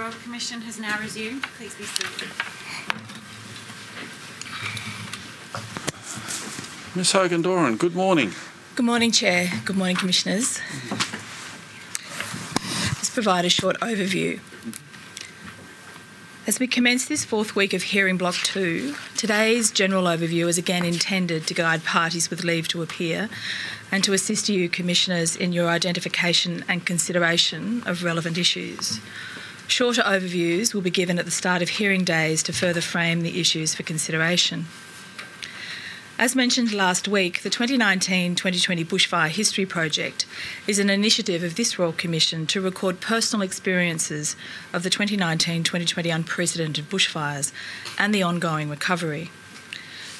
Royal Commission has now resumed. Please be seated. Ms Hogan Doran, good morning. Good morning, Chair. Good morning, Commissioners. Let's provide a short overview. As we commence this fourth week of hearing block two, today's general overview is again intended to guide parties with leave to appear and to assist you, Commissioners, in your identification and consideration of relevant issues. Shorter overviews will be given at the start of hearing days to further frame the issues for consideration. As mentioned last week, the 2019 2020 Bushfire History Project is an initiative of this Royal Commission to record personal experiences of the 2019 2020 unprecedented bushfires and the ongoing recovery.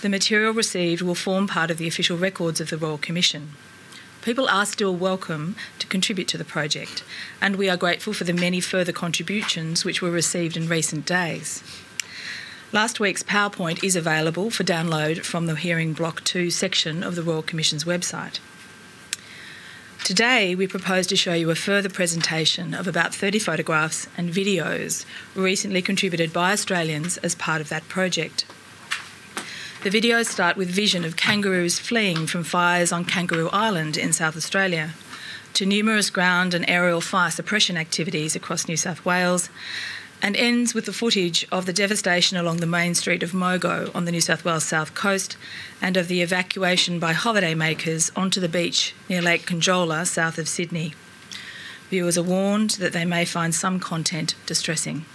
The material received will form part of the official records of the Royal Commission. People are still welcome to contribute to the project, and we are grateful for the many further contributions which were received in recent days. Last week's PowerPoint is available for download from the Hearing Block 2 section of the Royal Commission's website. Today, we propose to show you a further presentation of about 30 photographs and videos recently contributed by Australians as part of that project. The videos start with vision of kangaroos fleeing from fires on Kangaroo Island in South Australia, to numerous ground and aerial fire suppression activities across New South Wales, and ends with the footage of the devastation along the main street of Mogo on the New South Wales south coast and of the evacuation by holidaymakers onto the beach near Lake Conjola, south of Sydney. Viewers are warned that they may find some content distressing.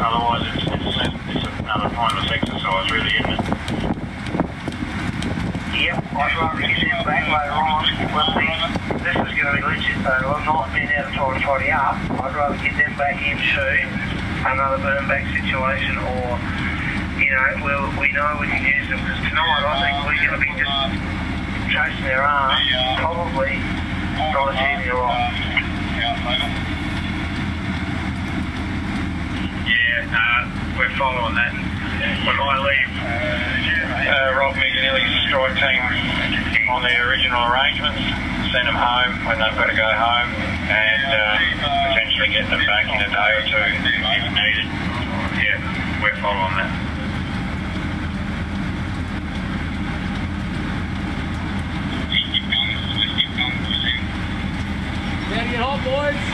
Otherwise, it's, it's, it's another pointless exercise, really, isn't it? Yep, I'd rather get them back later on. Well, this, this is going to be legit though. I'm not being able to try to tidy up. I'd rather get them back into another burn back situation or, you know, we'll, we know we can use them. Because tonight I think we're going to be just chasing their arms, probably not achieving a lot. Yeah, uh, we're following that. When I leave, uh, Rob McGinley's strike team on the original arrangements, send them home when they've got to go home, and uh, potentially get them back in a day or two if needed. Yeah, we're following that. Ready to get home, boys?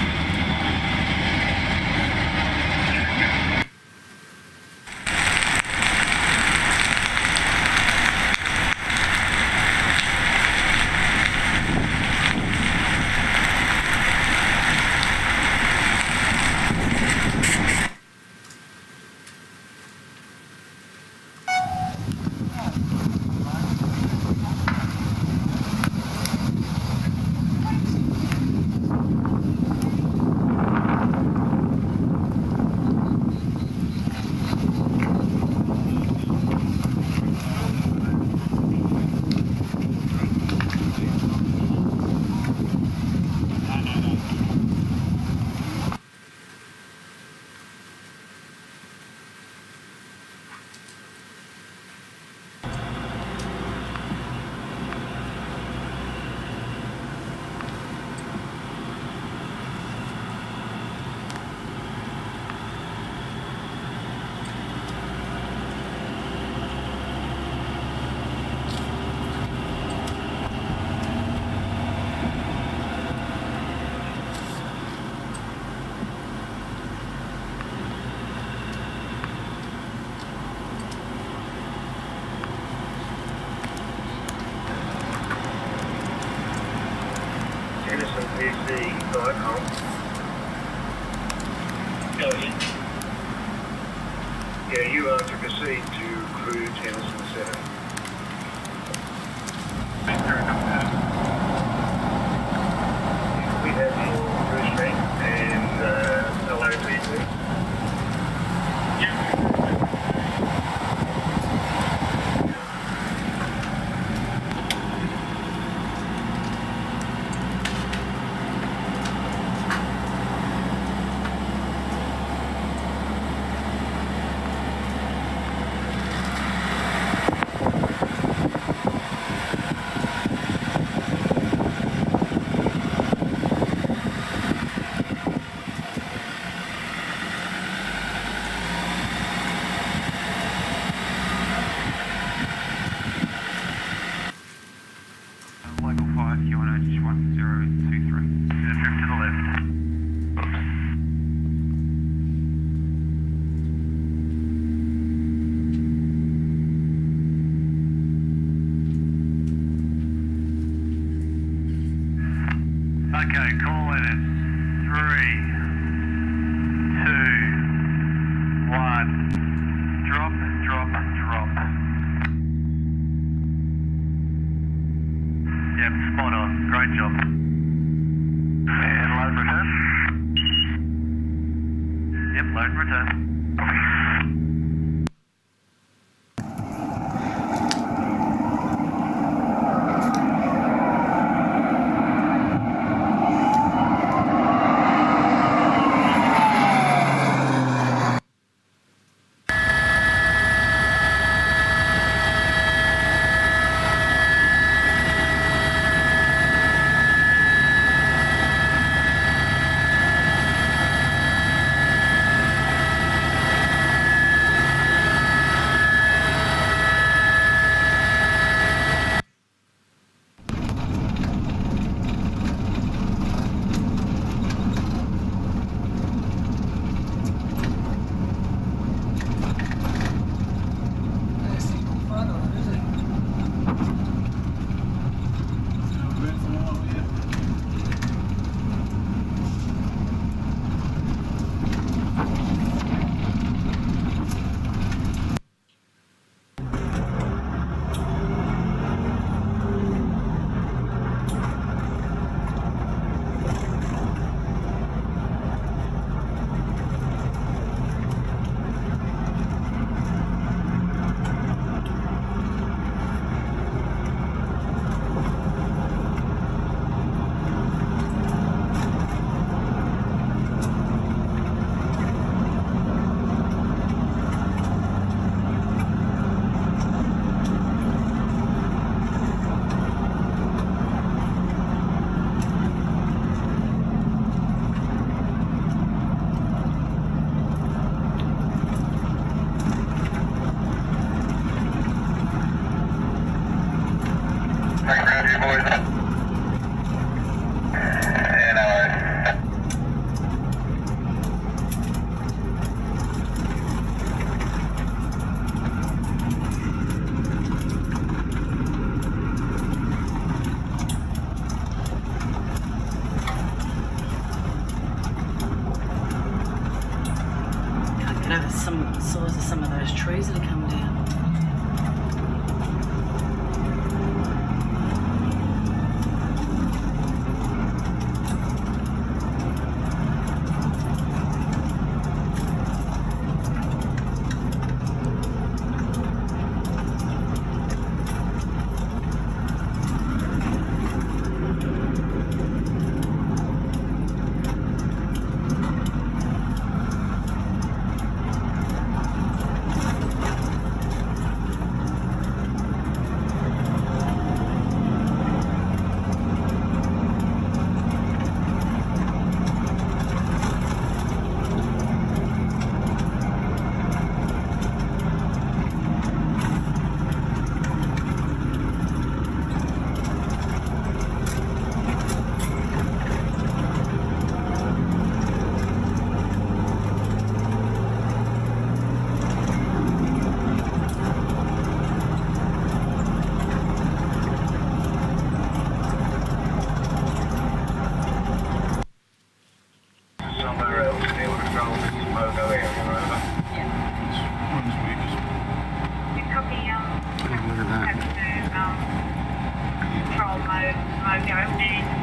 now, Dave.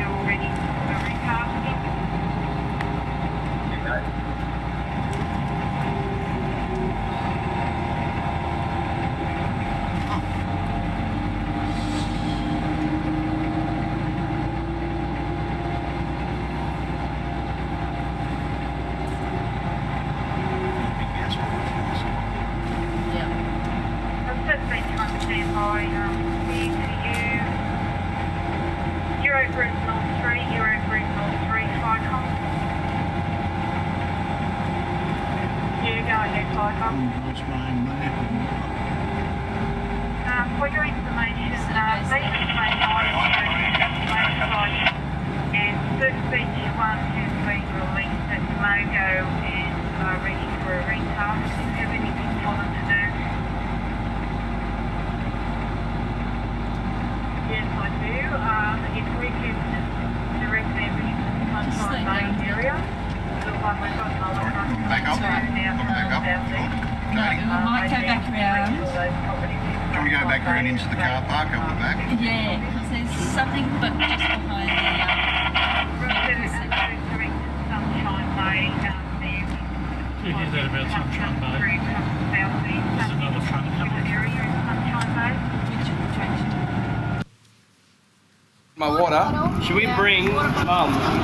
Water. Should we bring Mum?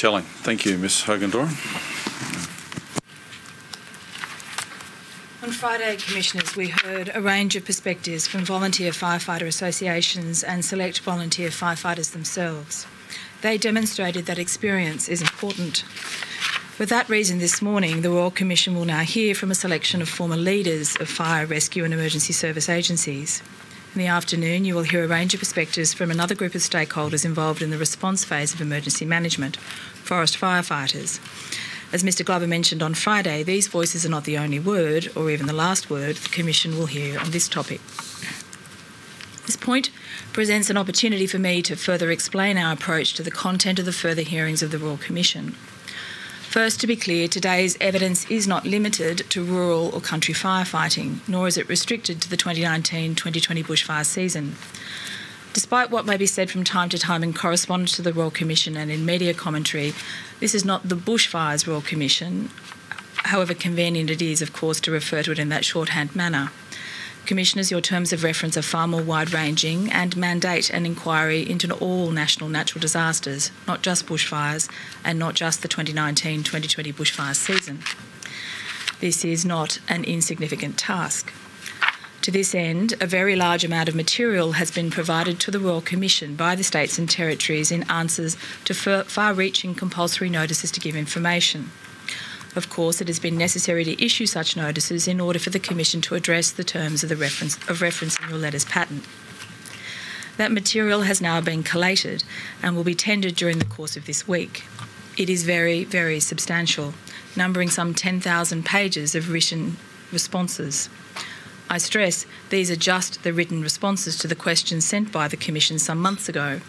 Telling. Thank you, Ms Hogan Doran. On Friday, Commissioners, we heard a range of perspectives from volunteer firefighter associations and select volunteer firefighters themselves. They demonstrated that experience is important. For that reason, this morning, the Royal Commission will now hear from a selection of former leaders of fire, rescue, and emergency service agencies. In the afternoon, you will hear a range of perspectives from another group of stakeholders involved in the response phase of emergency management forest firefighters. As Mr Glover mentioned on Friday, these voices are not the only word, or even the last word, the Commission will hear on this topic. This point presents an opportunity for me to further explain our approach to the content of the further hearings of the Royal Commission. First, to be clear, today's evidence is not limited to rural or country firefighting, nor is it restricted to the 2019 2020 bushfire season. Despite what may be said from time to time in correspondence to the Royal Commission and in media commentary, this is not the Bushfires Royal Commission, however convenient it is, of course, to refer to it in that shorthand manner. Commissioners, your terms of reference are far more wide ranging and mandate an inquiry into all national natural disasters, not just bushfires and not just the 2019 2020 bushfire season. This is not an insignificant task. To this end, a very large amount of material has been provided to the Royal Commission by the states and territories in answers to far reaching compulsory notices to give information. Of course, it has been necessary to issue such notices in order for the Commission to address the terms of the reference of reference in your letters patent. That material has now been collated and will be tendered during the course of this week. It is very, very substantial, numbering some 10,000 pages of written responses. I stress these are just the written responses to the questions sent by the Commission some months ago.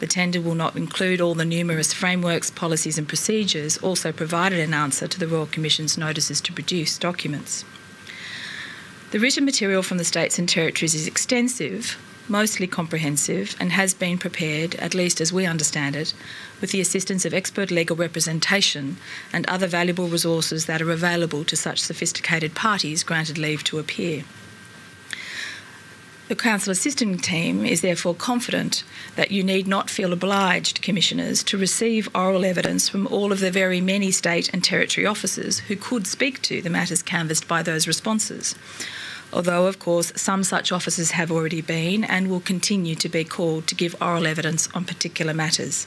The tender will not include all the numerous frameworks, policies, and procedures also provided in answer to the Royal Commission's notices to produce documents. The written material from the states and territories is extensive, mostly comprehensive, and has been prepared, at least as we understand it, with the assistance of expert legal representation and other valuable resources that are available to such sophisticated parties granted leave to appear. The Counsel Assisting Team is therefore confident that you need not feel obliged, Commissioners, to receive oral evidence from all of the very many state and territory officers who could speak to the matters canvassed by those responses. Although, of course, some such officers have already been and will continue to be called to give oral evidence on particular matters.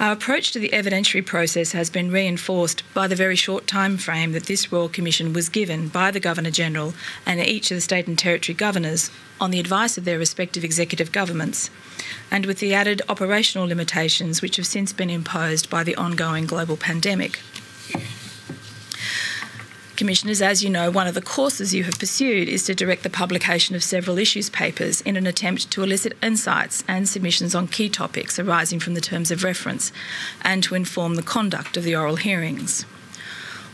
Our approach to the evidentiary process has been reinforced by the very short time frame that this Royal Commission was given by the Governor General and each of the state and territory governors on the advice of their respective executive governments, and with the added operational limitations which have since been imposed by the ongoing global pandemic. Commissioners, as you know, one of the courses you have pursued is to direct the publication of several issues papers in an attempt to elicit insights and submissions on key topics arising from the terms of reference and to inform the conduct of the oral hearings.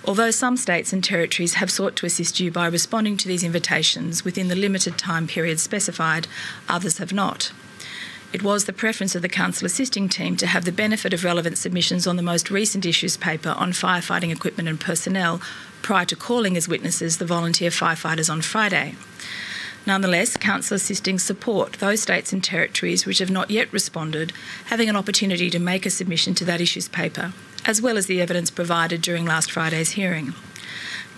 Although some states and territories have sought to assist you by responding to these invitations within the limited time period specified, others have not. It was the preference of the Counsel assisting team to have the benefit of relevant submissions on the most recent issues paper on firefighting equipment and personnel prior to calling as witnesses the volunteer firefighters on Friday. Nonetheless, Counsel assisting support those states and territories which have not yet responded having an opportunity to make a submission to that issues paper, as well as the evidence provided during last Friday's hearing.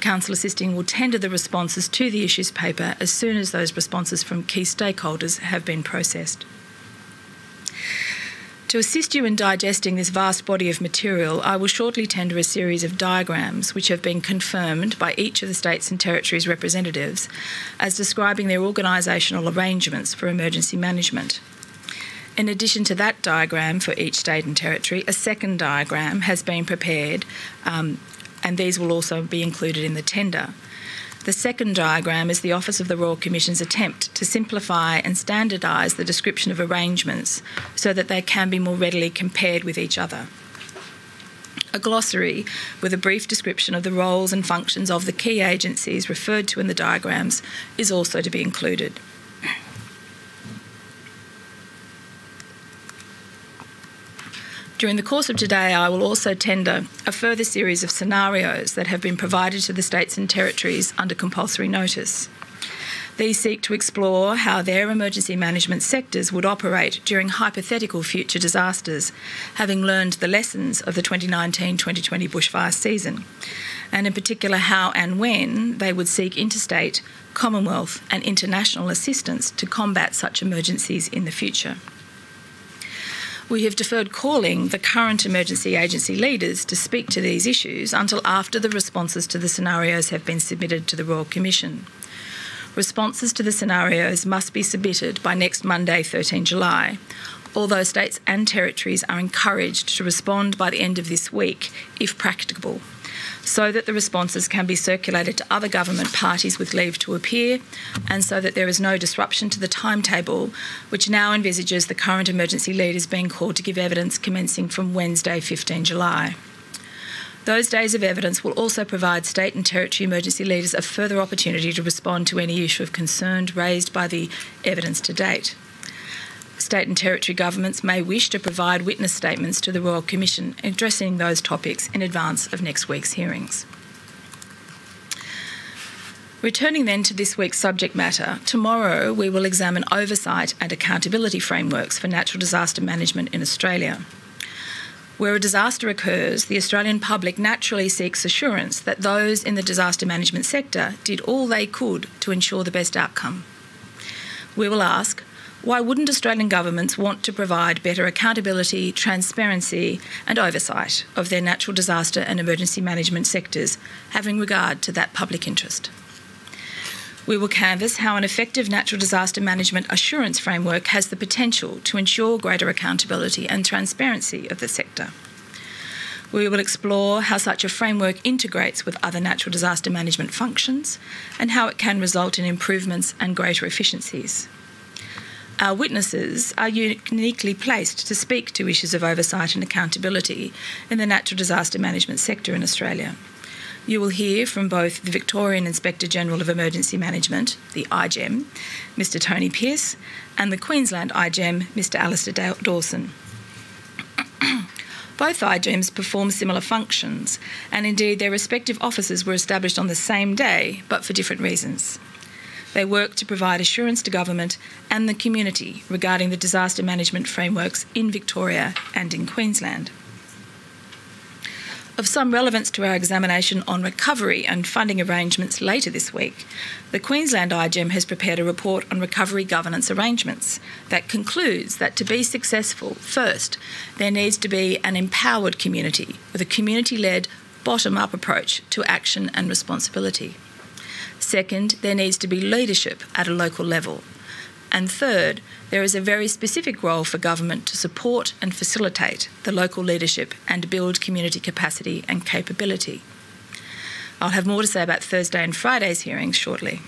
Counsel assisting will tender the responses to the issues paper as soon as those responses from key stakeholders have been processed. To assist you in digesting this vast body of material, I will shortly tender a series of diagrams which have been confirmed by each of the states and territories' representatives as describing their organisational arrangements for emergency management. In addition to that diagram for each state and territory, a second diagram has been prepared, um, and these will also be included in the tender. The second diagram is the Office of the Royal Commission's attempt to simplify and standardise the description of arrangements so that they can be more readily compared with each other. A glossary with a brief description of the roles and functions of the key agencies referred to in the diagrams is also to be included. During the course of today, I will also tender a further series of scenarios that have been provided to the states and territories under compulsory notice. These seek to explore how their emergency management sectors would operate during hypothetical future disasters, having learned the lessons of the 2019 2020 bushfire season, and in particular how and when they would seek interstate, Commonwealth, and international assistance to combat such emergencies in the future we have deferred calling the current emergency agency leaders to speak to these issues until after the responses to the scenarios have been submitted to the Royal Commission. Responses to the scenarios must be submitted by next Monday, 13 July, although states and territories are encouraged to respond by the end of this week if practicable so that the responses can be circulated to other government parties with leave to appear, and so that there is no disruption to the timetable, which now envisages the current emergency leaders being called to give evidence commencing from Wednesday, 15 July. Those days of evidence will also provide state and territory emergency leaders a further opportunity to respond to any issue of concern raised by the evidence to date state and territory governments may wish to provide witness statements to the Royal Commission addressing those topics in advance of next week's hearings. Returning then to this week's subject matter, tomorrow we will examine oversight and accountability frameworks for natural disaster management in Australia. Where a disaster occurs, the Australian public naturally seeks assurance that those in the disaster management sector did all they could to ensure the best outcome. We will ask why wouldn't Australian governments want to provide better accountability, transparency, and oversight of their natural disaster and emergency management sectors, having regard to that public interest? We will canvass how an effective natural disaster management assurance framework has the potential to ensure greater accountability and transparency of the sector. We will explore how such a framework integrates with other natural disaster management functions and how it can result in improvements and greater efficiencies. Our witnesses are uniquely placed to speak to issues of oversight and accountability in the natural disaster management sector in Australia. You will hear from both the Victorian Inspector General of Emergency Management, the IGEM, Mr Tony Pearce, and the Queensland IGEM, Mr Alistair Dawson. Both IGEMs perform similar functions, and indeed their respective offices were established on the same day, but for different reasons. They work to provide assurance to government and the community regarding the disaster management frameworks in Victoria and in Queensland. Of some relevance to our examination on recovery and funding arrangements later this week, the Queensland IGEM has prepared a report on recovery governance arrangements that concludes that to be successful, first, there needs to be an empowered community with a community led, bottom up approach to action and responsibility. Second, there needs to be leadership at a local level. And third, there is a very specific role for government to support and facilitate the local leadership and build community capacity and capability. I'll have more to say about Thursday and Friday's hearings shortly.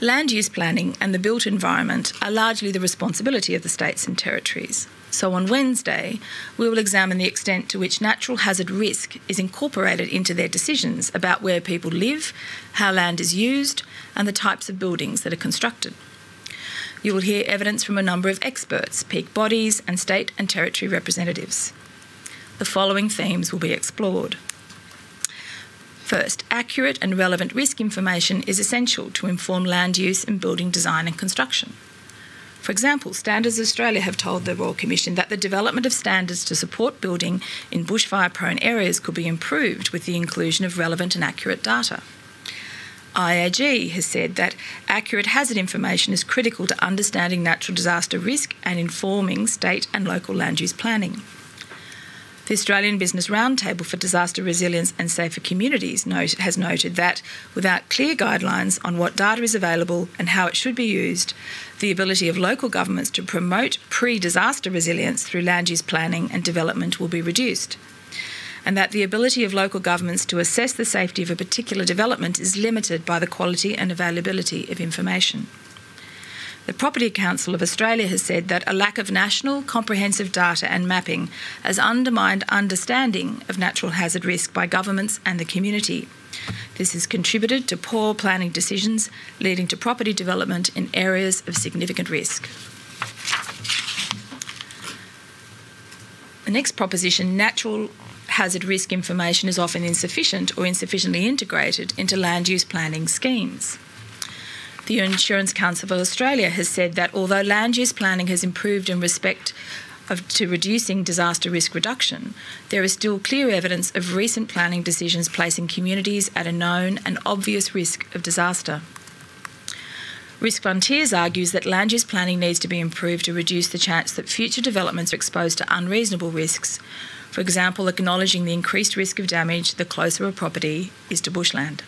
Land use planning and the built environment are largely the responsibility of the states and territories. So on Wednesday, we will examine the extent to which natural hazard risk is incorporated into their decisions about where people live, how land is used, and the types of buildings that are constructed. You will hear evidence from a number of experts, peak bodies, and state and territory representatives. The following themes will be explored. First, accurate and relevant risk information is essential to inform land use and building design and construction. For example, Standards Australia have told the Royal Commission that the development of standards to support building in bushfire prone areas could be improved with the inclusion of relevant and accurate data. IAG has said that accurate hazard information is critical to understanding natural disaster risk and informing state and local land use planning. The Australian Business Roundtable for Disaster Resilience and Safer Communities note, has noted that without clear guidelines on what data is available and how it should be used, the ability of local governments to promote pre disaster resilience through land use planning and development will be reduced. And that the ability of local governments to assess the safety of a particular development is limited by the quality and availability of information. The Property Council of Australia has said that a lack of national comprehensive data and mapping has undermined understanding of natural hazard risk by governments and the community. This has contributed to poor planning decisions, leading to property development in areas of significant risk. The next proposition natural hazard risk information is often insufficient or insufficiently integrated into land use planning schemes. The Insurance Council of Australia has said that although land use planning has improved in respect of, to reducing disaster risk reduction, there is still clear evidence of recent planning decisions placing communities at a known and obvious risk of disaster. Risk Frontiers argues that land use planning needs to be improved to reduce the chance that future developments are exposed to unreasonable risks. For example, acknowledging the increased risk of damage the closer a property is to bushland.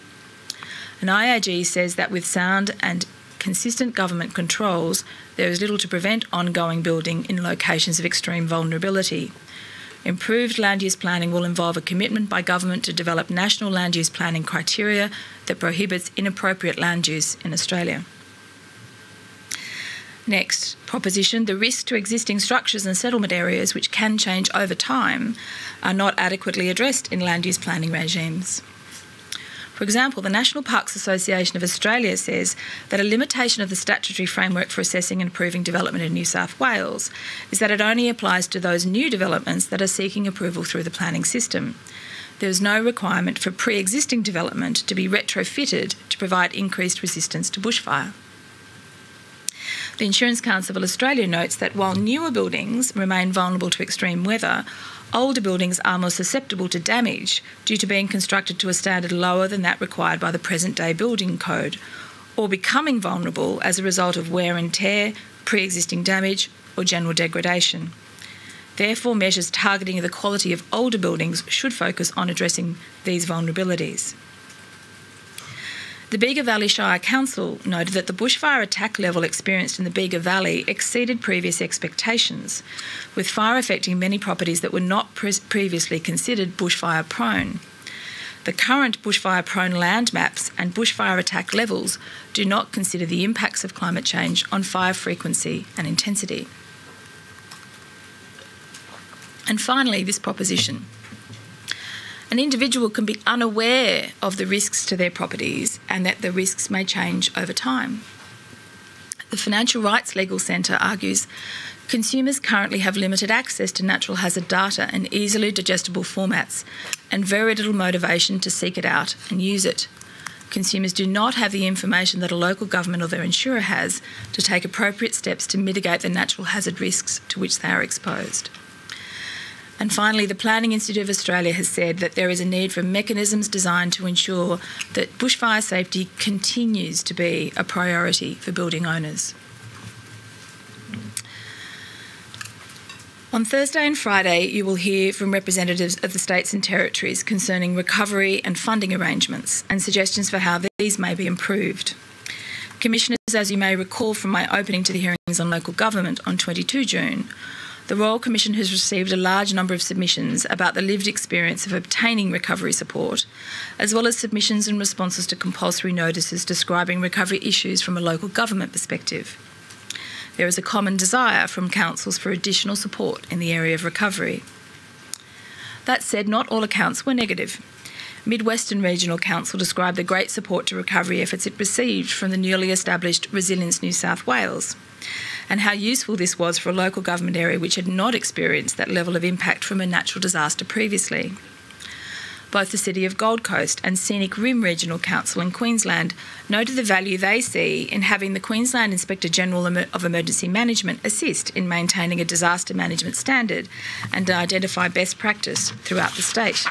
And IAG says that with sound and consistent government controls, there is little to prevent ongoing building in locations of extreme vulnerability. Improved land use planning will involve a commitment by government to develop national land use planning criteria that prohibits inappropriate land use in Australia. Next, proposition the risk to existing structures and settlement areas, which can change over time, are not adequately addressed in land use planning regimes. For example, the National Parks Association of Australia says that a limitation of the statutory framework for assessing and approving development in New South Wales is that it only applies to those new developments that are seeking approval through the planning system. There is no requirement for pre existing development to be retrofitted to provide increased resistance to bushfire. The Insurance Council of Australia notes that while newer buildings remain vulnerable to extreme weather, older buildings are more susceptible to damage due to being constructed to a standard lower than that required by the present day building code, or becoming vulnerable as a result of wear and tear, pre existing damage, or general degradation. Therefore, measures targeting the quality of older buildings should focus on addressing these vulnerabilities. The Bega Valley Shire Council noted that the bushfire attack level experienced in the Bega Valley exceeded previous expectations, with fire affecting many properties that were not pre- previously considered bushfire prone. The current bushfire prone land maps and bushfire attack levels do not consider the impacts of climate change on fire frequency and intensity. And finally, this proposition an individual can be unaware of the risks to their properties and that the risks may change over time. The Financial Rights Legal Centre argues consumers currently have limited access to natural hazard data in easily digestible formats and very little motivation to seek it out and use it. Consumers do not have the information that a local government or their insurer has to take appropriate steps to mitigate the natural hazard risks to which they are exposed. And finally, the Planning Institute of Australia has said that there is a need for mechanisms designed to ensure that bushfire safety continues to be a priority for building owners. On Thursday and Friday, you will hear from representatives of the states and territories concerning recovery and funding arrangements and suggestions for how these may be improved. Commissioners, as you may recall from my opening to the hearings on local government on 22 June, The Royal Commission has received a large number of submissions about the lived experience of obtaining recovery support, as well as submissions and responses to compulsory notices describing recovery issues from a local government perspective. There is a common desire from councils for additional support in the area of recovery. That said, not all accounts were negative. Midwestern Regional Council described the great support to recovery efforts it received from the newly established Resilience New South Wales and how useful this was for a local government area which had not experienced that level of impact from a natural disaster previously. Both the City of Gold Coast and Scenic Rim Regional Council in Queensland noted the value they see in having the Queensland Inspector General of Emergency Management assist in maintaining a disaster management standard and identify best practice throughout the state.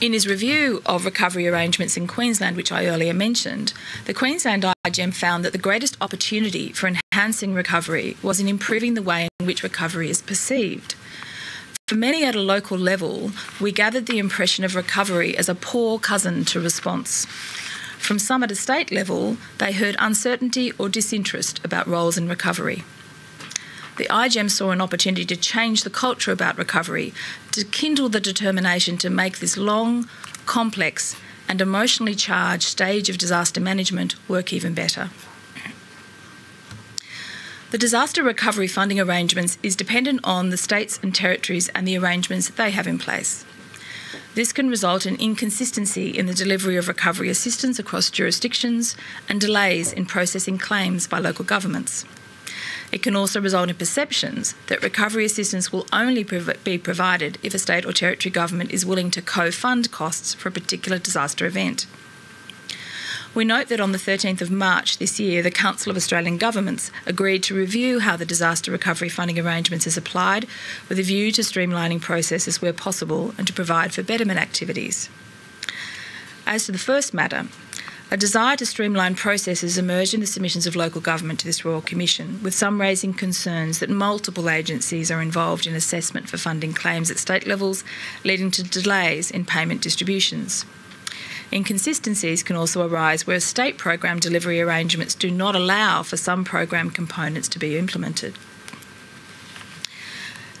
In his review of recovery arrangements in Queensland, which I earlier mentioned, the Queensland IGEM found that the greatest opportunity for enhancing recovery was in improving the way in which recovery is perceived. For many at a local level, we gathered the impression of recovery as a poor cousin to response. From some at a state level, they heard uncertainty or disinterest about roles in recovery the IGEM saw an opportunity to change the culture about recovery, to kindle the determination to make this long, complex, and emotionally charged stage of disaster management work even better. The disaster recovery funding arrangements is dependent on the states and territories and the arrangements they have in place. This can result in inconsistency in the delivery of recovery assistance across jurisdictions and delays in processing claims by local governments. It can also result in perceptions that recovery assistance will only be provided if a state or territory government is willing to co fund costs for a particular disaster event. We note that on the 13th of March this year, the Council of Australian Governments agreed to review how the disaster recovery funding arrangements is applied with a view to streamlining processes where possible and to provide for betterment activities. As to the first matter, a desire to streamline processes emerged in the submissions of local government to this Royal Commission, with some raising concerns that multiple agencies are involved in assessment for funding claims at state levels, leading to delays in payment distributions. Inconsistencies can also arise where state program delivery arrangements do not allow for some program components to be implemented.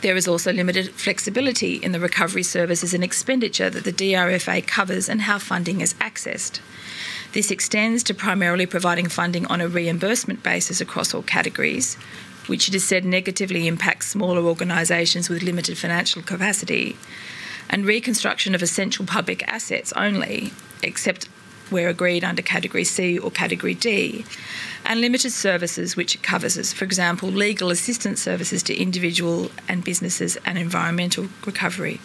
There is also limited flexibility in the recovery services and expenditure that the DRFA covers and how funding is accessed. This extends to primarily providing funding on a reimbursement basis across all categories, which it is said negatively impacts smaller organisations with limited financial capacity, and reconstruction of essential public assets only, except where agreed under Category C or Category D, and limited services which it covers, as, for example, legal assistance services to individual and businesses and environmental recovery.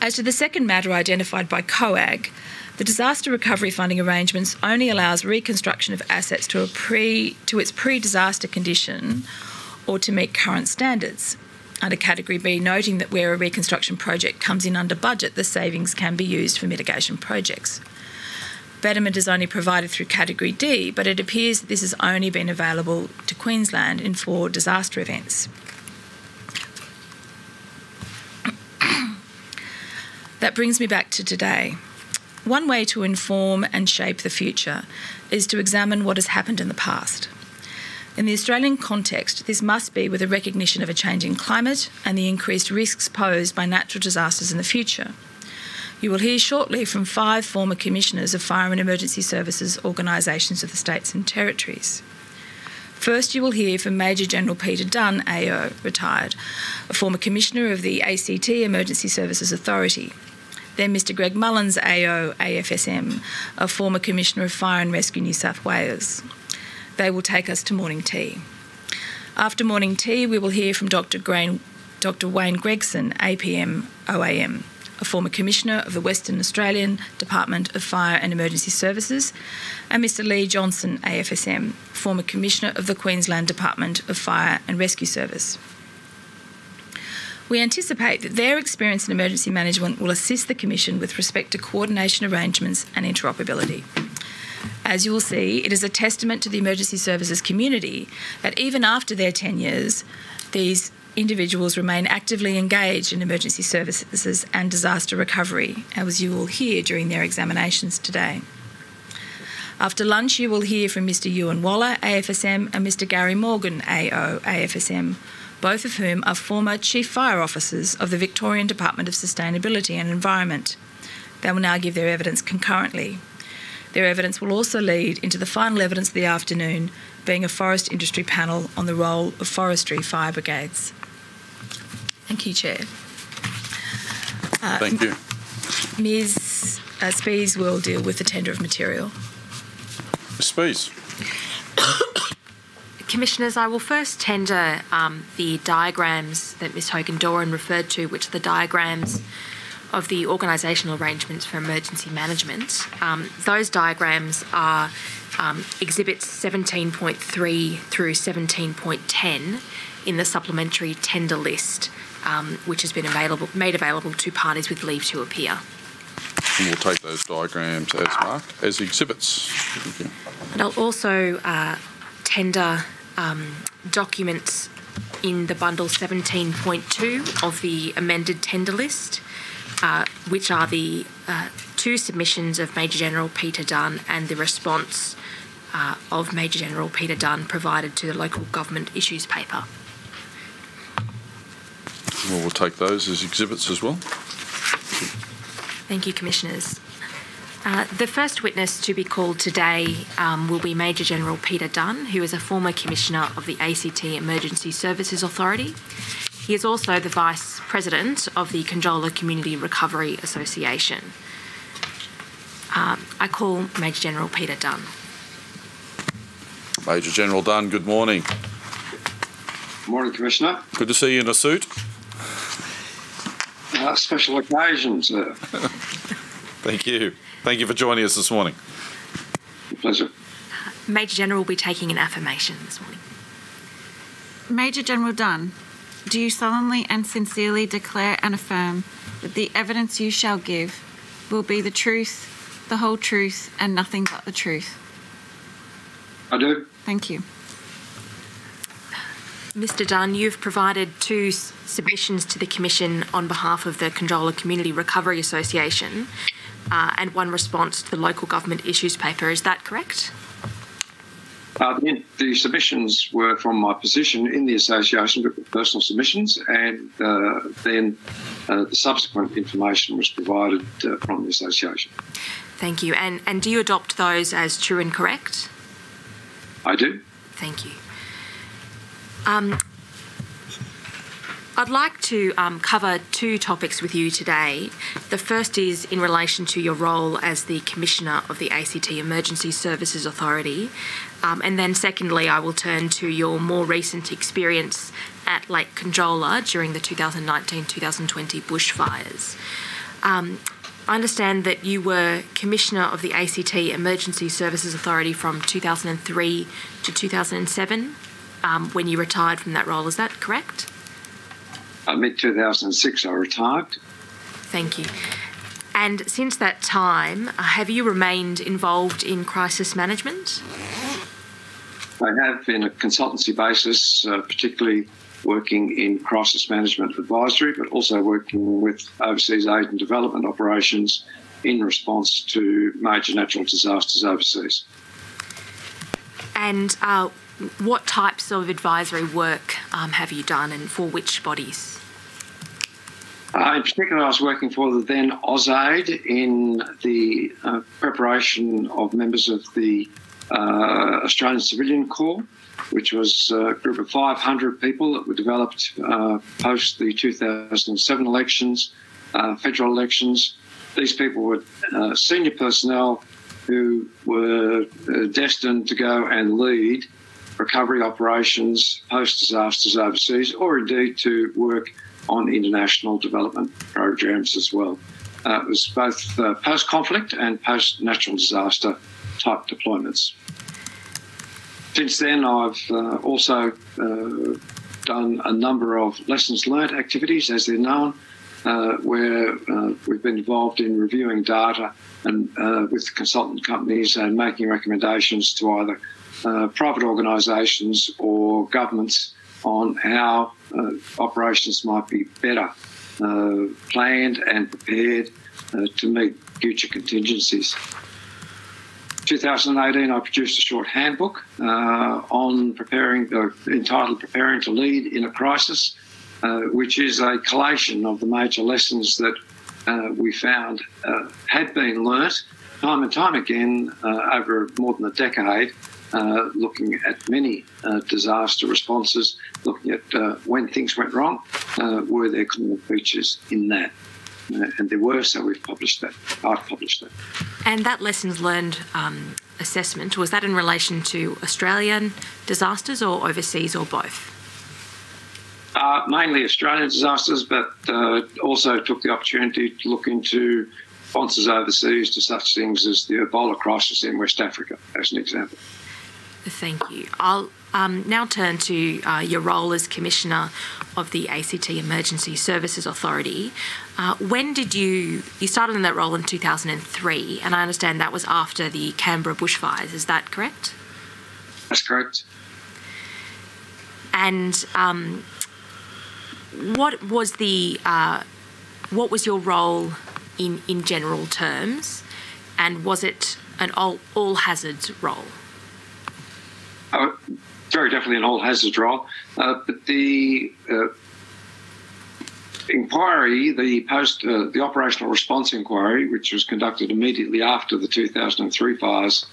As to the second matter identified by COAG, the disaster recovery funding arrangements only allows reconstruction of assets to, pre, to its pre-disaster condition or to meet current standards. Under Category B, noting that where a reconstruction project comes in under budget, the savings can be used for mitigation projects. Betterment is only provided through Category D, but it appears that this has only been available to Queensland in four disaster events. that brings me back to today. One way to inform and shape the future is to examine what has happened in the past. In the Australian context, this must be with a recognition of a changing climate and the increased risks posed by natural disasters in the future. You will hear shortly from five former commissioners of fire and emergency services organisations of the states and territories. First, you will hear from Major General Peter Dunn, AO, retired, a former commissioner of the ACT Emergency Services Authority, then Mr Greg Mullins, AO, AFSM, a former Commissioner of Fire and Rescue New South Wales. They will take us to morning tea. After morning tea, we will hear from Dr. Grain, Dr. Wayne Gregson, APM OAM, a former Commissioner of the Western Australian Department of Fire and Emergency Services, and Mr. Lee Johnson, AFSM, former Commissioner of the Queensland Department of Fire and Rescue Service. We anticipate that their experience in emergency management will assist the Commission with respect to coordination arrangements and interoperability. As you will see, it is a testament to the emergency services community that even after their tenures, these individuals remain actively engaged in emergency services and disaster recovery, as you will hear during their examinations today. After lunch, you will hear from Mr. Ewan Waller, AFSM, and Mr. Gary Morgan, AO, AFSM, both of whom are former Chief Fire Officers of the Victorian Department of Sustainability and Environment. They will now give their evidence concurrently. Their evidence will also lead into the final evidence of the afternoon, being a forest industry panel on the role of forestry fire brigades. Thank you, Chair. Uh, Thank you. Ms. Uh, Spees will deal with the tender of material. Ms Spees. Commissioners, I will first tender um, the diagrams that Ms Hogan Doran referred to, which are the diagrams of the organisational arrangements for emergency management. Um, those diagrams are um, exhibits 17.3 through 17.10 in the supplementary tender list, um, which has been available, made available to parties with leave to appear. And we'll take those diagrams as marked as exhibits. And I'll also uh, tender um, documents in the bundle 17.2 of the amended tender list, uh, which are the uh, two submissions of Major General Peter Dunn and the response uh, of Major General Peter Dunn provided to the local government issues paper. Well, we'll take those as exhibits as well. Thank you, Commissioners. Uh, the first witness to be called today um, will be Major General Peter Dunn, who is a former Commissioner of the ACT Emergency Services Authority. He is also the Vice President of the Conjola Community Recovery Association. Um, I call Major General Peter Dunn. Major General Dunn, good morning. Good morning, Commissioner. Good to see you in a suit. Uh, special occasions. Thank you. Thank you for joining us this morning. pleasure. Major General will be taking an affirmation this morning. Major General Dunn, do you solemnly and sincerely declare and affirm that the evidence you shall give will be the truth, the whole truth, and nothing but the truth? I do. Thank you. Mr Dunn, you've provided two submissions to the Commission on behalf of the Conjola Community Recovery Association uh, and one response to the local government issues paper. Is that correct? Uh, the, the submissions were from my position in the association, but personal submissions, and uh, then uh, the subsequent information was provided uh, from the association. Thank you. And, and do you adopt those as true and correct? I do. Thank you. Um, I'd like to um, cover two topics with you today. The first is in relation to your role as the Commissioner of the ACT Emergency Services Authority. Um, and then, secondly, I will turn to your more recent experience at Lake Conjola during the 2019 2020 bushfires. Um, I understand that you were Commissioner of the ACT Emergency Services Authority from 2003 to 2007 um, when you retired from that role. Is that correct? Uh, Mid 2006, I retired. Thank you. And since that time, have you remained involved in crisis management? I have, in a consultancy basis, uh, particularly working in crisis management advisory, but also working with overseas aid and development operations in response to major natural disasters overseas. And uh, what types of advisory work um, have you done and for which bodies? Uh, in particular, I was working for the then AusAid in the uh, preparation of members of the uh, Australian Civilian Corps, which was a group of 500 people that were developed uh, post the 2007 elections, uh, federal elections. These people were uh, senior personnel who were destined to go and lead recovery operations post disasters overseas, or indeed to work on international development programs as well. Uh, it was both uh, post conflict and post natural disaster type deployments. Since then, I've uh, also uh, done a number of lessons learned activities, as they're known, uh, where uh, we've been involved in reviewing data and with consultant companies and making recommendations to either private organisations or governments on how uh, operations might be better uh, planned and prepared uh, to meet future contingencies. 2018, I produced a short handbook uh, on preparing, uh, entitled Preparing to Lead in a Crisis, uh, which is a collation of the major lessons that we found had been learnt time and time again over more than a decade, looking at many disaster responses, looking at when things went wrong, were there common features in that? Uh, and there were, so we've published that. I've published that. And that lessons learned um, assessment, was that in relation to Australian disasters or overseas or both? Uh, mainly Australian disasters, but uh, also took the opportunity to look into responses overseas to such things as the Ebola crisis in West Africa, as an example. Thank you. I'll um, now turn to uh, your role as Commissioner of the ACT Emergency Services Authority. Uh, when did you, you started in that role in 2003, and I understand that was after the Canberra bushfires, is that correct? That's correct. And um, what was the, uh, what was your role in, in general terms, and was it an all, all hazards role? Uh, very definitely an all hazards role. Uh, but the uh, inquiry, the post, uh, the operational response inquiry, which was conducted immediately after the 2003 fires,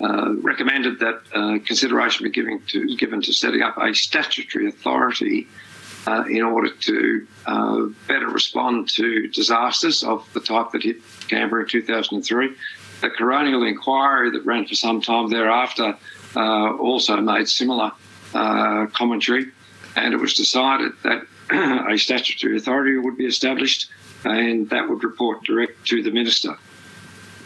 uh, recommended that consideration be given to, given to setting up a statutory authority in order to better respond to disasters of the type that hit Canberra in 2003. The coronial inquiry that ran for some time thereafter uh, also made similar uh, commentary, and it was decided that a statutory authority would be established and that would report direct to the minister.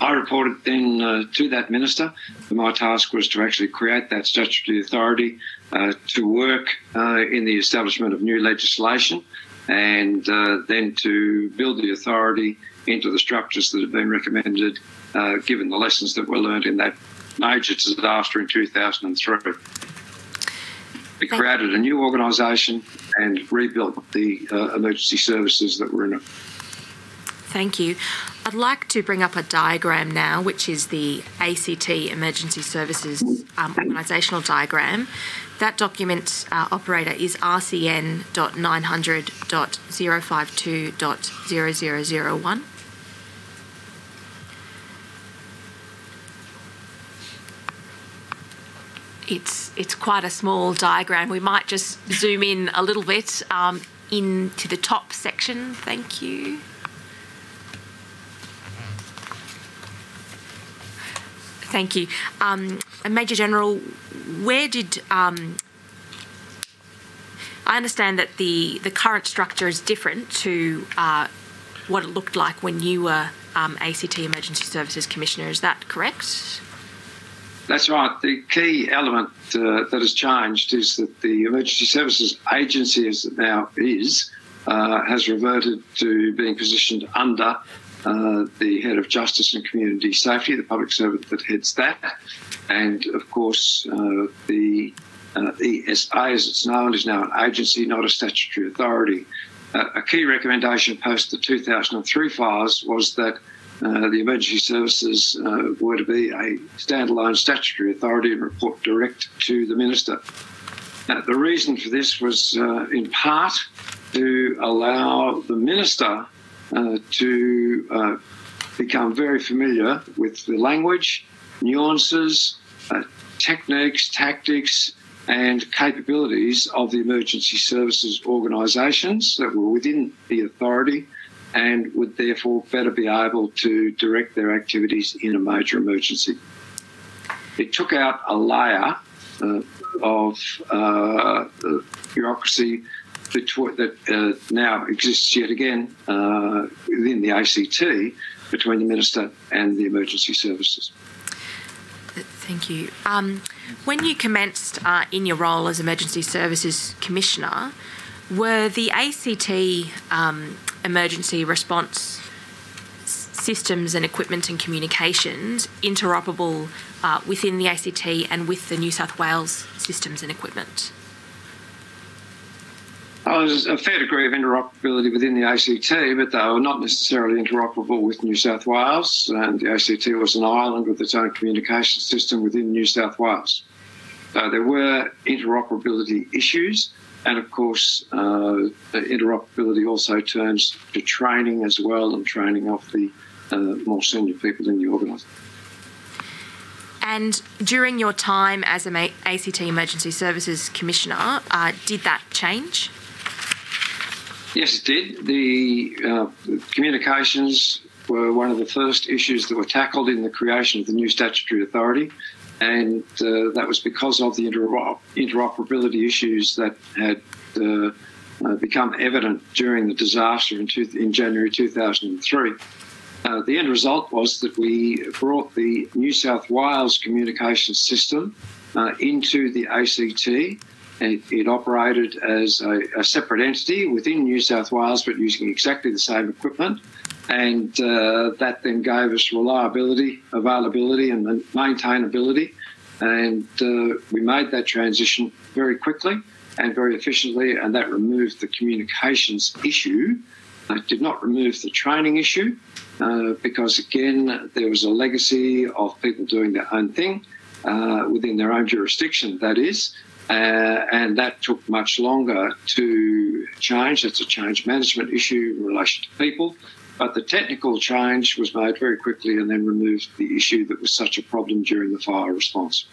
I reported then uh, to that minister. My task was to actually create that statutory authority uh, to work uh, in the establishment of new legislation and uh, then to build the authority into the structures that have been recommended uh, given the lessons that were learned in that major disaster in 2003. We created a new organisation and rebuilt the uh, emergency services that were in it. Thank you. I'd like to bring up a diagram now, which is the ACT Emergency Services um, organisational diagram. That document uh, operator is rcn.900.052.0001. it's it's quite a small diagram. We might just zoom in a little bit um, into the top section. Thank you. Thank you. Um, Major General, where did um, I understand that the the current structure is different to uh, what it looked like when you were um, ACT Emergency Services Commissioner. Is that correct? That's right. The key element uh, that has changed is that the Emergency Services Agency, as it now is, uh, has reverted to being positioned under uh, the head of Justice and Community Safety, the public servant that heads that, and of course uh, the uh, ESA, as it's known, is now an agency, not a statutory authority. Uh, a key recommendation post the 2003 fires was that uh, the emergency services uh, were to be a standalone statutory authority and report direct to the minister. Now, the reason for this was uh, in part to allow the minister uh, to uh, become very familiar with the language, nuances, techniques, tactics, and capabilities of the emergency services organisations that were within the authority and would therefore better be able to direct their activities in a major emergency. It took out a layer uh, of uh, bureaucracy that uh, now exists yet again uh, within the ACT between the Minister and the emergency services. Thank you. Um, when you commenced uh, in your role as Emergency Services Commissioner, were the ACT um, emergency response systems and equipment and communications interoperable uh, within the ACT and with the New South Wales systems and equipment? Oh, there's a fair degree of interoperability within the ACT, but they were not necessarily interoperable with New South Wales, and the ACT was an island with its own communication system within New South Wales. So there were interoperability issues, and of course, uh, interoperability also turns to training as well, and training of the uh, more senior people in the organisation. And during your time as an ACT Emergency Services Commissioner, uh, did that change? Yes, it did. The uh, communications were one of the first issues that were tackled in the creation of the new statutory authority, and uh, that was because of the interoper- interoperability issues that had uh, uh become evident during the disaster in, in January 2003. Uh, the end result was that we brought the New South Wales communications system uh, into the ACT it, it operated as a, a, separate entity within New South Wales, but using exactly the same equipment. And uh, that then gave us reliability, availability, and maintainability. And uh, we made that transition very quickly and very efficiently, and that removed the communications issue. It did not remove the training issue uh, because, again, there was a legacy of people doing their own thing uh, within their own jurisdiction, that is. Uh, and that took much longer to change. It's a change management issue in relation to people. But the technical change was made very quickly and then removed the issue that was such a problem during the fire response.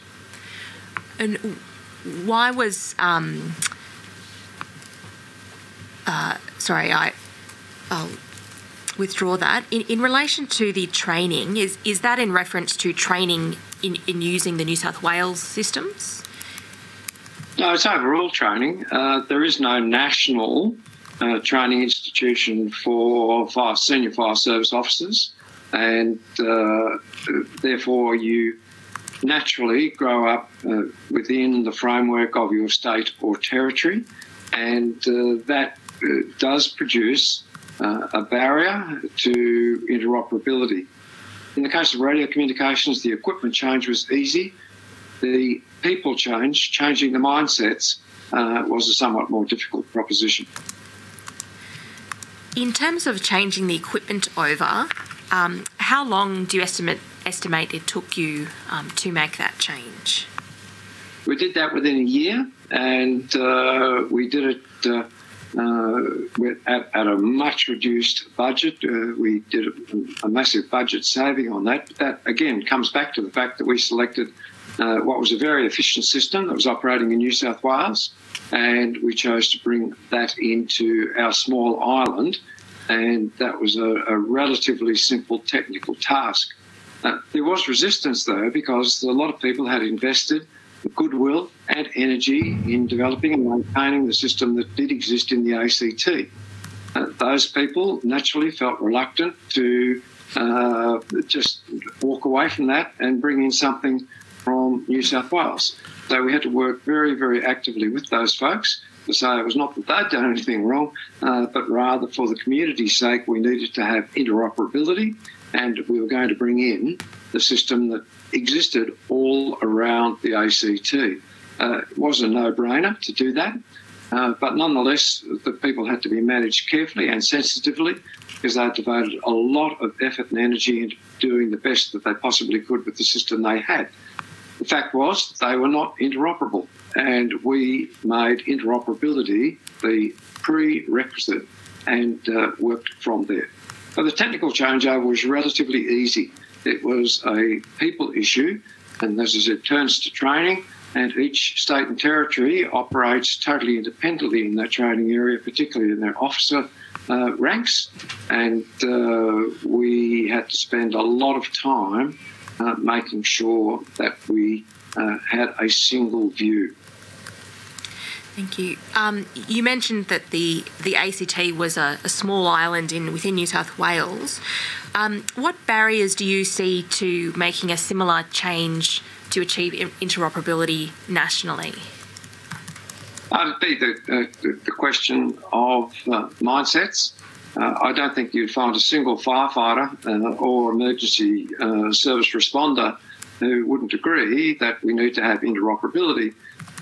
And why was. Um, uh, sorry, I, I'll withdraw that. In, in relation to the training, is, is that in reference to training in, in using the New South Wales systems? No, it's overall training. Uh, there is no national uh, training institution for fire, senior fire service officers, and uh, therefore you naturally grow up uh, within the framework of your state or territory, and uh, that uh, does produce a barrier to interoperability. In the case of radio communications, the equipment change was easy the people change, changing the mindsets, uh, was a somewhat more difficult proposition. In terms of changing the equipment over, um, how long do you estimate estimate it took you um, to make that change? We did that within a year, and uh, we did it. Uh, uh, at, at, a much reduced budget. Uh, we did a, a, massive budget saving on that. That again comes back to the fact that we selected uh, what was a very efficient system that was operating in New South Wales, and we chose to bring that into our small island, and that was a, a relatively simple technical task. Uh, there was resistance though, because a lot of people had invested goodwill and energy in developing and maintaining the system that did exist in the ACT. Uh, those people naturally felt reluctant to uh, just walk away from that and bring in something from New South Wales. So we had to work very, very actively with those folks to say it was not that they'd done anything wrong, uh, but rather for the community's sake, we needed to have interoperability and we were going to bring in the system that existed all around the ACT. Uh, it was a no brainer to do that. Uh, but nonetheless, the people had to be managed carefully and sensitively because they devoted a lot of effort and energy into doing the best that they possibly could with the system they had. The fact was they were not interoperable, and we made interoperability the prerequisite and uh, worked from there. But the technical changeover was relatively easy. It was a people issue, and as it turns to training, and each state and territory operates totally independently in that training area, particularly in their officer uh, ranks. And uh, we had to spend a lot of time uh, making sure that we uh, had a single view. Thank you. Um, you mentioned that the, the ACT was a, a, small island in within New South Wales. Um, what barriers do you see to making a similar change to achieve interoperability nationally? Be the, uh, the, question of uh, mindsets. Uh, I don't think you'd find a single firefighter uh, or emergency uh, service responder who wouldn't agree that we need to have interoperability.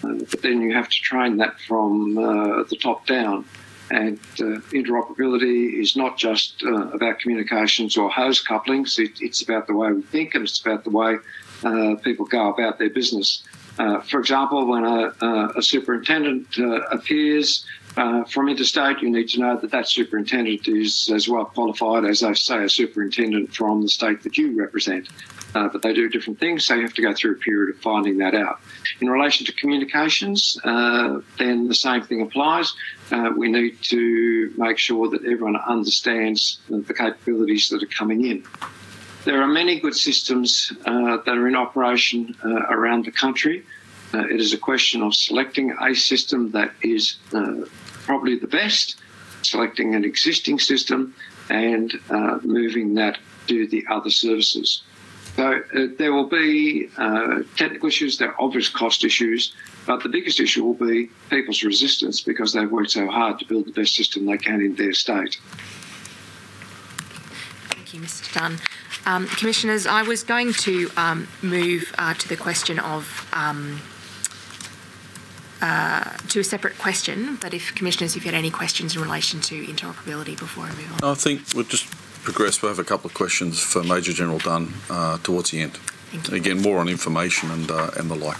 Uh, but then you have to train that from uh, the top down. And uh, interoperability is not just about communications or hose couplings, it, it's about the way we think and it's about the way people go about their business. For example, when a, a superintendent appears uh, from interstate, you need to know that that superintendent is as well qualified as, I say, a superintendent from the state that you represent. Uh, but they do different things, so you have to go through a period of finding that out. In relation to communications, uh, then the same thing applies. Uh, we need to make sure that everyone understands the capabilities that are coming in. There are many good systems uh, that are in operation uh, around the country. Uh, it is a question of selecting a system that is probably the best, selecting an existing system, and moving that to the other services. So uh, there will be uh, technical issues, there are obvious cost issues, but the biggest issue will be people's resistance because they've worked so hard to build the best system they can in their state. Thank you, Mr Dunn. Um, Commissioners, I was going to um, move uh, to the question of um, uh, to a separate question, but if Commissioners, if you had any questions in relation to interoperability before I move on. I think we'll just progress, we'll have a couple of questions for Major General Dunn uh, towards the end. Again, more on information and, uh, and the like.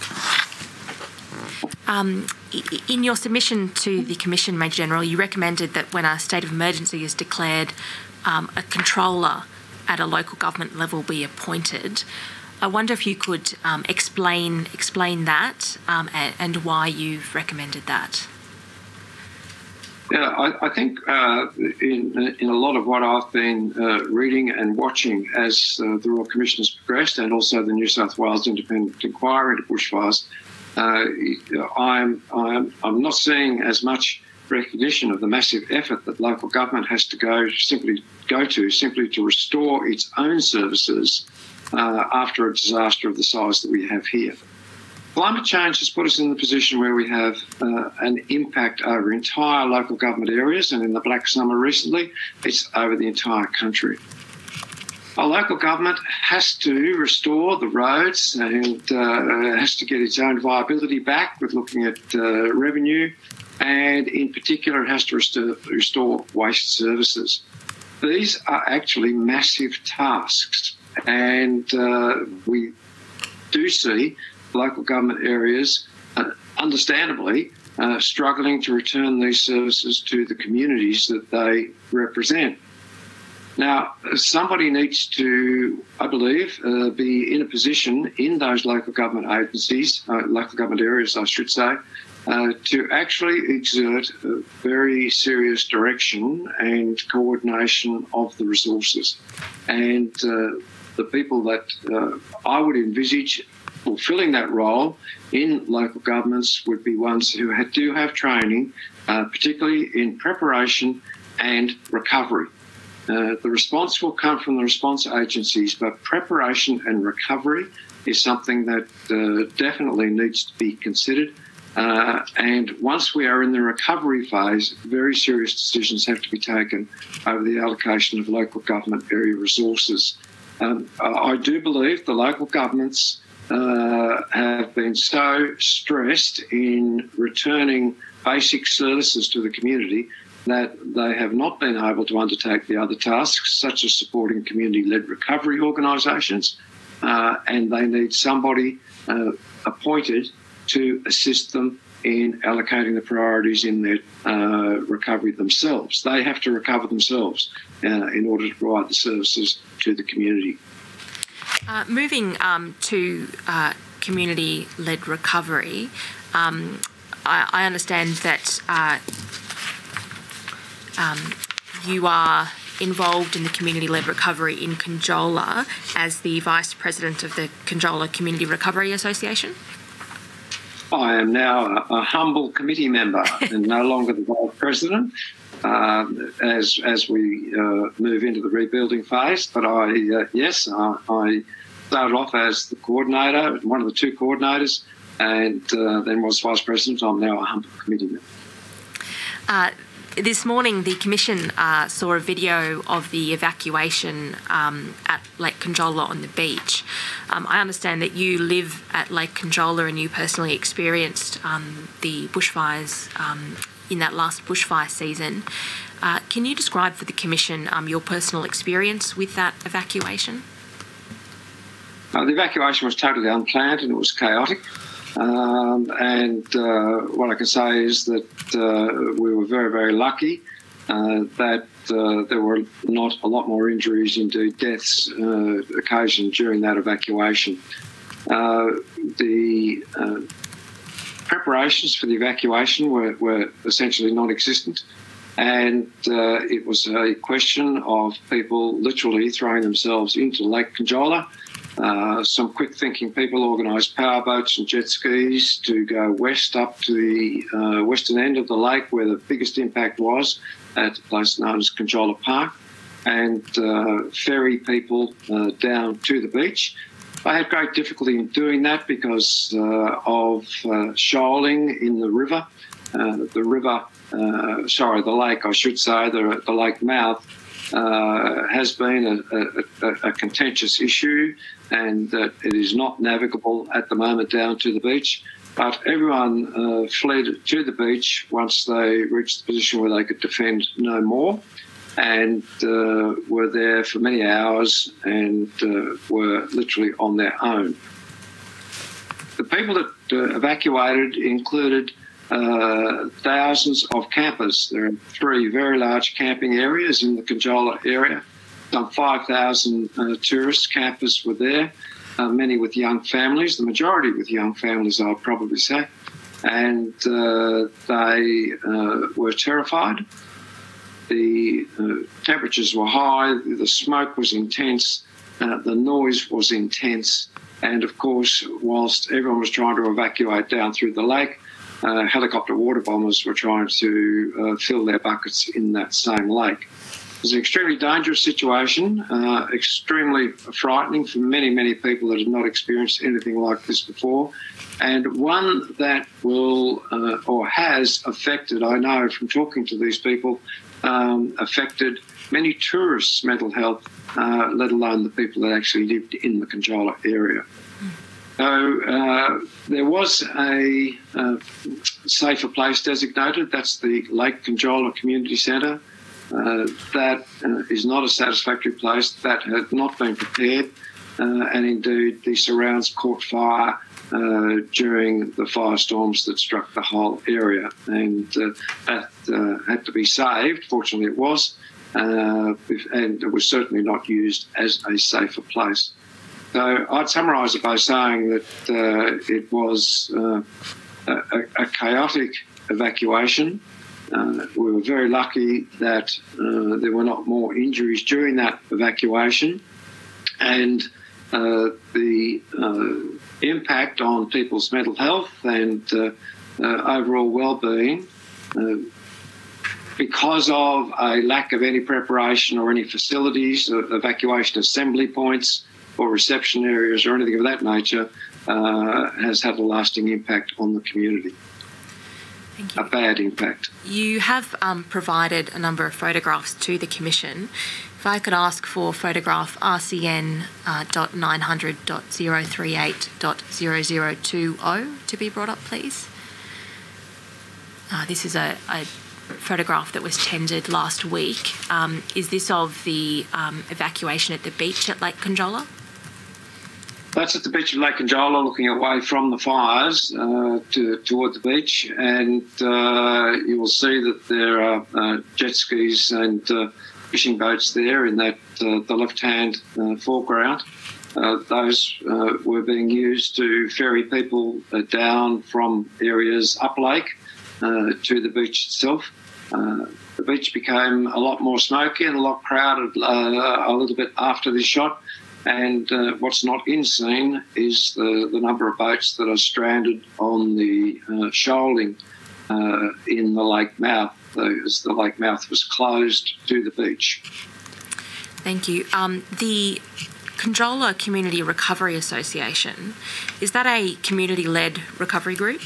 Um, in your submission to the Commission, Major General, you recommended that when a state of emergency is declared, um, a controller at a local government level be appointed. I wonder if you could um, explain explain that um, and, and why you've recommended that. Yeah, I, I think uh, in, in a lot of what I've been uh, reading and watching as uh, the Royal Commission has progressed, and also the New South Wales Independent Inquiry into bushfires, uh, I'm, I'm, I'm not seeing as much recognition of the massive effort that local government has to go simply go to simply to restore its own services uh, after a disaster of the size that we have here. Climate change has put us in the position where we have uh, an impact over entire local government areas, and in the Black Summer recently, it's over the entire country. A local government has to restore the roads and uh, has to get its own viability back with looking at uh, revenue, and in particular, it has to restore, restore waste services. These are actually massive tasks, and uh, we do see local government areas, uh, understandably, uh, struggling to return these services to the communities that they represent. Now, somebody needs to, I believe, uh, be in a position in those local government agencies, uh, local government areas, I should say, uh, to actually exert a very serious direction and coordination of the resources. And uh, the people that uh, I would envisage fulfilling that role in local governments would be ones who had, do have training, uh, particularly in preparation and recovery. Uh, the response will come from the response agencies, but preparation and recovery is something that uh, definitely needs to be considered. Uh, and once we are in the recovery phase, very serious decisions have to be taken over the allocation of local government area resources. Um, I do believe the local governments uh, have been so stressed in returning basic services to the community that they have not been able to undertake the other tasks, such as supporting community led recovery organisations, uh, and they need somebody uh, appointed to assist them in allocating the priorities in their uh, recovery themselves. They have to recover themselves uh, in order to provide the services to the community. Uh, moving um, to uh, community led recovery, um, I, I, understand that uh, um, you are involved in the community led recovery in Conjola as the Vice President of the Conjola Community Recovery Association. I am now a, a humble committee member and no longer the Vice President. Um, as as we uh, move into the rebuilding phase. But I, uh, yes, I, I, started off as the coordinator, one of the two coordinators, and uh, then was vice president. I'm now a humble committee member. This morning, the Commission uh, saw a video of the evacuation um, at Lake Conjola on the beach. Um, I understand that you live at Lake Conjola and you personally experienced um, the bushfires um, in that last bushfire season. Uh, can you describe for the Commission um, your personal experience with that evacuation? Uh, the evacuation was totally unplanned and it was chaotic. Um, and uh, what I can say is that uh, we were very, very lucky uh, that uh, there were not a lot more injuries, indeed deaths, uh, occasioned during that evacuation. the preparations for the evacuation were, were essentially non existent. And it was a question of people literally throwing themselves into Lake Conjola uh, some quick thinking people organised power boats and jet skis to go west up to the uh, western end of the lake where the biggest impact was at a place known as Conjola Park and uh, ferry people uh, down to the beach. I had great difficulty in doing that because uh, of shoaling in the river. the river, sorry, the lake, I should say, the, the lake mouth uh, has been a, a, a, contentious issue and that it is not navigable at the moment down to the beach. But everyone uh, fled to the beach once they reached the position where they could defend no more and uh, were there for many hours and uh, were literally on their own. The people that uh, evacuated included uh, thousands of campers. There are three very large camping areas in the Conjola area. Some 5,000 uh, tourist campers were there, uh, many with young families, the majority with young families, I'll probably say. And uh, they uh, were terrified. The temperatures were high, the smoke was intense, the noise was intense. And of course, whilst everyone was trying to evacuate down through the lake, uh, helicopter water bombers were trying to uh, fill their buckets in that same lake. It was an extremely dangerous situation, uh, extremely frightening for many, many people that had not experienced anything like this before, and one that will uh, or has affected, I know from talking to these people, um, affected many tourists' mental health, uh, let alone the people that actually lived in the Conjola area. So uh, there was a uh, safer place designated. That's the Lake Conjola Community Centre. Uh, that uh, is not a satisfactory place. That had not been prepared, uh, and indeed the surrounds caught fire uh, during the firestorms that struck the whole area, and that had to be saved. Fortunately, it was, and it was certainly not used as a safer place. So I'd summarise it by saying that uh, it was uh, a, a, chaotic evacuation. Uh, we were very lucky that uh, there were not more injuries during that evacuation, and uh, the uh, impact on people's mental health and overall well-being because of a lack of any preparation or any facilities, evacuation assembly points, or reception areas or anything of that nature uh, has had a lasting impact on the community. A bad impact. You have um, provided a number of photographs to the Commission. If I could ask for photograph RCN.900.038.0020 uh, to be brought up, please. Uh, this is a, a photograph that was tendered last week. Um, is this of the um, evacuation at the beach at Lake Conjola? That's at the beach of Lake Conjola, looking away from the fires uh, to, toward the beach, and uh, you will see that there are uh, jet skis and uh, fishing boats there in that uh, the left-hand uh, foreground. those were being used to ferry people down from areas up lake to the beach itself. the beach became a lot more smoky and a lot crowded a little bit after this shot. And uh, what's not in scene is the, the number of boats that are stranded on the uh, shoaling uh, in the lake mouth as the lake mouth was closed to the beach. Thank you. Um, the Conjola Community Recovery Association, is that a community led recovery group?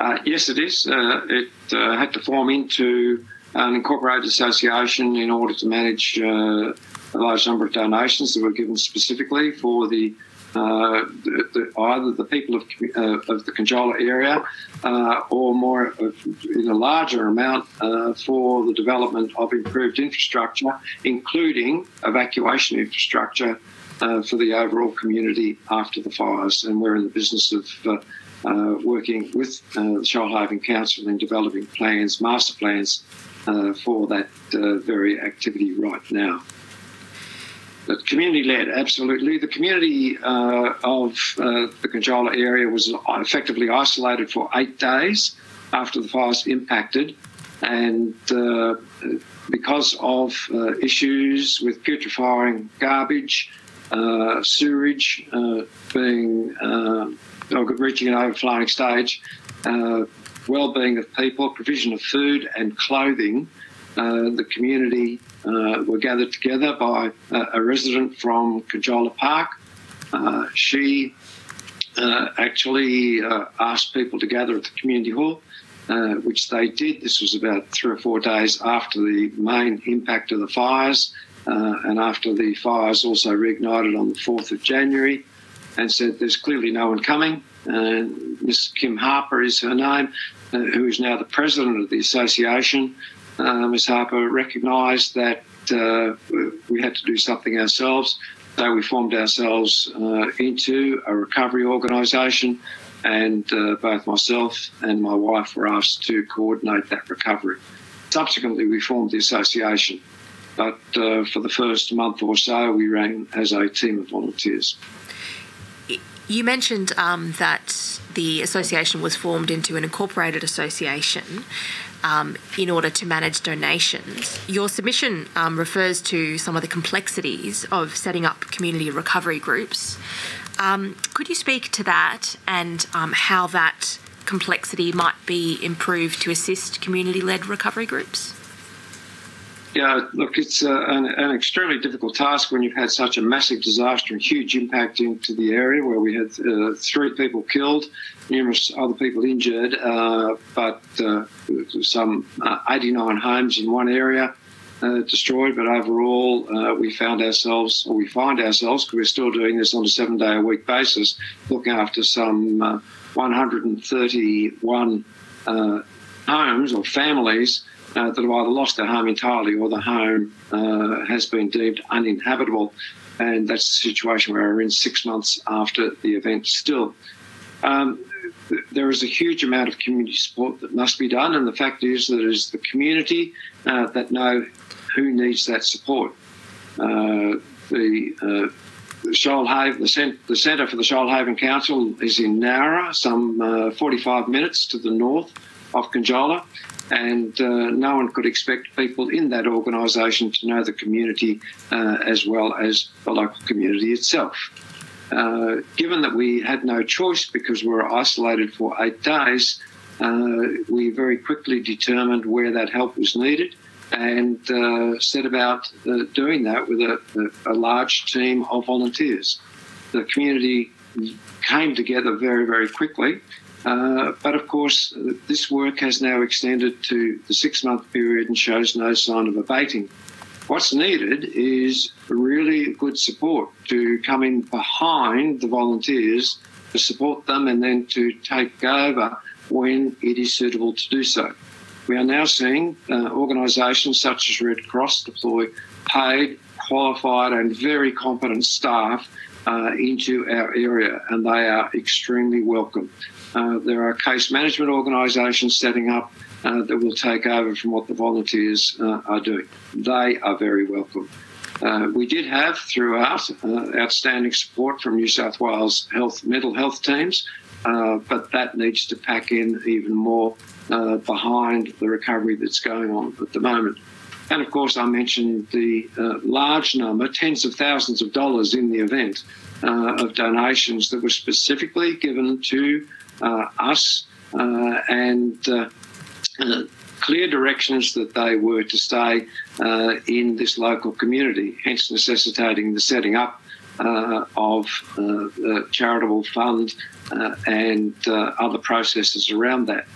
Uh, yes, it is. Uh, it uh, had to form into an incorporated association in order to manage uh, a large number of donations that were given specifically for the, uh, the, the either the people of, uh, of the Conjola area uh, or more in a larger amount uh, for the development of improved infrastructure, including evacuation infrastructure uh, for the overall community after the fires. And we're in the business of uh, working with the Shoalhaven Council in developing plans, master plans for that very activity right now. The community led, absolutely. The community uh, of uh, the Conjola area was effectively isolated for eight days after the fires impacted, and uh, because of uh, issues with putrefying garbage, uh, sewerage uh, being reaching an overflowing stage, well-being of people, provision of food and clothing, the community uh, were gathered together by uh, a resident from Conjola Park. Uh, she uh, actually uh, asked people to gather at the community hall, uh, which they did. This was about three or four days after the main impact of the fires and after the fires also reignited on the 4th of January and said there's clearly no one coming. And Miss Kim Harper is her name, who is now the president of the association uh, Ms Harper recognised that uh, we had to do something ourselves. So we formed ourselves uh, into a recovery organisation, and uh, both myself and my wife were asked to coordinate that recovery. Subsequently, we formed the association, but uh, for the first month or so, we ran as a team of volunteers. You mentioned um, that the association was formed into an incorporated association um, in order to manage donations. Your submission um, refers to some of the complexities of setting up community recovery groups. Um, could you speak to that and um, how that complexity might be improved to assist community led recovery groups? Yeah, look, it's uh, an, an, extremely difficult task when you've had such a massive disaster and huge impact into the area where we had uh, three people killed, numerous other people injured, uh, but uh, some uh, 89 homes in one area uh, destroyed. But overall, we found ourselves, or we find ourselves, because we're still doing this on a seven day a week basis, looking after some 131 homes or families uh, that have either lost their home entirely or the home uh, has been deemed uninhabitable. And that's the situation where we're in six months after the event still. Um, there is a huge amount of community support that must be done, and the fact is that it is the community uh, that know who needs that support. Uh, the uh, Shoalhaven, the, cent- the Centre for the Shoalhaven Council is in Nowra, some uh, 45 minutes to the north of Conjola, and uh, no one could expect people in that organisation to know the community uh, as well as the local community itself. Uh, given that we had no choice because we were isolated for eight days, uh, we very quickly determined where that help was needed and uh, set about uh, doing that with a, a, a large team of volunteers. The community came together very, very quickly uh, but of course, this work has now extended to the six month period and shows no sign of abating. What's needed is really good support to come in behind the volunteers, to support them, and then to take over when it is suitable to do so. We are now seeing uh, organisations such as Red Cross deploy paid, qualified, and very competent staff uh, into our area, and they are extremely welcome. Uh, there are case management organisations setting up uh, that will take over from what the volunteers uh, are doing. They are very welcome. Uh, we did have throughout uh, outstanding support from New South Wales health mental health teams, but that needs to pack in even more behind the recovery that's going on at the moment. And of course, I mentioned the uh, large number, tens of thousands of dollars in the event uh, of donations that were specifically given to Uh, us uh, and uh, uh, clear directions that they were to stay uh, in this local community, hence necessitating the setting up of a charitable fund and other processes around that.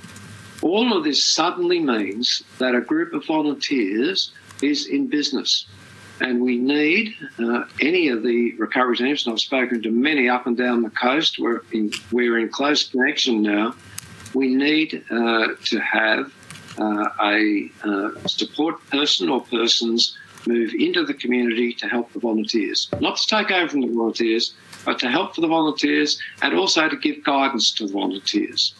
All of this suddenly means that a group of volunteers is in business. And we need uh, any of the recovery teams, and I've spoken to many up and down the coast, we're in, we're in close connection now. We need uh, to have uh, a uh, support person or persons move into the community to help the volunteers. Not to take over from the volunteers, but to help for the volunteers and also to give guidance to the volunteers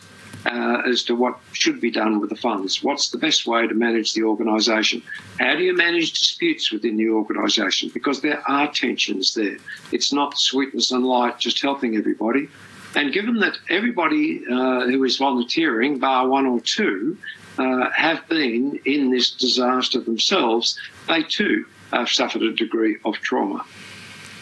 uh, as to what should be done with the funds. What's the best way to manage the organisation? How do you manage disputes within the organisation? Because there are tensions there. It's not sweetness and light just helping everybody. And given that everybody uh, who is volunteering, bar one or two, uh, have been in this disaster themselves, they too have suffered a degree of trauma.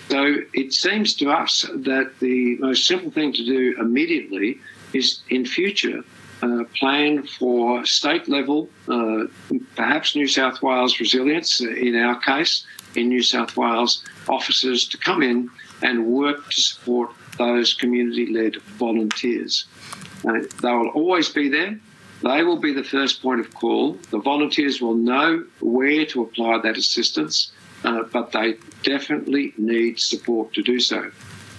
So it seems to us that the most simple thing to do immediately is in future uh, plan for state level, uh, perhaps New South Wales resilience, uh, in our case, in New South Wales, officers to come in and work to support those community led volunteers. Uh, they will always be there. They will be the first point of call. The volunteers will know where to apply that assistance, uh, but they definitely need support to do so.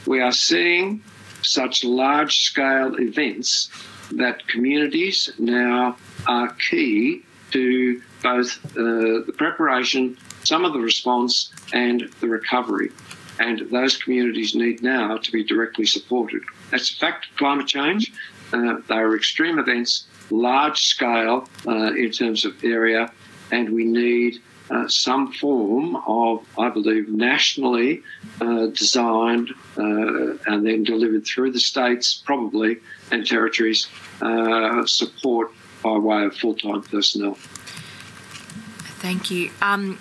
We are seeing such large scale events that communities now are key to both uh, the preparation, some of the response, and the recovery. And those communities need now to be directly supported. That's a fact of climate change. Uh, they are extreme events, large scale uh, in terms of area, and we need uh, some form of, I believe, nationally uh, designed uh, and then delivered through the states, probably, and territories, uh, support by way of full time personnel. Thank you. Um,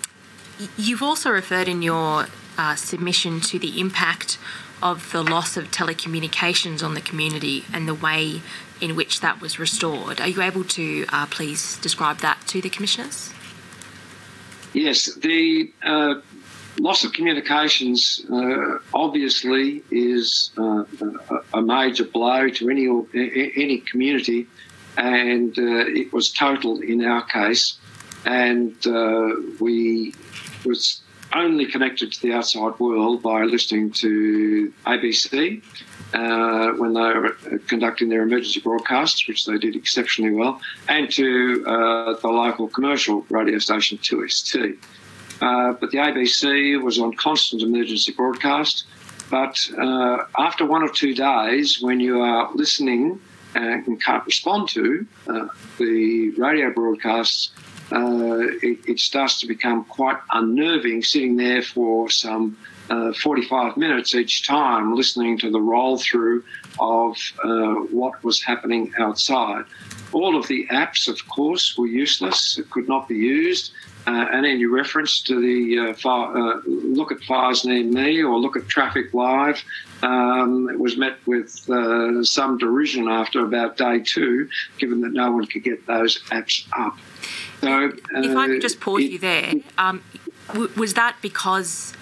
you've also referred in your uh, submission to the impact of the loss of telecommunications on the community and the way in which that was restored. Are you able to uh, please describe that to the commissioners? Yes, the uh, loss of communications uh, obviously is uh, a major blow to any any community, and uh, it was total in our case, and uh, we was only connected to the outside world by listening to ABC uh, when they were conducting their emergency broadcasts, which they did exceptionally well, and to uh, the local commercial radio station 2ST. Uh, but the ABC was on constant emergency broadcast. But uh, after one or two days, when you are listening and can't respond to uh, the radio broadcasts, uh, it, it starts to become quite unnerving sitting there for some uh, 45 minutes each time listening to the roll through of uh, what was happening outside. All of the apps, of course, were useless, it could not be used. Uh, and any reference to the uh, fire, uh, look at fires near me or look at traffic live um, it was met with uh, some derision after about day two, given that no one could get those apps up. So, if I could just pause it, you there, um, was that because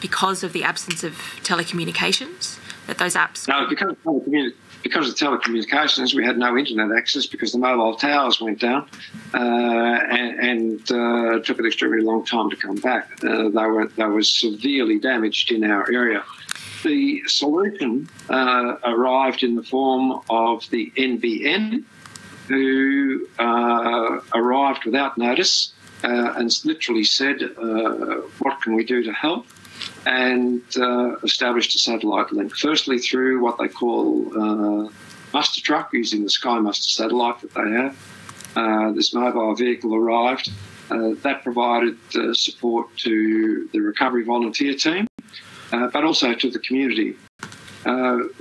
because of the absence of telecommunications that those apps? No, because of telecommunications because of telecommunications, we had no internet access because the mobile towers went down uh, and, and uh, took an extremely long time to come back. Uh, they were they were severely damaged in our area. The solution uh, arrived in the form of the NBN, who uh, arrived without notice uh, and literally said, "What can we do to help?" And uh, established a satellite link. Firstly, through what they call uh, muster truck, using the Sky Muster satellite that they have. Uh, this mobile vehicle arrived. Uh, that provided uh, support to the recovery volunteer team, uh, but also to the community.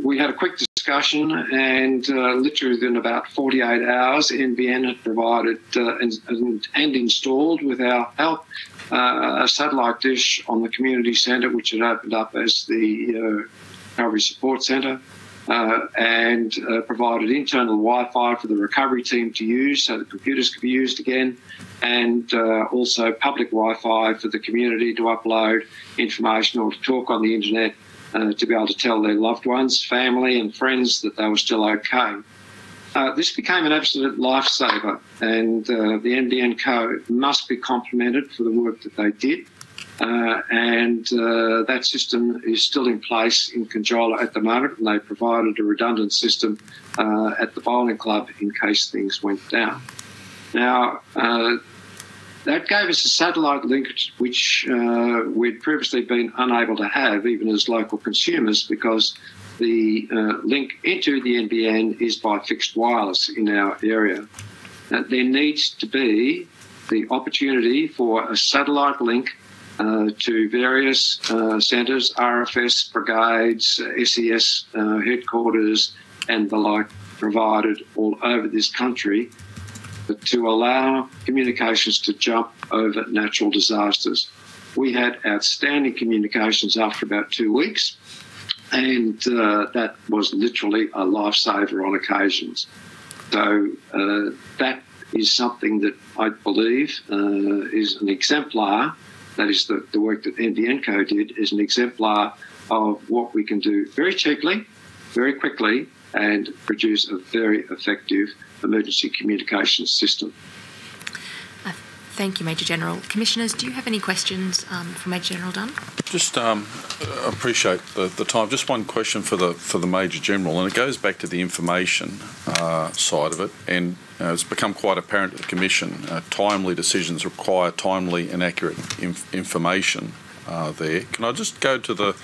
we had a quick discussion, and literally within about 48 hours, NBN had provided and, and installed, with our help, uh, a satellite dish on the community centre, which had opened up as the uh, Recovery Support Centre. Uh, and uh, provided internal Wi-Fi for the recovery team to use, so the computers could be used again, and uh, also public Wi-Fi for the community to upload information or to talk on the internet uh, to be able to tell their loved ones, family, and friends that they were still okay. Uh, this became an absolute lifesaver, and uh, the NBN Co must be complimented for the work that they did. Uh, and uh, that system is still in place in Conjola at the moment, and they provided a redundant system uh, at the bowling club in case things went down. Now, that gave us a satellite link which uh, we'd previously been unable to have, even as local consumers, because the uh, link into the NBN is by fixed wireless in our area. there needs to be the opportunity for a satellite link uh, to various uh, centres, RFS brigades, SES uh, headquarters, and the like provided all over this country to allow communications to jump over natural disasters. We had outstanding communications after about two weeks, and uh, that was literally a lifesaver on occasions. So uh, that is something that I believe uh, is an exemplar. That is the, the work that NBNCO did is an exemplar of what we can do very cheaply, very quickly, and produce a very effective emergency communications system. Thank you, Major General. Commissioners, do you have any questions um, for Major General Dunn? Just um, appreciate the, the, time. Just one question for the for the Major General, and it goes back to the information uh, side of it. And uh, it's become quite apparent to the Commission. Uh, timely decisions require timely and accurate inf information. Uh, there. Can I just go to the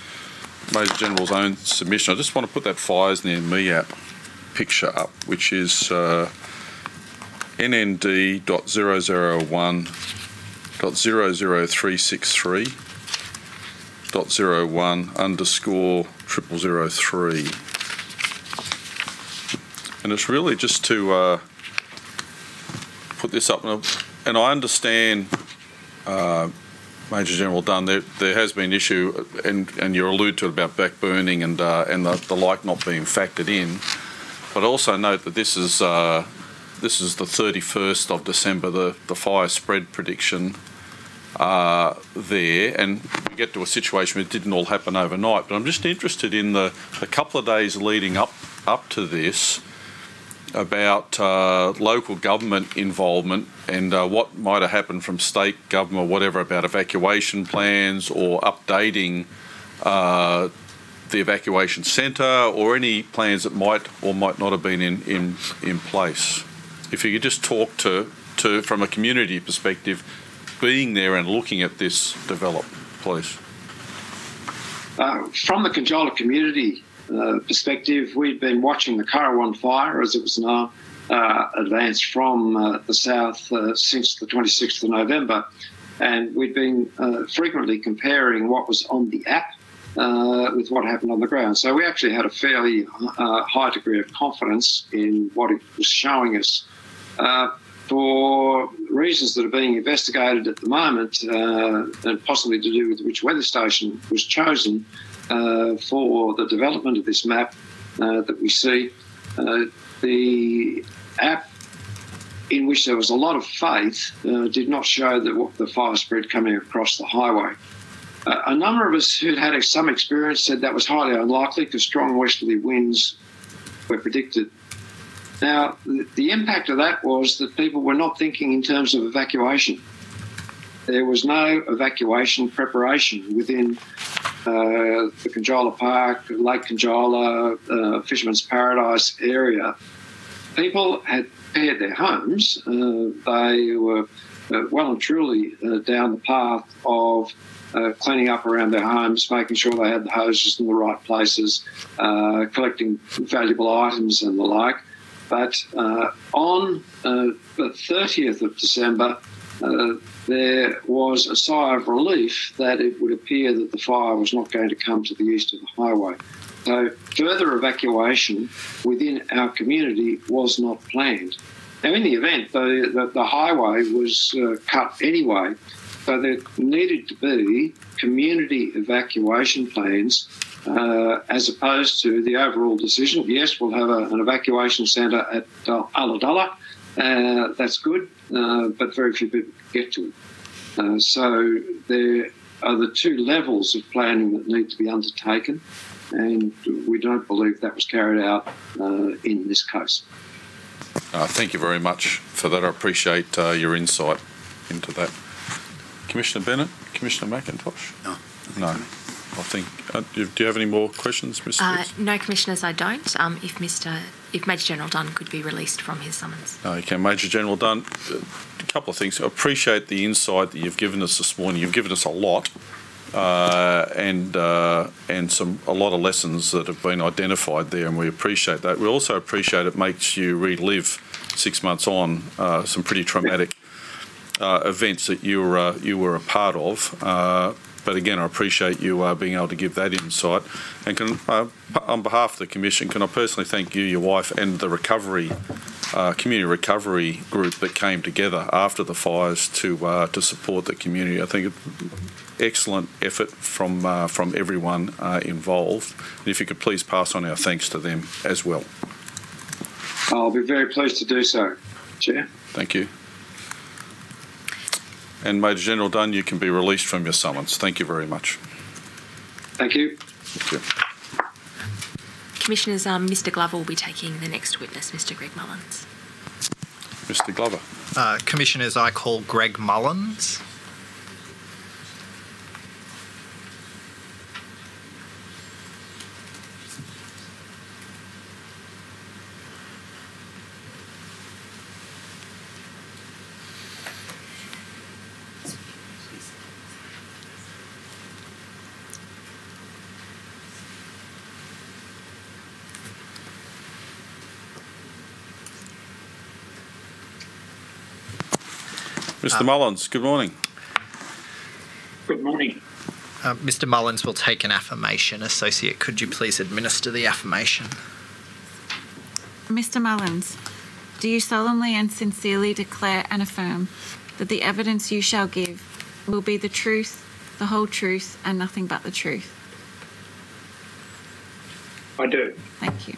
Major General's own submission? I just want to put that fires near me app picture up, which is uh, NND.001.00363.01 underscore triple zero three. And it's really just to uh, put this up, and I understand uh, Major General Dunn, there, there has been issue, and, and you allude to it about backburning and, uh, and the, the like not being factored in. But also note that this is uh, this is the 31st of December, the, the fire spread prediction uh, there, and we get to a situation where it didn't all happen overnight. But I'm just interested in the, the couple of days leading up up to this about uh, local government involvement and uh, what might have happened from state government or whatever about evacuation plans or updating uh, the evacuation centre or any plans that might or might not have been in, in, in place. If you could just talk to, to, from a community perspective, being there and looking at this develop, please. Uh, from the Conjola community uh, perspective, we've been watching the Currowan fire, as it was now, uh, advance from uh, the south uh, since the 26th of November. And we've been uh, frequently comparing what was on the app with what happened on the ground. So we actually had a fairly high degree of confidence in what it was showing us. Uh, for reasons that are being investigated at the moment, uh, and possibly to do with which weather station was chosen uh, for the development of this map uh, that we see, the app in which there was a lot of faith did not show that the fire spread coming across the highway. A number of us who'd had some experience said that was highly unlikely because strong westerly winds were predicted. Now, the, impact of that was that people were not thinking in terms of evacuation. There was no evacuation preparation within uh, the Conjola Park, Lake Conjola, uh, Fisherman's Paradise area. People had prepared their homes. Uh, they were uh, well and truly uh, down the path of uh, cleaning up around their homes, making sure they had the hoses in the right places, uh, collecting valuable items and the like. But uh, on uh, the 30th of December, uh, there was a sigh of relief that it would appear that the fire was not going to come to the east of the highway. So further evacuation within our community was not planned. Now, in the event, the, the, the highway was uh, cut anyway, so there needed to be community evacuation plans uh, as opposed to the overall decision. Yes, we'll have a, an evacuation centre at uh, Ulladulla. Uh, that's good, uh, but very few people get to it. Uh, so there are the two levels of planning that need to be undertaken, and we don't believe that was carried out uh, in this case. Uh, thank you very much for that. I appreciate uh, your insight into that. Commissioner Bennett, Commissioner Macintosh? No. No. I think. Uh, do you have any more questions, Mr. Uh, no, Commissioners, I don't. Um, if Mr. If Major General Dunn could be released from his summons. Okay, Major General Dunn, uh, a couple of things. I appreciate the insight that you've given us this morning. You've given us a lot, uh, and uh, and some a lot of lessons that have been identified there, and we appreciate that. We also appreciate it makes you relive six months on uh, some pretty traumatic uh, events that you were uh, you were a part of. But again, I appreciate you uh, being able to give that insight. And can, uh, on behalf of the Commission, can I personally thank you, your wife, and the recovery uh, community recovery group that came together after the fires to uh, to support the community. I think excellent effort from uh, from everyone uh, involved. And if you could please pass on our thanks to them as well. I'll be very pleased to do so, Chair. Thank you. And Major General Dunn, you can be released from your summons. Thank you very much. Thank you. Thank you. Commissioners, um, Mr. Glover will be taking the next witness, Mr. Greg Mullins. Mr. Glover. Uh, Commissioners, I call Greg Mullins. Mr. Mullins, good morning. Good morning. Uh, Mr. Mullins will take an affirmation. Associate, could you please administer the affirmation? Mr. Mullins, do you solemnly and sincerely declare and affirm that the evidence you shall give will be the truth, the whole truth, and nothing but the truth? I do. Thank you.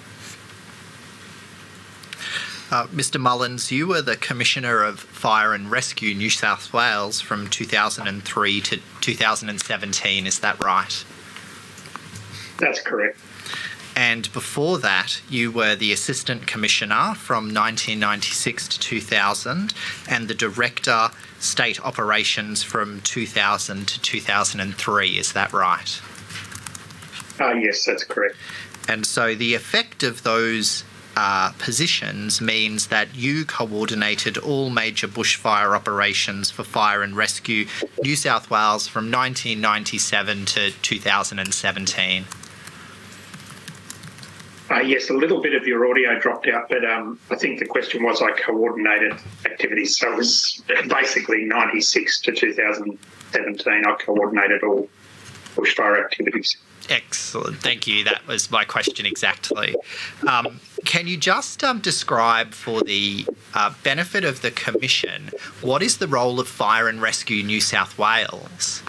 Uh, Mr. Mullins, you were the Commissioner of Fire and Rescue New South Wales from 2003 to 2017, is that right? That's correct. And before that, you were the Assistant Commissioner from 1996 to 2000 and the Director State Operations from 2000 to 2003, is that right? Uh, yes, that's correct. And so the effect of those uh, positions means that you coordinated all major bushfire operations for fire and rescue New South Wales from 1997 to 2017. Uh, yes, a little bit of your audio dropped out, but um, I think the question was I coordinated activities. So it was basically 96 to 2017. I coordinated all bushfire activities. Excellent, thank you. That was my question exactly. Um, can you just um, describe for the uh, benefit of the Commission what is the role of Fire and Rescue New South Wales?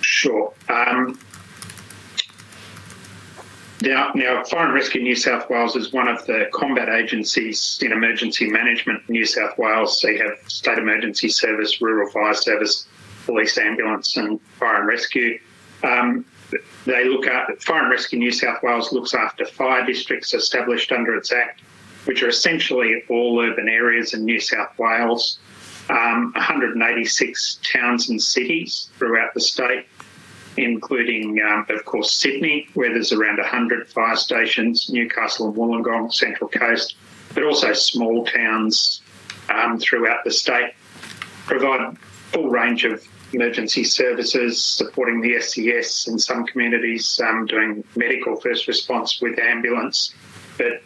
Sure. Um, now, now, Fire and Rescue New South Wales is one of the combat agencies in emergency management in New South Wales. You have State Emergency Service, Rural Fire Service, Police Ambulance, and Fire and Rescue. Um, they look at Fire and Rescue New South Wales looks after fire districts established under its act, which are essentially all urban areas in New South Wales. Um, 186 towns and cities throughout the state, including, um, of course, Sydney, where there's around 100 fire stations, Newcastle and Wollongong, Central Coast, but also small towns um, throughout the state. Provide full range of emergency services, supporting the SES in some communities, um, doing medical first response with ambulance, but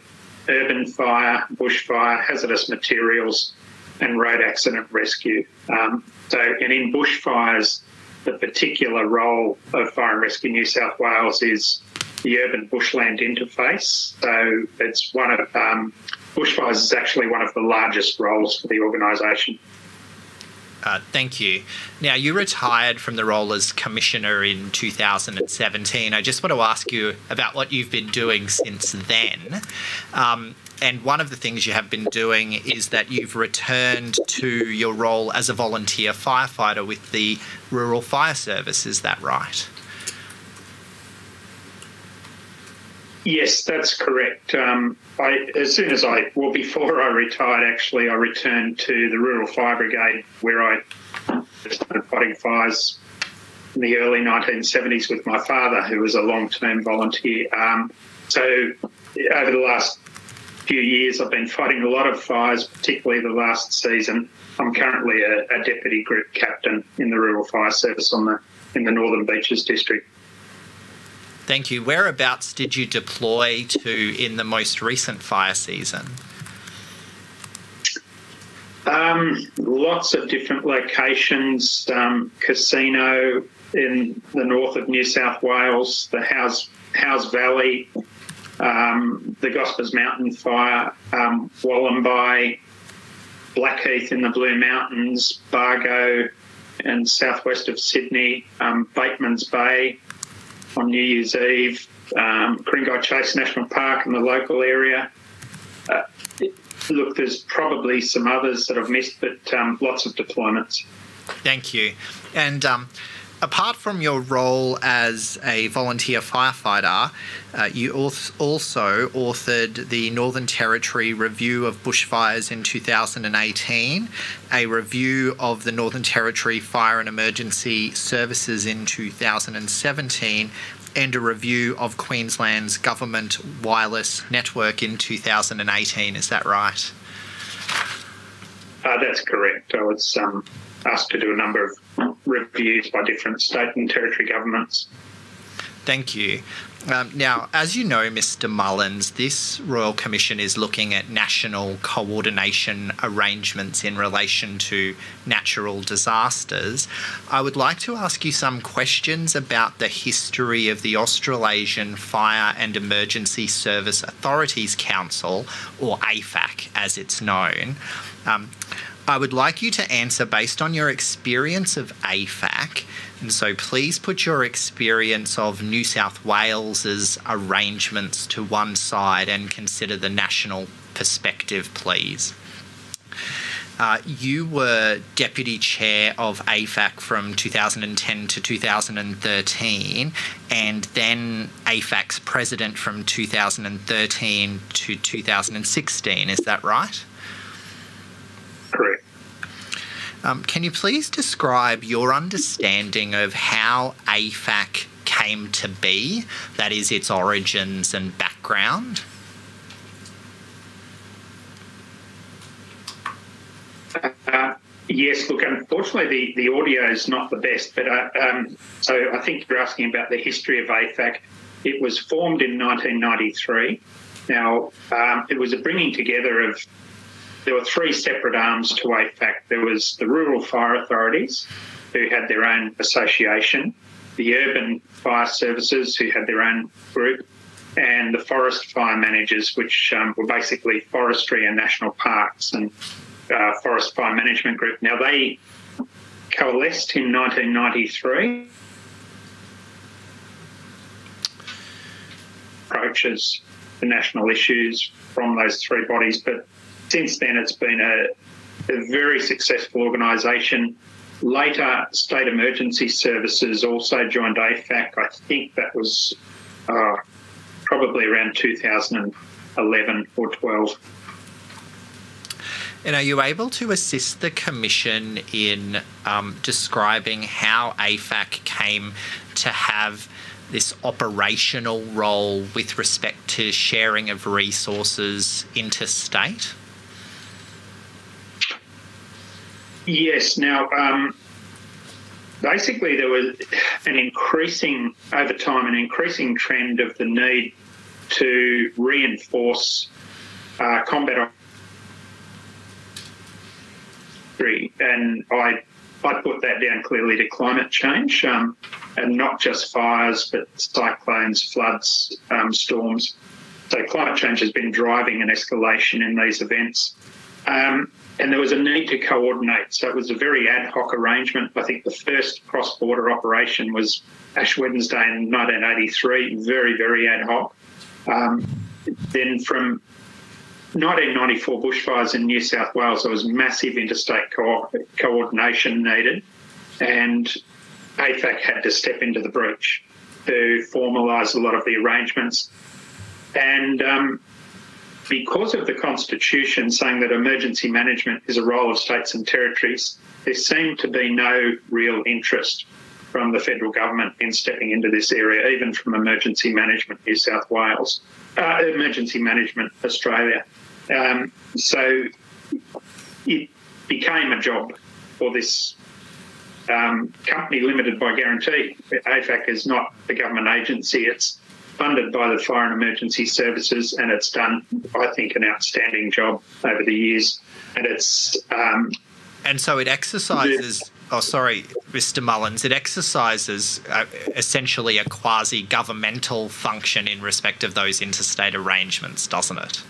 urban fire, bushfire, hazardous materials, and road accident rescue. Um, so, and in bushfires, the particular role of Fire and Rescue New South Wales is the urban bushland interface. So, it's one of um, bushfires is actually one of the largest roles for the organisation. Uh, thank you. Now, you retired from the role as Commissioner in 2017. I just want to ask you about what you've been doing since then. Um, and one of the things you have been doing is that you've returned to your role as a volunteer firefighter with the Rural Fire Service. Is that right? Yes, that's correct. Um, I, as soon as I, well, before I retired, actually, I returned to the Rural Fire Brigade where I started fighting fires in the early 1970s with my father, who was a long term volunteer. Um, so, over the last few years, I've been fighting a lot of fires, particularly the last season. I'm currently a, a deputy group captain in the Rural Fire Service on the in the Northern Beaches district. Thank you. Whereabouts did you deploy to in the most recent fire season? Um, lots of different locations. Um, casino in the north of New South Wales, the Howes, Howes Valley, um, the Gospers Mountain Fire, um, Wollombi, Blackheath in the Blue Mountains, Bargo, and southwest of Sydney, um, Bateman's Bay on New Year's Eve, um, Ku-ring-gai Chase National Park in the local area. Uh, look, there's probably some others that I've missed, but um, lots of deployments. Thank you. And um, apart from your role as a volunteer firefighter, uh, you also authored the Northern Territory Review of Bushfires in 2018, a review of the Northern Territory Fire and Emergency Services in 2017, and a review of Queensland's government wireless network in 2018. Is that right? Uh, that's correct. I was um, asked to do a number of reviews by different state and territory governments. Thank you. Um, now, as you know, Mr. Mullins, this Royal Commission is looking at national coordination arrangements in relation to natural disasters. I would like to ask you some questions about the history of the Australasian Fire and Emergency Service Authorities Council, or AFAC as it's known. Um, I would like you to answer based on your experience of AFAC. And so please put your experience of New South Wales's arrangements to one side and consider the national perspective, please. Uh, you were deputy chair of AFAC from 2010 to 2013, and then AFAC's president from 2013 to 2016. Is that right? Correct. Um, can you please describe your understanding of how AFAC came to be? That is, its origins and background? Uh, yes, look, unfortunately, the, the audio is not the best, but uh, um, so I think you're asking about the history of AFAC. It was formed in 1993. Now, um, it was a bringing together of there were three separate arms to AFAC. There was the rural fire authorities, who had their own association, the urban fire services, who had their own group, and the forest fire managers, which um, were basically forestry and national parks and uh, forest fire management group. Now they coalesced in 1993. Approaches the national issues from those three bodies, but since then, it's been a, a very successful organisation. Later, State Emergency Services also joined AFAC. I think that was uh, probably around 2011 or 12. And are you able to assist the Commission in um, describing how AFAC came to have this operational role with respect to sharing of resources interstate? Yes. Now, um, basically, there was an increasing, over time, an increasing trend of the need to reinforce uh, combat and I I put that down clearly to climate change, um, and not just fires, but cyclones, floods, um, storms. So climate change has been driving an escalation in these events. Um, and there was a need to coordinate. So it was a very ad hoc arrangement. I think the first cross border operation was Ash Wednesday in 1983, very, very ad hoc. Um, then from 1994 bushfires in New South Wales, there was massive interstate co- coordination needed, and AFAC had to step into the breach to formalise a lot of the arrangements. And um, because of the Constitution saying that emergency management is a role of states and territories, there seemed to be no real interest from the federal government in stepping into this area, even from Emergency Management New South Wales, uh, Emergency Management Australia. Um, so it became a job for this um, company limited by guarantee. AFAC is not a government agency. It's funded by the Fire and Emergency Services, and it's done, I think, an outstanding job over the years. And it's um, and so it exercises. Oh, sorry, Mr. Mullins. It exercises uh, essentially a quasi-governmental function in respect of those interstate arrangements, doesn't it?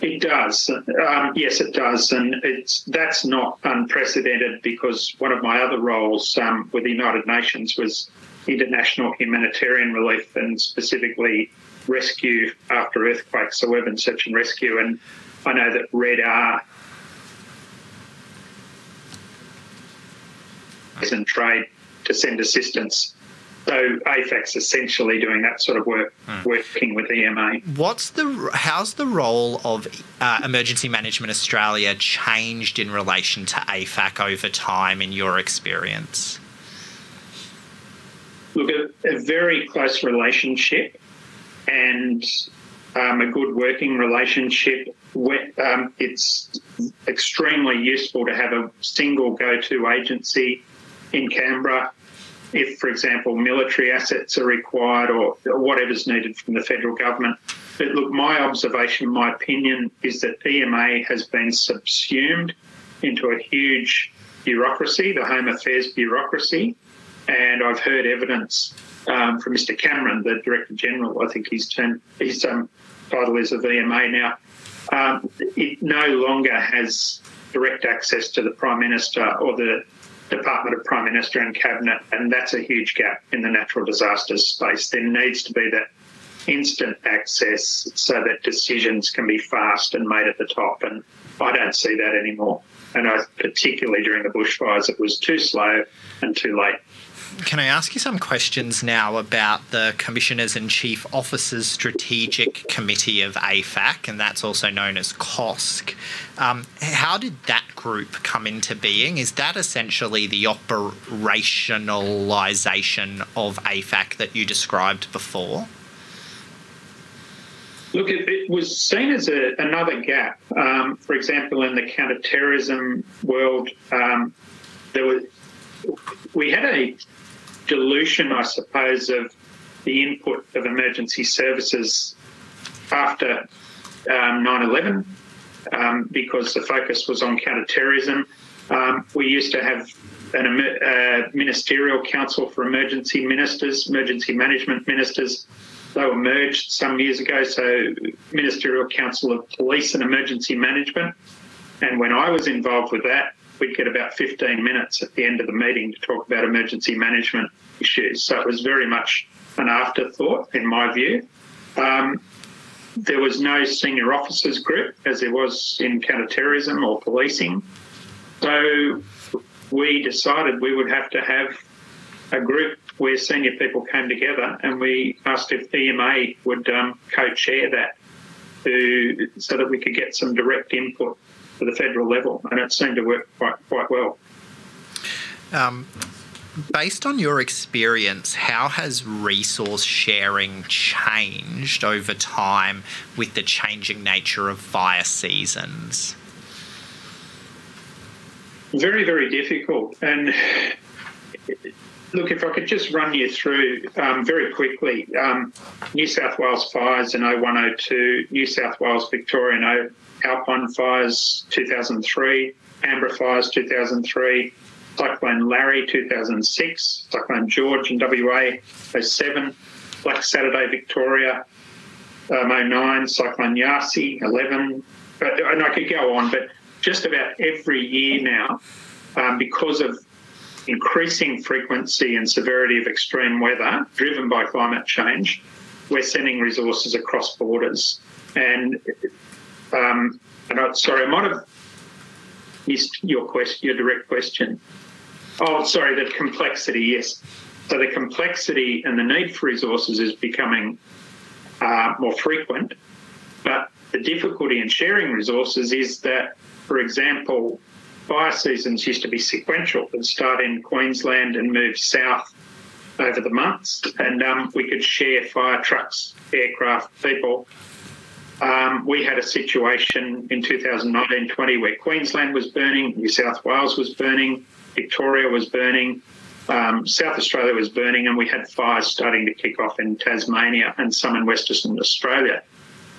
It does. Um, yes, it does, and it's that's not unprecedented because one of my other roles um, with the United Nations was international humanitarian relief and specifically rescue after earthquakes, so urban search and rescue. And I know that Red R and trade to send assistance. So AFAC's essentially doing that sort of work, mm. working with EMA. What's the how's the role of uh, Emergency Management Australia changed in relation to AFAC over time in your experience? Look, a, a very close relationship and um, a good working relationship. Um, it's extremely useful to have a single go-to agency in Canberra if, for example, military assets are required or, whatever's needed from the federal government. But look, my observation, my opinion is that EMA has been subsumed into a huge bureaucracy, the Home Affairs bureaucracy. And I've heard evidence um, from Mr. Cameron, the Director General, I think his, term, his um, title is of EMA now. Um, it no longer has direct access to the Prime Minister or the Department of Prime Minister and Cabinet, and that's a huge gap in the natural disasters space. There needs to be that instant access so that decisions can be fast and made at the top, and I don't see that anymore. And I, particularly during the bushfires, it was too slow and too late. Can I ask you some questions now about the Commissioners and Chief Officers Strategic Committee of AFAC, and that's also known as COSC? Um, how did that group come into being? Is that essentially the operationalisation of AFAC that you described before? Look, it, it was seen as a, another gap. Um, for example, in the counterterrorism world, um, there was we had a dilution, I suppose, of the input of emergency services after um, 9 11 um, because the focus was on counterterrorism. Um, we used to have an, a uh, ministerial council for emergency ministers, emergency management ministers. They were merged some years ago, so Ministerial Council of Police and Emergency Management. And when I was involved with that, we'd get about 15 minutes at the end of the meeting to talk about emergency management issues. So it was very much an afterthought, in my view. Um, there was no senior officers group as there was in counterterrorism or policing. So we decided we would have to have a group where senior people came together and we asked if EMA would um, co-chair that to, so that we could get some direct input for the federal level, and it seemed to work quite quite well. Um, based on your experience, how has resource sharing changed over time with the changing nature of fire seasons? Very, very difficult. And look, if I could just run you through um, very quickly um, New South Wales fires in 0102, New South Wales Victorian Alpine fires 2003, Canberra fires 2003, Cyclone Larry 2006, Cyclone George in WA 07, Black Saturday Victoria um, 09, Cyclone Yasi 11, but, and I could go on, but just about every year now, um, because of increasing frequency and severity of extreme weather driven by climate change, we're sending resources across borders. And um, and I, sorry, I might have missed your question, your direct question. Oh, sorry, the complexity. Yes, so the complexity and the need for resources is becoming are more frequent. But the difficulty in sharing resources is that, for example, fire seasons used to be sequential and start in Queensland and move south over the months, and um, we could share fire trucks, aircraft, people. Um, we had a situation in 2019-20 where Queensland was burning, New South Wales was burning, Victoria was burning, um, South Australia was burning, and we had fires starting to kick off in Tasmania and some in Western Australia.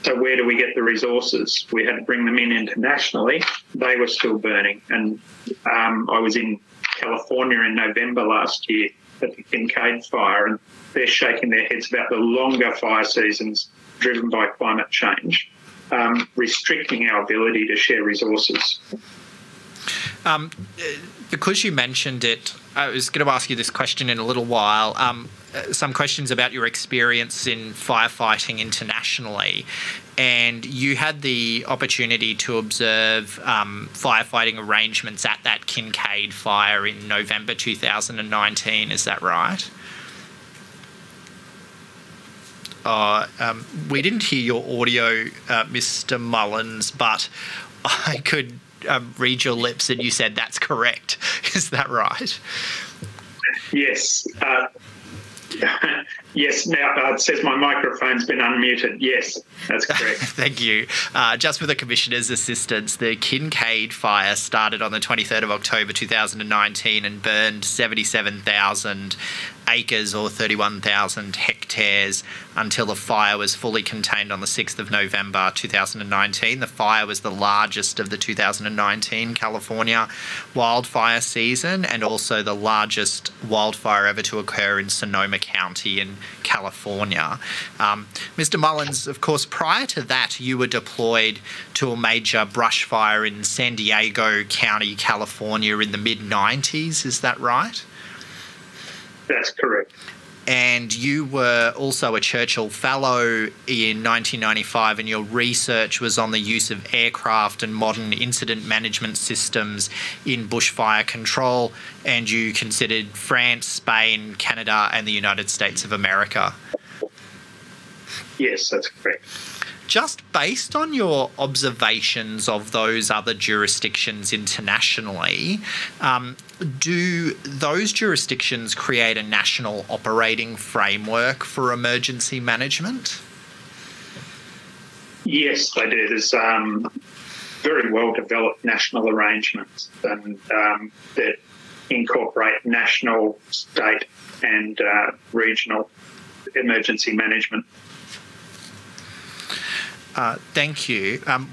So where do we get the resources? We had to bring them in internationally. They were still burning, and um, I was in California in November last year at the Kincade fire, and they're shaking their heads about the longer fire seasons driven by climate change, um, restricting our ability to share resources. Um, because you mentioned it, I was going to ask you this question in a little while. Um, some questions about your experience in firefighting internationally. And you had the opportunity to observe um, firefighting arrangements at that Kincade fire in November 2019, is that right? Uh, um, we didn't hear your audio, uh, Mr. Mullins, but I could um, read your lips and you said that's correct. Is that right? Yes. Uh, yes, now uh, it says my microphone's been unmuted. Yes, that's correct. Thank you. Uh, just for the Commissioner's assistance, the Kincade fire started on the 23rd of October 2019 and burned 77,000 acres or 31,000 hectares until the fire was fully contained on the 6th of November 2019. The fire was the largest of the 2019 California wildfire season and also the largest wildfire ever to occur in Sonoma County in California. Um, Mr. Mullins, of course, prior to that, you were deployed to a major brush fire in San Diego County, California in the mid 90s. Is that right? That's correct. And you were also a Churchill Fellow in 1995, and your research was on the use of aircraft and modern incident management systems in bushfire control. And you considered France, Spain, Canada, and the United States of America. Yes, that's correct just based on your observations of those other jurisdictions internationally, um, do those jurisdictions create a national operating framework for emergency management? Yes, they do. There's um, very well developed national arrangements and um, that incorporate national, state, and uh, regional emergency management uh, thank you. Um,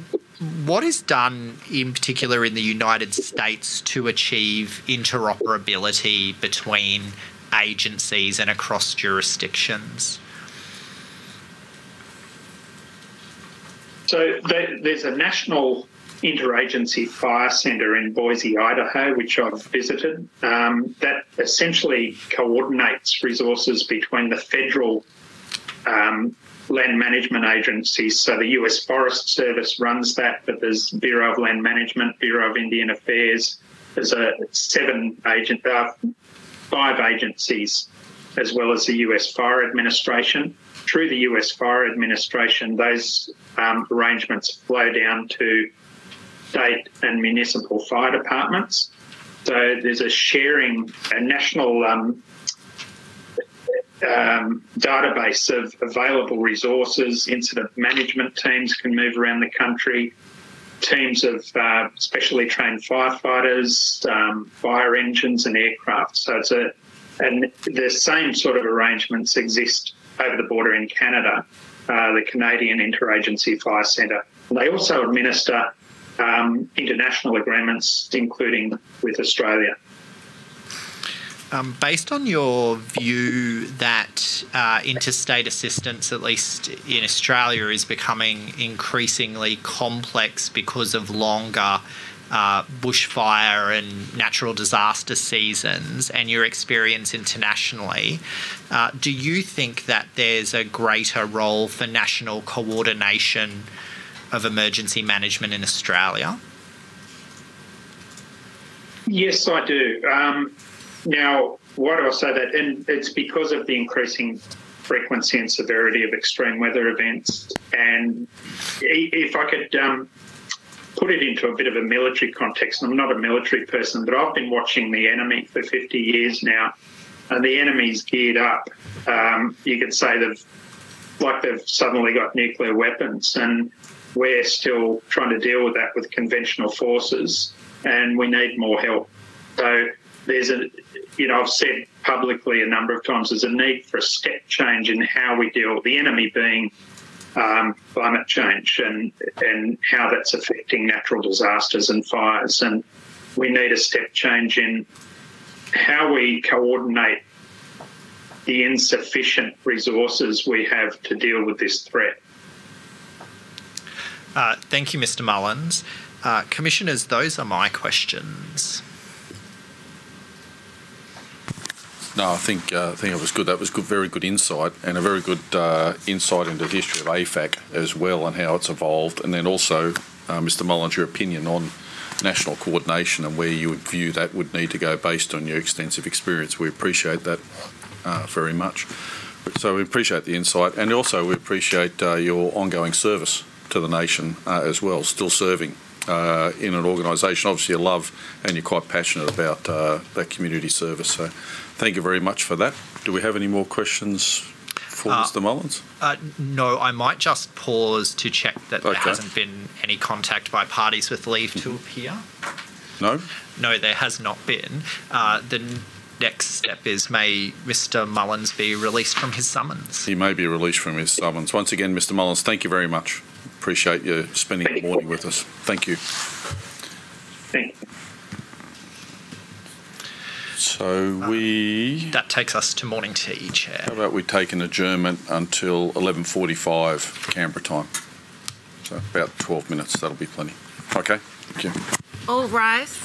what is done in particular in the United States to achieve interoperability between agencies and across jurisdictions? So there's a national interagency fire centre in Boise, Idaho, which I've visited, um, that essentially coordinates resources between the federal um, land management agencies. So the US Forest Service runs that, but there's Bureau of Land Management, Bureau of Indian Affairs. There's a seven agent, uh, five agencies, as well as the US Fire Administration. Through the US Fire Administration, those um, arrangements flow down to state and municipal fire departments. So there's a sharing, a national um, um, database of available resources. Incident management teams can move around the country. Teams of uh, specially trained firefighters, um, fire engines, and aircraft. So it's a, and the same sort of arrangements exist over the border in Canada, uh, the Canadian Interagency Fire Centre. They also administer um, international agreements, including with Australia. Um, based on your view that uh, interstate assistance, at least in Australia, is becoming increasingly complex because of longer uh, bushfire and natural disaster seasons, and your experience internationally, uh, do you think that there's a greater role for national coordination of emergency management in Australia? Yes, I do. Um, now, why do I say that? And it's because of the increasing frequency and severity of extreme weather events. And if I could um, put it into a bit of a military context, I'm not a military person, but I've been watching the enemy for 50 years now, and the enemy's geared up. Um, you could say they've like they've suddenly got nuclear weapons, and we're still trying to deal with that with conventional forces, and we need more help. So there's a, you know, I've said publicly a number of times there's a need for a step change in how we deal. The enemy being um, climate change and and how that's affecting natural disasters and fires, and we need a step change in how we coordinate the insufficient resources we have to deal with this threat. Uh, thank you, Mr. Mullins. Uh, commissioners, those are my questions. No, I think uh, I think it was good. That was good, very good insight, and a very good uh, insight into the history of AFAC as well, and how it's evolved, and then also, uh, Mr. Mullins, your opinion on national coordination and where you would view that would need to go based on your extensive experience. We appreciate that uh, very much. So we appreciate the insight, and also we appreciate uh, your ongoing service to the nation uh, as well, still serving uh, in an organisation. Obviously, you love and you're quite passionate about uh, that community service. So, thank you very much for that. Do we have any more questions for Uh, Mr. Mullins? Uh, no, I might just pause to check that there hasn't been any contact by parties with leave to appear. No. No, there has not been. Uh, the next step is may Mr. Mullins be released from his summons. He may be released from his summons. Once again, Mr. Mullins, thank you very much. Appreciate you spending the morning with us. Thank you. Thank you. So um, we. That takes us to morning tea, Chair. How about we take an adjournment until 11:45 Canberra time? So about 12 minutes. That'll be plenty. Okay. Thank you. All rise.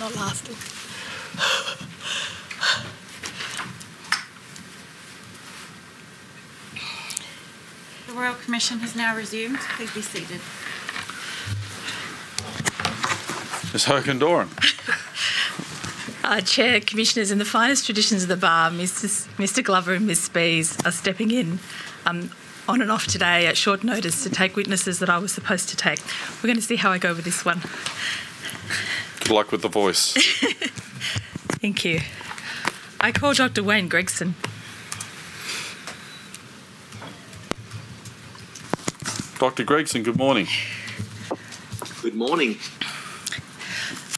Not lasting. The Royal Commission has now resumed. Please be seated. Ms Hogan Doran. Uh, Chair, Commissioners, in the finest traditions of the bar, Mr. Mr. Glover and Ms. Spies are stepping in um, on and off today at short notice to take witnesses that I was supposed to take. We're going to see how I go with this one. Good luck with the voice. Thank you. I call Dr. Wayne Gregson. Dr. Gregson, good morning. Good morning.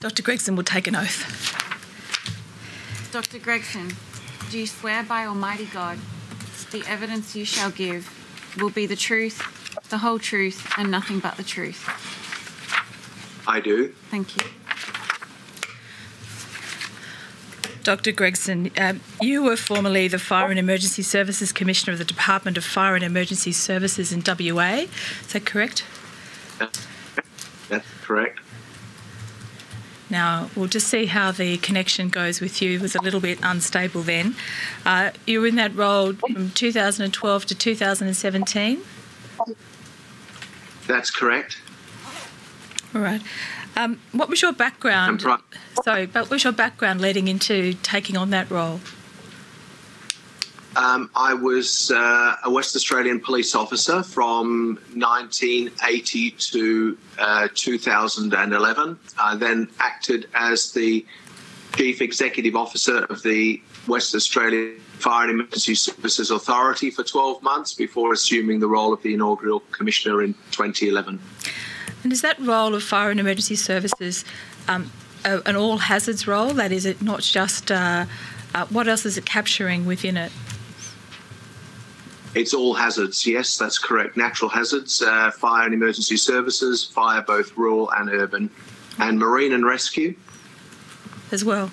Dr. Gregson will take an oath. Dr. Gregson, do you swear by Almighty God the evidence you shall give will be the truth, the whole truth, and nothing but the truth? I do. Thank you. Dr. Gregson, um, you were formerly the Fire and Emergency Services Commissioner of the Department of Fire and Emergency Services in WA. Is that correct? That's correct. Now, we'll just see how the connection goes with you. It was a little bit unstable then. Uh, you were in that role from 2012 to 2017? That's correct. All right. Um, what was your background? Sorry, but what was your background leading into taking on that role? Um, I was uh, a West Australian police officer from 1980 to uh, 2011. I then acted as the Chief Executive Officer of the West Australian Fire and Emergency Services Authority for 12 months before assuming the role of the inaugural Commissioner in 2011. And is that role of Fire and Emergency Services um, a, an all hazards role? That is, it not just uh, uh, what else is it capturing within it? It's all hazards, yes, that's correct. Natural hazards, uh, fire and emergency services, fire both rural and urban, and marine and rescue. As well.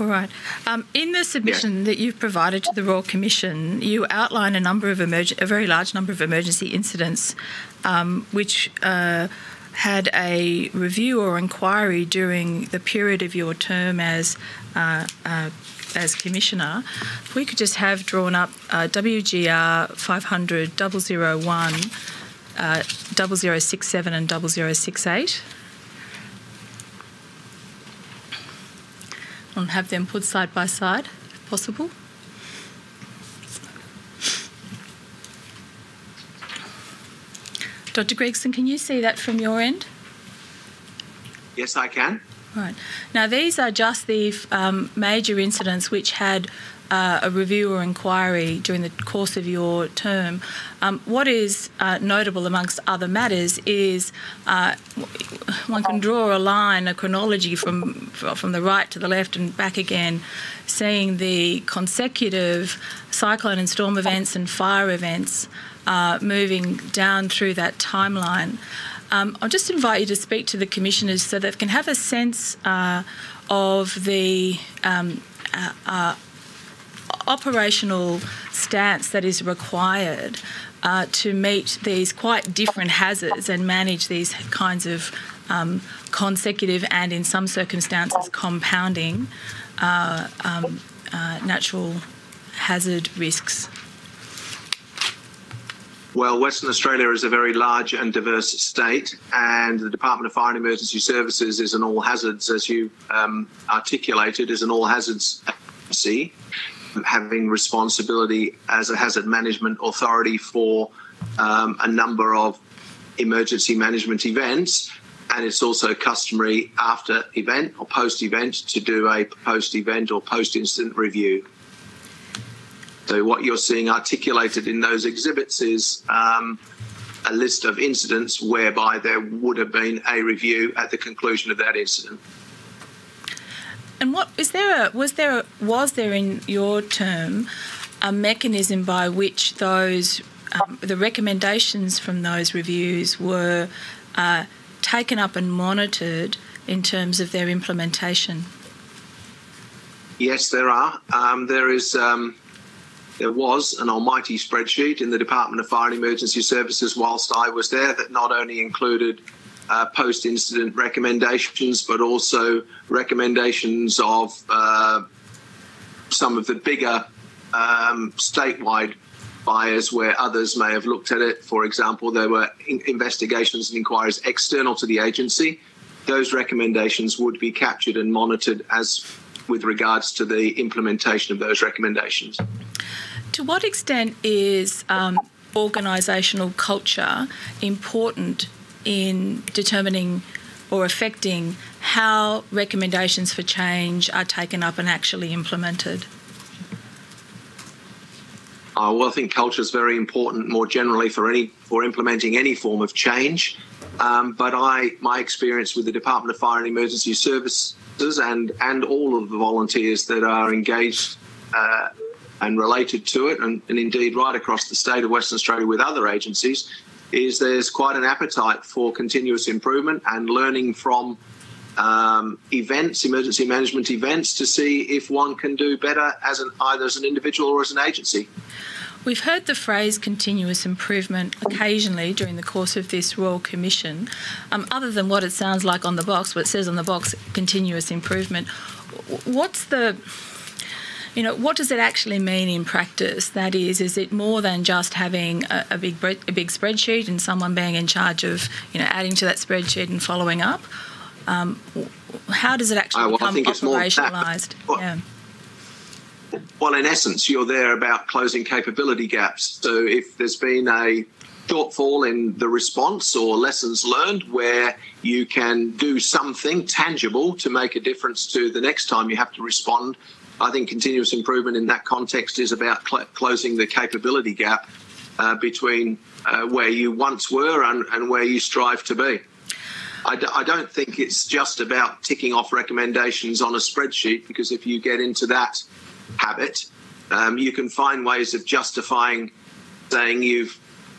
All right. Um, in the submission yeah. that you've provided to the Royal Commission, you outline a number of emerg- a very large number of emergency incidents, um, which uh, had a review or inquiry during the period of your term as uh, uh, as Commissioner, if we could just have drawn up uh, WGR 500 001, uh, 0067 and 0068. And have them put side by side, if possible. Dr. Gregson, can you see that from your end? Yes, I can. Right. Now, these are just the um, major incidents which had uh, a review or inquiry during the course of your term. Um, what is uh, notable amongst other matters is uh, one can draw a line, a chronology from from the right to the left and back again, seeing the consecutive cyclone and storm events and fire events uh, moving down through that timeline. Um, I'll just invite you to speak to the commissioners so they can have a sense uh, of the um, uh, uh, operational stance that is required uh, to meet these quite different hazards and manage these kinds of um, consecutive and, in some circumstances, compounding uh, um, uh, natural hazard risks. Well, Western Australia is a very large and diverse state, and the Department of Fire and Emergency Services is an all hazards, as you um, articulated, is an all hazards agency, having responsibility as a hazard management authority for um, a number of emergency management events. And it's also customary after event or post event to do a post event or post incident review. So what you're seeing articulated in those exhibits is um, a list of incidents whereby there would have been a review at the conclusion of that incident. And what is there? A, was there a, was there in your term a mechanism by which those um, the recommendations from those reviews were uh, taken up and monitored in terms of their implementation? Yes, there are. Um, there is um, there was an almighty spreadsheet in the Department of Fire and Emergency Services whilst I was there that not only included uh, post incident recommendations, but also recommendations of uh, some of the bigger um, statewide buyers where others may have looked at it. For example, there were in- investigations and inquiries external to the agency. Those recommendations would be captured and monitored as with regards to the implementation of those recommendations. To what extent is um, organisational culture important in determining or affecting how recommendations for change are taken up and actually implemented? Uh, well, I think culture is very important more generally for any for implementing any form of change. Um, but I, my experience with the Department of Fire and Emergency Services and and all of the volunteers that are engaged uh, and related to it, and, and indeed right across the state of Western Australia with other agencies, is there's quite an appetite for continuous improvement and learning from um, events, emergency management events, to see if one can do better as an either as an individual or as an agency. We've heard the phrase continuous improvement occasionally during the course of this Royal Commission. Um, other than what it sounds like on the box, what it says on the box, continuous improvement, what's the you know, what does it actually mean in practice? That is, is it more than just having a, a big a big spreadsheet and someone being in charge of, you know, adding to that spreadsheet and following up? Um, how does it actually oh, well, become operationalised? Yeah. Well, in essence, you're there about closing capability gaps. So if there's been a shortfall in the response or lessons learned where you can do something tangible to make a difference to the next time you have to respond, I think continuous improvement in that context is about cl- closing the capability gap uh, between uh, where you once were and, and, where you strive to be. I d- I don't think it's just about ticking off recommendations on a spreadsheet because if you get into that habit, um, you can find ways of justifying saying you've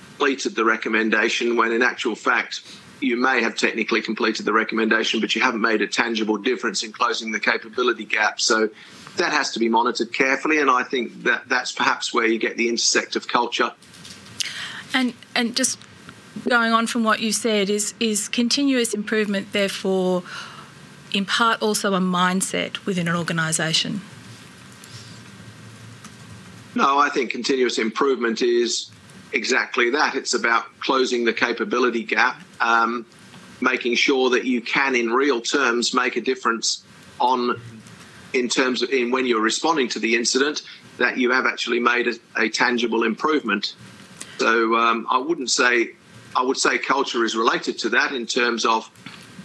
completed the recommendation when in actual fact you may have technically completed the recommendation, but you haven't made a tangible difference in closing the capability gap. So that has to be monitored carefully, and I think that that's perhaps where you get the intersect of culture. And and just going on from what you said is is continuous improvement therefore in part also a mindset within an organisation. No, I think continuous improvement is exactly that. It's about closing the capability gap, um, making sure that you can, in real terms, make a difference on in terms of in when you're responding to the incident that you have actually made a, a tangible improvement. So um, I wouldn't say I would say culture is related to that in terms of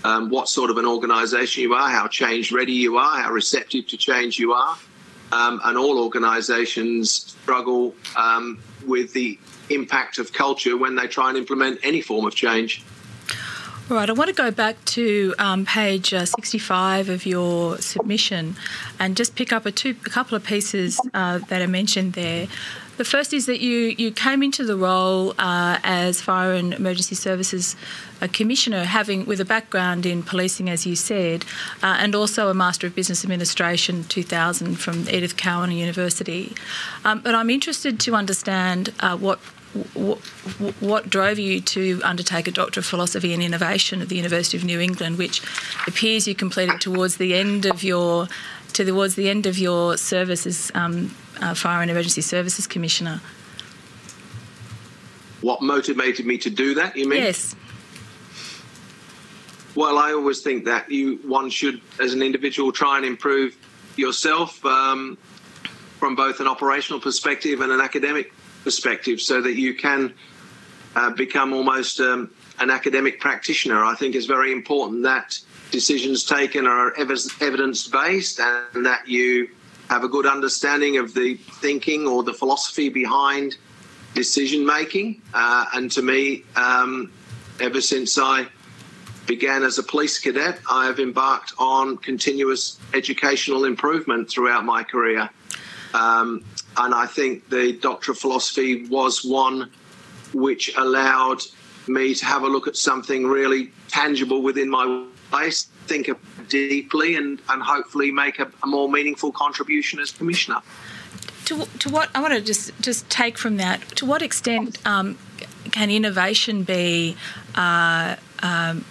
um, what sort of an organisation you are, how change ready you are, how receptive to change you are, um, and all organisations struggle um, with the impact of culture when they try and implement any form of change. Right, I want to go back to um, page uh, 65 of your submission and just pick up a, two, a couple of pieces uh, that are mentioned there. The first is that you, you came into the role uh, as Fire and Emergency Services uh, Commissioner, having with a background in policing, as you said, uh, and also a Master of Business Administration 2000 from Edith Cowan University. Um, but I'm interested to understand uh, what what, what drove you to undertake a Doctor of Philosophy in Innovation at the University of New England, which appears you completed towards the end of your towards the end of your service as um, uh, Fire and Emergency Services Commissioner? What motivated me to do that? You mean? Yes. Well, I always think that you one should, as an individual, try and improve yourself um, from both an operational perspective and an academic perspective so that you can uh, become almost um, an academic practitioner. I think it's very important that decisions taken are evidence based and that you have a good understanding of the thinking or the philosophy behind decision making. Uh, and to me, um, ever since I began as a police cadet, I have embarked on continuous educational improvement throughout my career. Um, and I think the Doctor of Philosophy was one which allowed me to have a look at something really tangible within my place, think deeply, and, and hopefully make a, a more meaningful contribution as Commissioner. To, to what I want to just just take from that, to what extent um, can innovation be uh, um,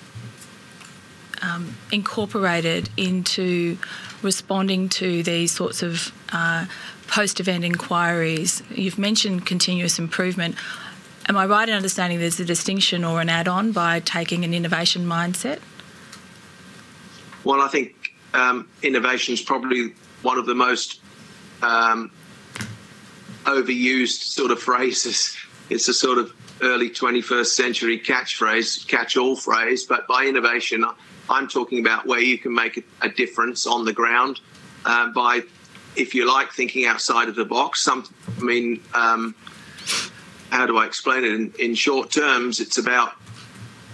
um, incorporated into responding to these sorts of uh, post event inquiries? You've mentioned continuous improvement. Am I right in understanding there's a distinction or an add on by taking an innovation mindset? Well, I think um, innovation is probably one of the most um, overused sort of phrases. It's a sort of early 21st century catchphrase, catch all phrase, but by innovation, I'm talking about where you can make a, difference on the ground uh, by, if you like, thinking outside of the box. Some, I mean, um, how do I explain it? In, in short terms, it's about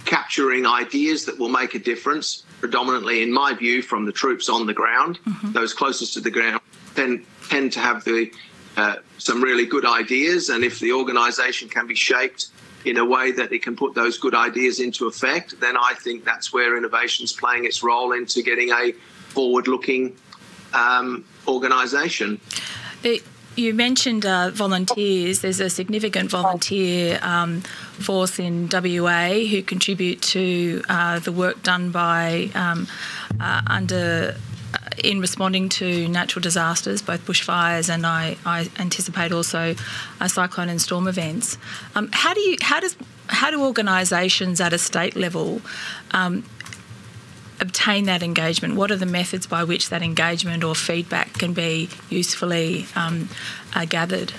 capturing ideas that will make a difference, predominantly, in my view, from the troops on the ground. Mm-hmm. Those closest to the ground tend, tend to have the uh, some really good ideas, and if the organisation can be shaped in a way that it can put those good ideas into effect, then I think that's where innovation is playing its role into getting a forward-looking um, organisation. You mentioned uh, volunteers. There's a significant volunteer um, force in WA who contribute to uh, the work done by um, uh, under uh, in responding to natural disasters, both bushfires and I, I anticipate also uh, cyclone and storm events. Um, how do you how does how do organisations at a state level um, obtain that engagement? What are the methods by which that engagement or feedback can be usefully um, uh, gathered?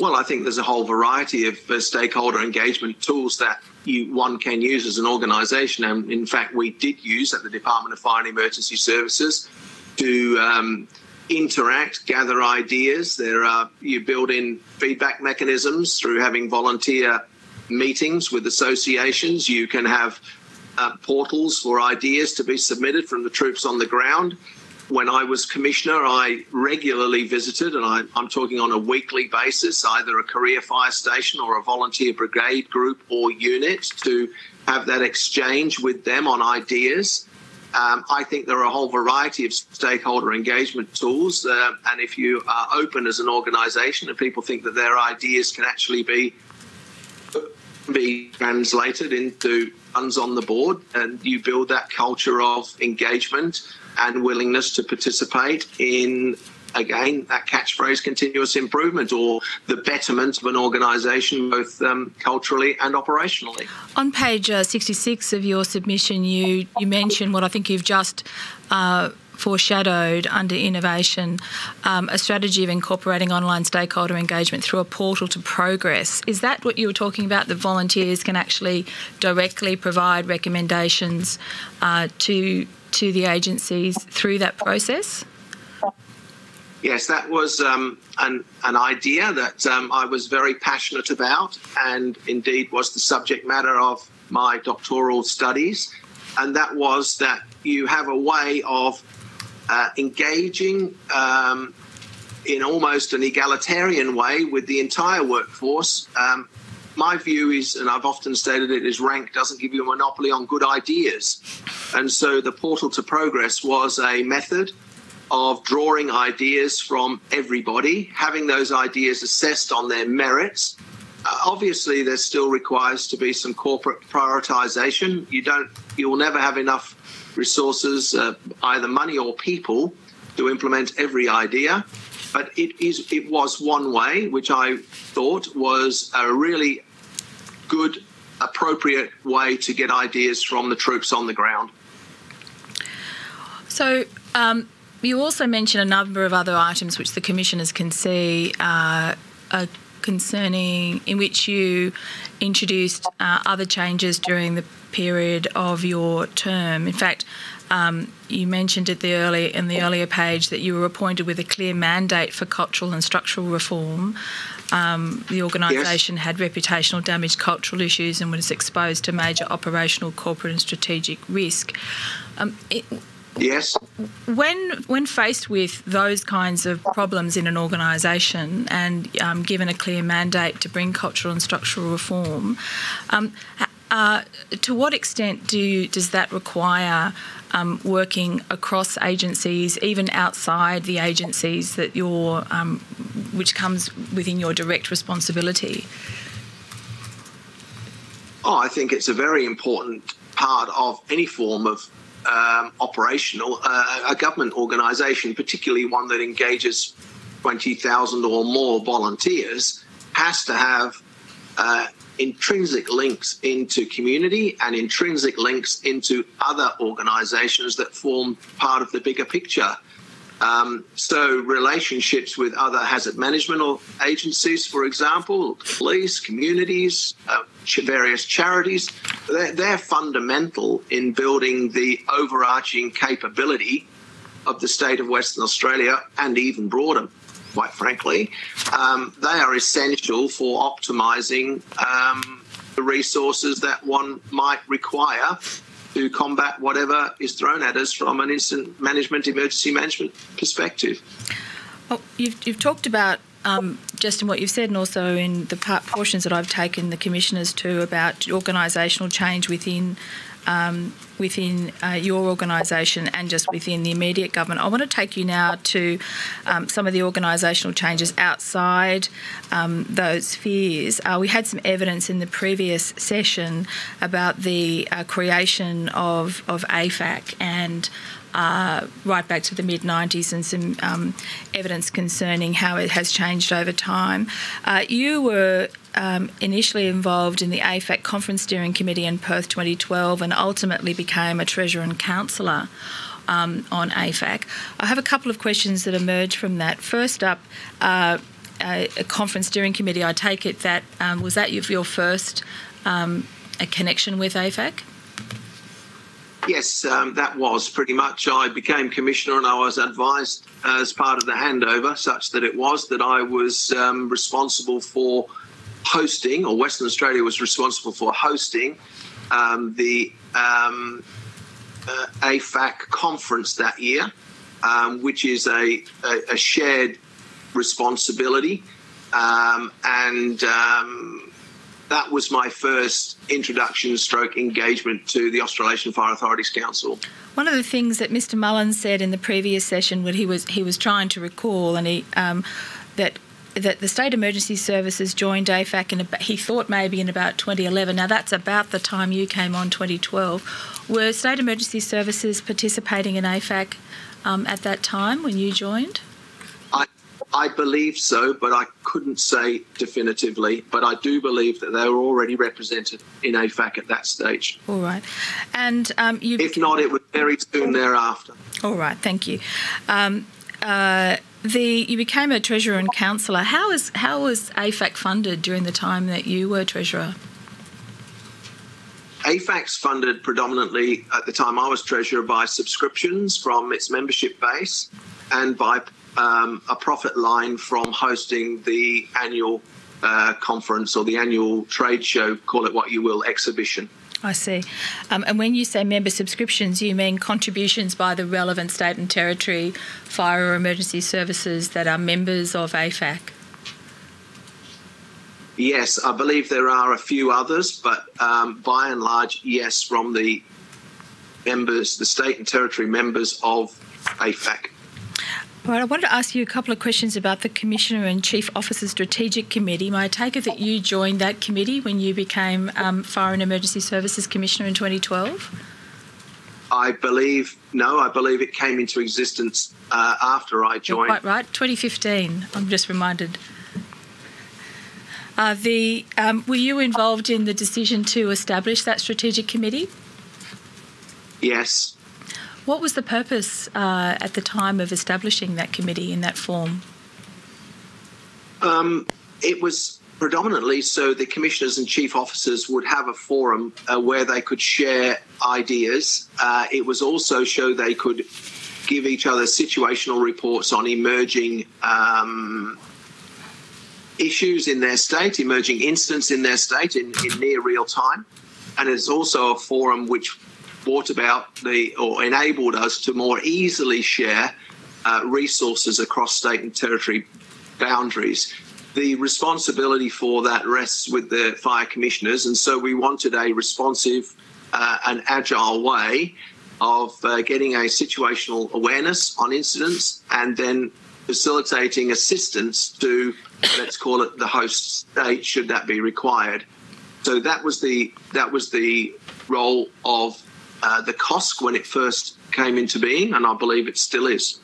Well, I think there's a whole variety of uh, stakeholder engagement tools that you, one can use as an organisation. And in fact, we did use at the Department of Fire and Emergency Services to um, interact, gather ideas. There are you build in feedback mechanisms through having volunteer meetings with associations. You can have uh, portals for ideas to be submitted from the troops on the ground. When I was commissioner, I regularly visited, and I, am talking on a weekly basis, either a career fire station or a volunteer brigade group or unit to have that exchange with them on ideas. Um, I think there are a whole variety of stakeholder engagement tools, uh, and if you are open as an organisation and people think that their ideas can actually be be translated into on the board, and you build that culture of engagement and willingness to participate in again that catchphrase continuous improvement or the betterment of an organisation both um, culturally and operationally. On page uh, 66 of your submission you you mention what i think you've just uh, foreshadowed under innovation um, a strategy of incorporating online stakeholder engagement through a portal to progress. Is that what you were talking about? That volunteers can actually directly provide recommendations uh, to to the agencies through that process? Yes, that was um, an, an idea that um, I was very passionate about, and indeed was the subject matter of my doctoral studies. And that was that you have a way of uh, engaging um, in almost an egalitarian way with the entire workforce. Um, my view is, and I've often stated it, is rank doesn't give you a monopoly on good ideas. And so the Portal to Progress was a method of drawing ideas from everybody, having those ideas assessed on their merits. Uh, obviously, there still requires to be some corporate prioritization. You don't, you will never have enough resources, uh, either money or people, to implement every idea. But it is it was one way, which I thought was a really good, appropriate way to get ideas from the troops on the ground. So. Um, you also mentioned a number of other items which the commissioners can see uh, concerning in which you introduced uh, other changes during the period of your term. In fact, um, you mentioned at the early in the earlier page that you were appointed with a clear mandate for cultural and structural reform. Um, the organisation yes. had reputational damage, cultural issues, and was exposed to major operational, corporate, and strategic risk. Um, it, Yes. When when faced with those kinds of problems in an organisation and um, given a clear mandate to bring cultural and structural reform, um, uh, to what extent do you, does that require um, working across agencies, even outside the agencies that you're, um, which comes within your direct responsibility? Oh, I think it's a very important part of any form of um, operational, uh, a government organisation, particularly one that engages 20,000 or more volunteers, has to have uh, intrinsic links into community and intrinsic links into other organisations that form part of the bigger picture. Um, so, relationships with other hazard management agencies, for example, police, communities, uh, various charities, they're, they're, fundamental in building the overarching capability of the state of Western Australia and even broader, quite frankly. Um, they are essential for optimising um, the resources that one might require to combat whatever is thrown at us from an incident management, emergency management perspective. Well, you've, you've talked about um, just in what you've said, and also in the portions that I've taken the commissioners to about organisational change within um, within uh, your organisation and just within the immediate government. I want to take you now to um, some of the organisational changes outside um, those spheres. Uh, we had some evidence in the previous session about the uh, creation of, of AFAC and uh, right back to the mid 90s and some um, evidence concerning how it has changed over time. Uh, you were um, initially involved in the AFAC Conference Steering Committee in Perth 2012 and ultimately became a Treasurer and Counsellor. Um, on AFAC. I have a couple of questions that emerge from that. First up, uh, a, a, conference steering committee. I take it that um, was that your first um, a connection with AFAC? Yes, um, that was pretty much. I became commissioner and I was advised as part of the handover, such that it was that I was um, responsible for hosting, or Western Australia was responsible for hosting um, the um, uh, AFAC conference that year, um, which is a, a, a shared responsibility. Um, and that was my first introduction stroke engagement to the Australasian Fire Authorities Council. One of the things that Mr Mullins said in the previous session when he was he was trying to recall and he um, that that the state emergency services joined AFAC and he thought maybe in about 2011. Now that's about the time you came on 2012. Were state emergency services participating in AFAC um, at that time when you joined? I believe so, but I couldn't say definitively. But I do believe that they were already represented in AFAC at that stage. All right, and um, you. If not, it was very soon thereafter. All right, thank you. Um, uh, the you became a treasurer and councillor. How was how was AFAC funded during the time that you were treasurer? AFAC's funded predominantly at the time I was treasurer by subscriptions from its membership base and by um, a profit line from hosting the annual uh, conference or the annual trade show, call it what you will, exhibition. I see. Um, and when you say member subscriptions, you mean contributions by the relevant state and territory fire or emergency services that are members of AFAC? Yes, I believe there are a few others, but um, by and large, yes, from the members, the state and territory members of AFAC. Right, I wanted to ask you a couple of questions about the Commissioner and Chief Officer Strategic Committee. May I take it that you joined that committee when you became um, Fire and Emergency Services Commissioner in 2012? I believe, no, I believe it came into existence uh, after I joined. You're quite right, 2015, I'm just reminded. Uh, the, um, were you involved in the decision to establish that strategic committee? Yes. What was the purpose uh, at the time of establishing that committee in that form? Um, it was predominantly so the commissioners and chief officers would have a forum uh, where they could share ideas. Uh, it was also so they could give each other situational reports on emerging um, issues in their state, emerging incidents in their state in, in near real time. And it's also a forum which brought about the or enabled us to more easily share uh, resources across state and territory boundaries. The responsibility for that rests with the fire commissioners, and so we wanted a responsive uh, and agile way of uh, getting a situational awareness on incidents and then facilitating assistance to, let's call it the host state, should that be required. So that was the that was the role of uh, the COSC when it first came into being, and I believe it still is.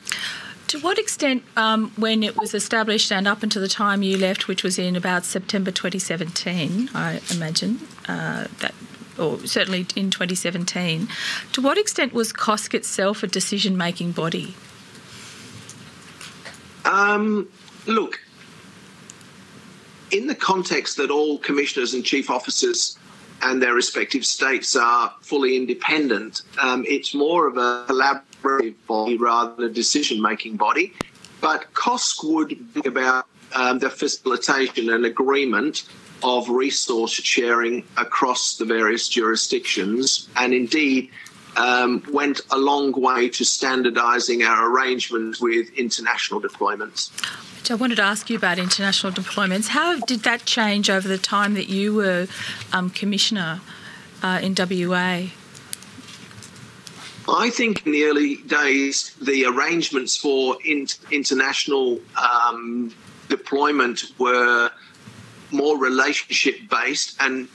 To what extent, um, when it was established and up until the time you left, which was in about September 2017, I imagine, uh, that, or certainly in 2017, to what extent was COSC itself a decision making body? Um, look, in the context that all commissioners and chief officers and their respective states are fully independent, um, it's more of a collaborative body rather than a decision making body. But COSC would be about um, the facilitation and agreement of resource sharing across the various jurisdictions, and indeed um, went a long way to standardising our arrangements with international deployments. I wanted to ask you about international deployments. How did that change over the time that you were um, commissioner uh, in WA? I think in the early days, the arrangements for in, international um, deployment were more relationship based, and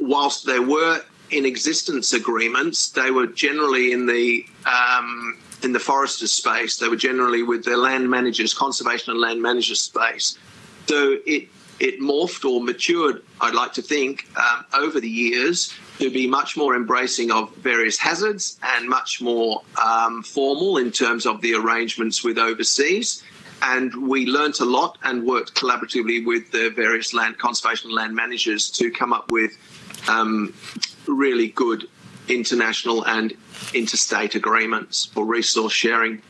whilst there were in existence agreements, they were generally in the um, in the forester space. They were generally with the land managers, conservation and land managers space. So it it morphed or matured, I'd like to think, um, over the years to be much more embracing of various hazards and much more um, formal in terms of the arrangements with overseas. And we learnt a lot and worked collaboratively with the various land conservation and land managers to come up with um, really good international and interstate agreements for resource sharing.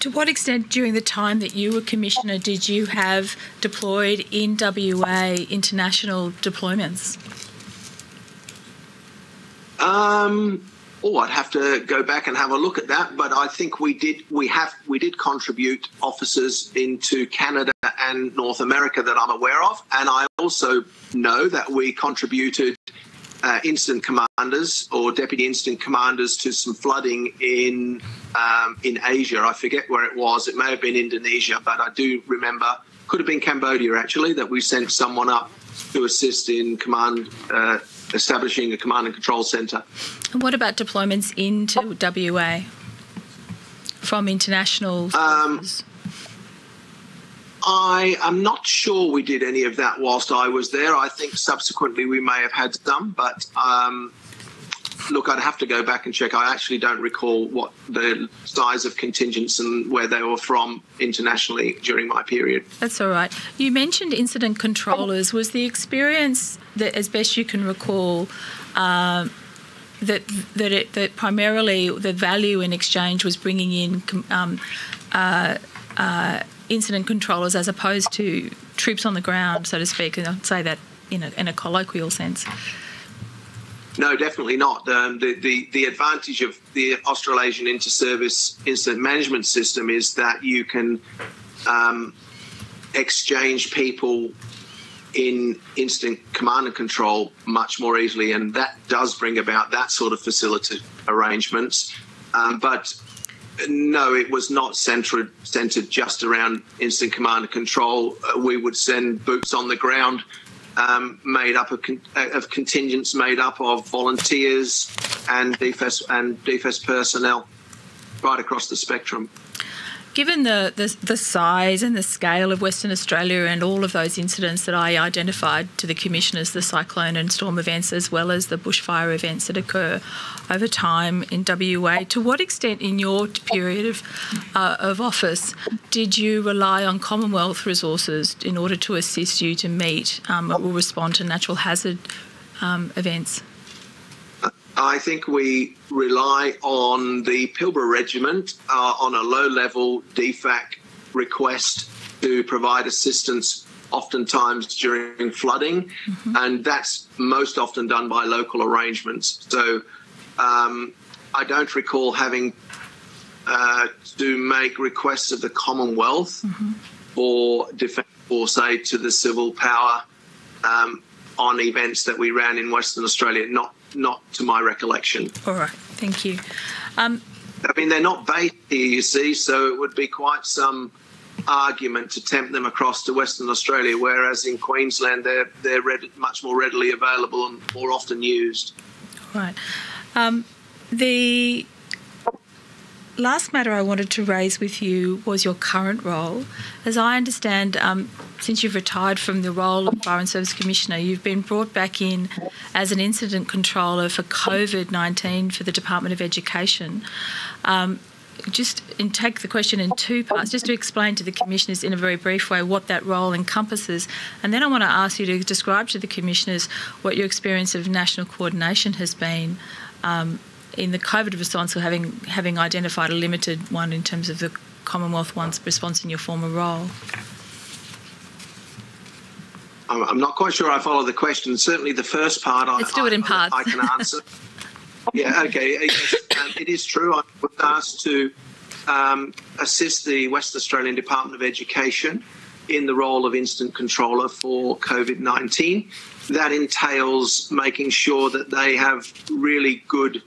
To what extent during the time that you were Commissioner did you have deployed in WA international deployments? Um, oh, I'd have to go back and have a look at that, but I think we did. We have we did contribute officers into Canada and North America that I'm aware of, and I also know that we contributed uh, incident commanders or deputy incident commanders to some flooding in um, in Asia. I forget where it was. It may have been Indonesia, but I do remember. Could have been Cambodia actually. That we sent someone up to assist in command uh, establishing a command and control centre. And what about deployments into WA from international? Um, I am not sure we did any of that whilst I was there. I think subsequently we may have had some, but um, look, I'd have to go back and check. I actually don't recall what the size of contingents and where they were from internationally during my period. That's all right. You mentioned incident controllers. Was the experience that, as best you can recall, um, that that it, that primarily the value in exchange was bringing in um, uh, uh, incident controllers as opposed to troops on the ground, so to speak, and I'd say that in a, in a colloquial sense. No, definitely not. Um, the, the, the advantage of the Australasian Inter-Service Incident Management System is that you can um, exchange people in incident command and control much more easily, and that does bring about that sort of facilitated arrangements. Um, but no, it was not centered centered just around incident command and control. Uh, we would send boots on the ground, um, made up of, con- uh, of, contingents made up of volunteers and DFS and DFS personnel, right across the spectrum given the, the, the, size and the scale of Western Australia and all of those incidents that I identified to the commissioners, the cyclone and storm events, as well as the bushfire events that occur over time in WA, to what extent in your period of, uh, of office did you rely on Commonwealth resources in order to assist you to meet um, or respond to natural hazard um, events? I think we rely on the Pilbara Regiment uh, on a low level DFAC request to provide assistance oftentimes during flooding, mm-hmm. and that's most often done by local arrangements. So um, I don't recall having uh, to make requests of the Commonwealth mm-hmm. for defence force aid to the civil power um, on events that we ran in Western Australia, not not to my recollection. All right, thank you. Um, I mean, they're not based here, you see, so it would be quite some argument to tempt them across to Western Australia, whereas in Queensland they're they're read, much more readily available and more often used. Right. Um, the last matter I wanted to raise with you was your current role. As I understand, um, since you've retired from the role of Foreign Service Commissioner, you've been brought back in as an incident controller for COVID 19 for the Department of Education. Um, just in, take the question in two parts, just to explain to the commissioners in a very brief way what that role encompasses, and then I want to ask you to describe to the commissioners what your experience of national coordination has been um, in the COVID response, or having having identified a limited one in terms of the Commonwealth one's response in your former role. I'm not quite sure I follow the question. Certainly, the first part Let's I, do it in parts. I, I can answer. yeah, okay. Um, it is true. I was asked to um, assist the West Australian Department of Education in the role of incident controller for COVID 19. That entails making sure that they have really good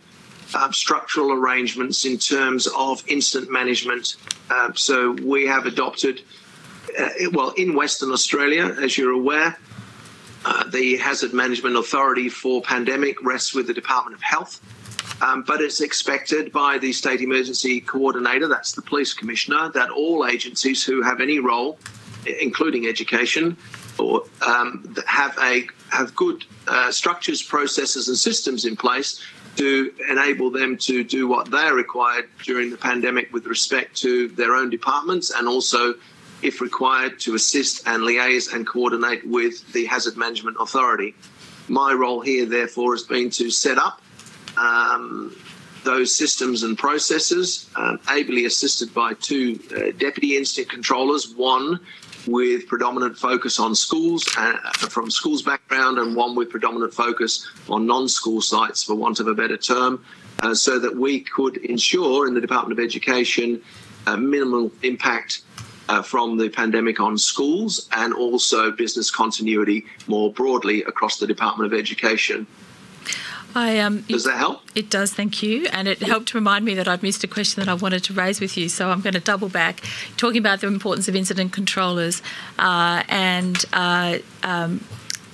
uh, structural arrangements in terms of incident management. Uh, so we have adopted, uh, well, in Western Australia, as you're aware, uh, the Hazard Management Authority for Pandemic rests with the Department of Health. Um, but it's expected by the State Emergency Coordinator, that's the Police Commissioner, that all agencies who have any role, including education, or um, have a have good uh, structures, processes, and systems in place to enable them to do what they're required during the pandemic with respect to their own departments and also if required, to assist and liaise and coordinate with the Hazard Management Authority. My role here, therefore, has been to set up um, those systems and processes, um, ably assisted by two uh, deputy incident controllers, one with predominant focus on schools uh, from schools background and one with predominant focus on non-school sites for want of a better term uh, so that we could ensure in the Department of Education uh, minimal impact uh, from the pandemic on schools and also business continuity more broadly across the Department of Education. I, um, does that help? It does, thank you. And it helped to remind me that I'd missed a question that I wanted to raise with you. So I'm going to double back, talking about the importance of incident controllers uh, and uh, um,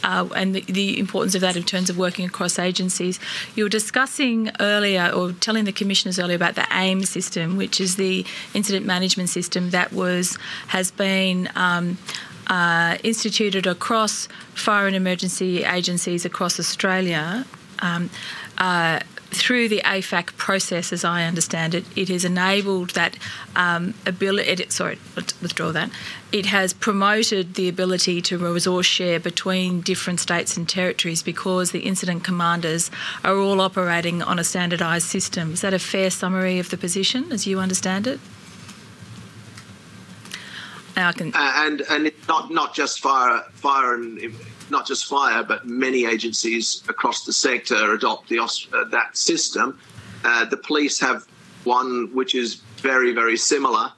uh, and the, the, importance of that in terms of working across agencies. You were discussing earlier, or telling the commissioners earlier about the AIIMS system, which is the incident management system that was has been. Um, uh, instituted across fire and emergency agencies across Australia um, uh, through the AFAC process, as I understand it, it has enabled that um, ability. It, sorry, let's withdraw that. It has promoted the ability to resource share between different states and territories because the incident commanders are all operating on a standardised system. Is that a fair summary of the position, as you understand it? Now I can. Uh, and and it's not not just fire fire and not just fire, but many agencies across the sector adopt the, uh, that system. Uh, the police have one which is very, very similar.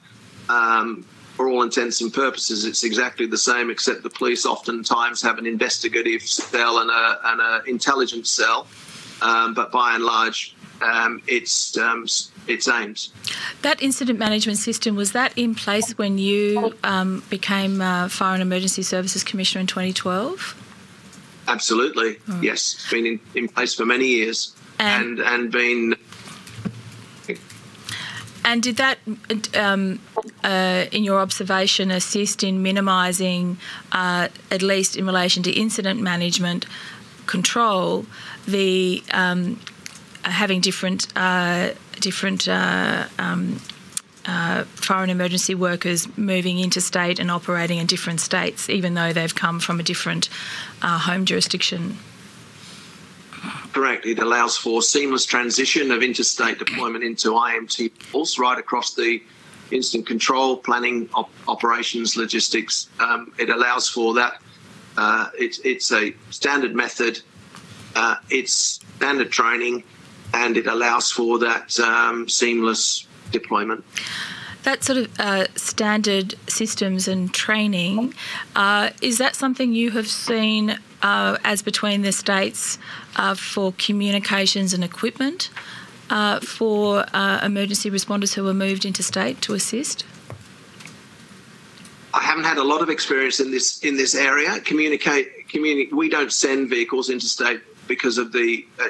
Um, for all intents and purposes, it's exactly the same, except the police oftentimes have an investigative cell and an intelligence cell. Um, but by and large, um, it's um, it's AIIMS. That incident management system was that in place when you um, became uh, Fire and Emergency Services Commissioner in 2012? Absolutely, mm. yes. It's been in, in place for many years and and, and been. And did that, um, uh, in your observation, assist in minimising, uh, at least in relation to incident management control, the um, having different uh, different uh, um, uh, foreign emergency workers moving interstate and operating in different states, even though they've come from a different uh, home jurisdiction. Correct. It allows for seamless transition of interstate deployment into IMT pools right across the incident control, planning, op- operations, logistics. Um, it allows for that. Uh, it's, it's a standard method. Uh, it's standard training, and it allows for that um, seamless deployment. That sort of uh, standard systems and training, uh, is that something you have seen uh, as between the states uh, for communications and equipment uh, for uh, emergency responders who are moved interstate to assist? I haven't had a lot of experience in this in this area. Communicate, communicate. We don't send vehicles interstate because of the uh,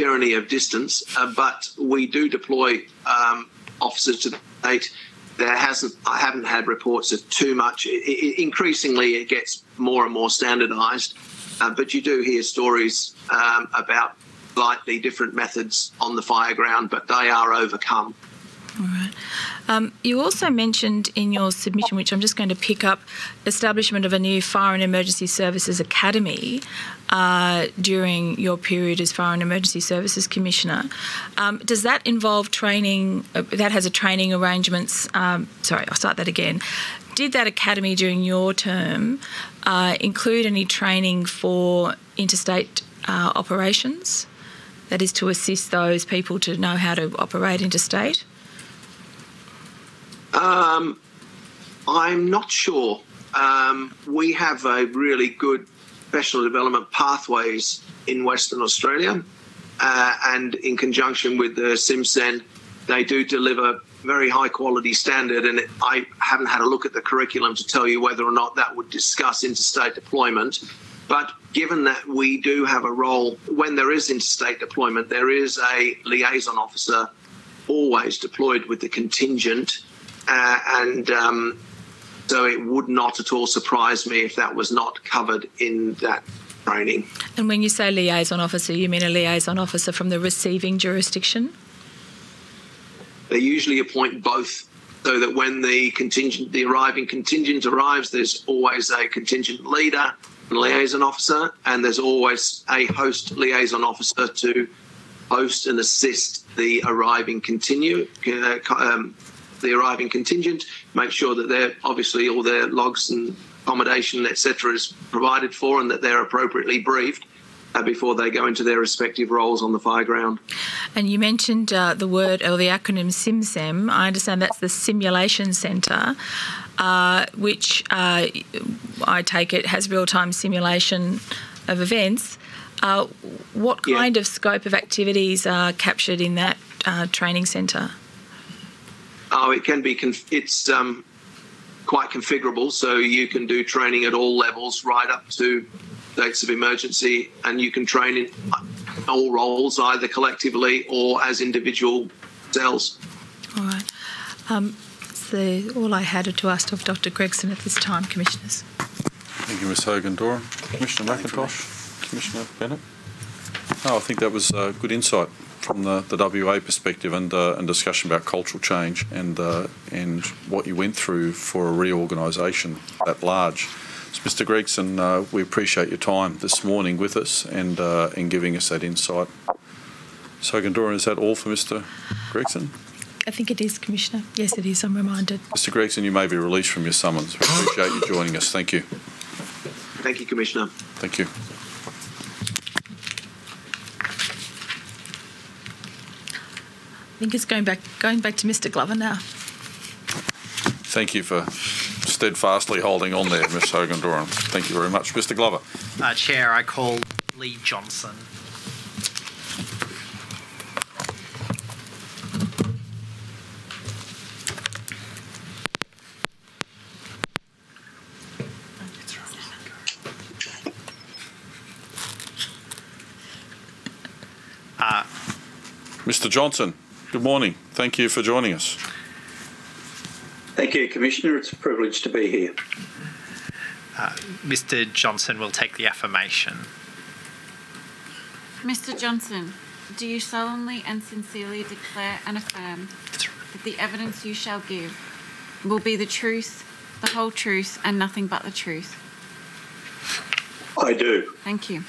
tyranny of distance, uh, but we do deploy um, officers to the state. There hasn't, I haven't had reports of too much. It, it, increasingly, it gets more and more standardised, uh, but you do hear stories um, about slightly different methods on the fire ground, but they are overcome. Um, you also mentioned in your submission, which I'm just going to pick up, establishment of a new Fire and Emergency Services Academy uh, during your period as Fire and Emergency Services Commissioner. Um, does that involve training? Uh, that has a training arrangements. Um, sorry, I'll start that again. Did that academy during your term uh, include any training for interstate uh, operations? That is to assist those people to know how to operate interstate. Um, I'm not sure. Um, we have a really good professional development pathways in Western Australia, uh, and in conjunction with the CIMSEN, they do deliver very high quality standard. And it, I haven't had a look at the curriculum to tell you whether or not that would discuss interstate deployment. But given that we do have a role when there is interstate deployment, there is a liaison officer always deployed with the contingent uh, and um, so it would not at all surprise me if that was not covered in that training. And when you say liaison officer, you mean a liaison officer from the receiving jurisdiction? They usually appoint both so that when the contingent, the arriving contingent arrives, there's always a contingent leader, and liaison officer, and there's always a host liaison officer to host and assist the arriving continue, uh, um, the arriving contingent, make sure that they're obviously all their logs and accommodation, etc., is provided for and that they're appropriately briefed. Uh, before they go into their respective roles on the fire ground. And you mentioned uh, the word or the acronym SIMSEM. I understand that's the Simulation Centre, uh, which uh, I take it has real time simulation of events. Uh, what kind yeah. of scope of activities are captured in that uh, training centre? Oh, it can be. Conf- it's um, quite configurable, so you can do training at all levels, right up to states of emergency, and you can train in all roles, either collectively or as individual cells. All right. Um, the, all I had to ask of Dr. Gregson at this time, Commissioners. Thank you, Ms Hogan Doran. Commissioner Macintosh, Commissioner Bennett. Oh, I think that was uh, good insight from the, the WA perspective and, uh, and discussion about cultural change and, uh, and what you went through for a reorganisation at large. So Mr Gregson, uh, we appreciate your time this morning with us and, uh, and giving us that insight. So, Gandoran, is that all for Mr Gregson? I think it is, Commissioner. Yes, it is. I'm reminded. Mr Gregson, you may be released from your summons. We appreciate you joining us. Thank you. Thank you, Commissioner. Thank you. Think it's going back going back to Mr. Glover now. Thank you for steadfastly holding on there, Ms. Hogan Doran. Thank you very much, Mr. Glover. Uh, Chair, I call Lee Johnson. Uh, Mr. Johnson. Good morning. Thank you for joining us. Thank you, Commissioner. It's a privilege to be here. Uh, Mr. Johnson will take the affirmation. Mr. Johnson, do you solemnly and sincerely declare and affirm that the evidence you shall give will be the truth, the whole truth, and nothing but the truth? I do. Thank you.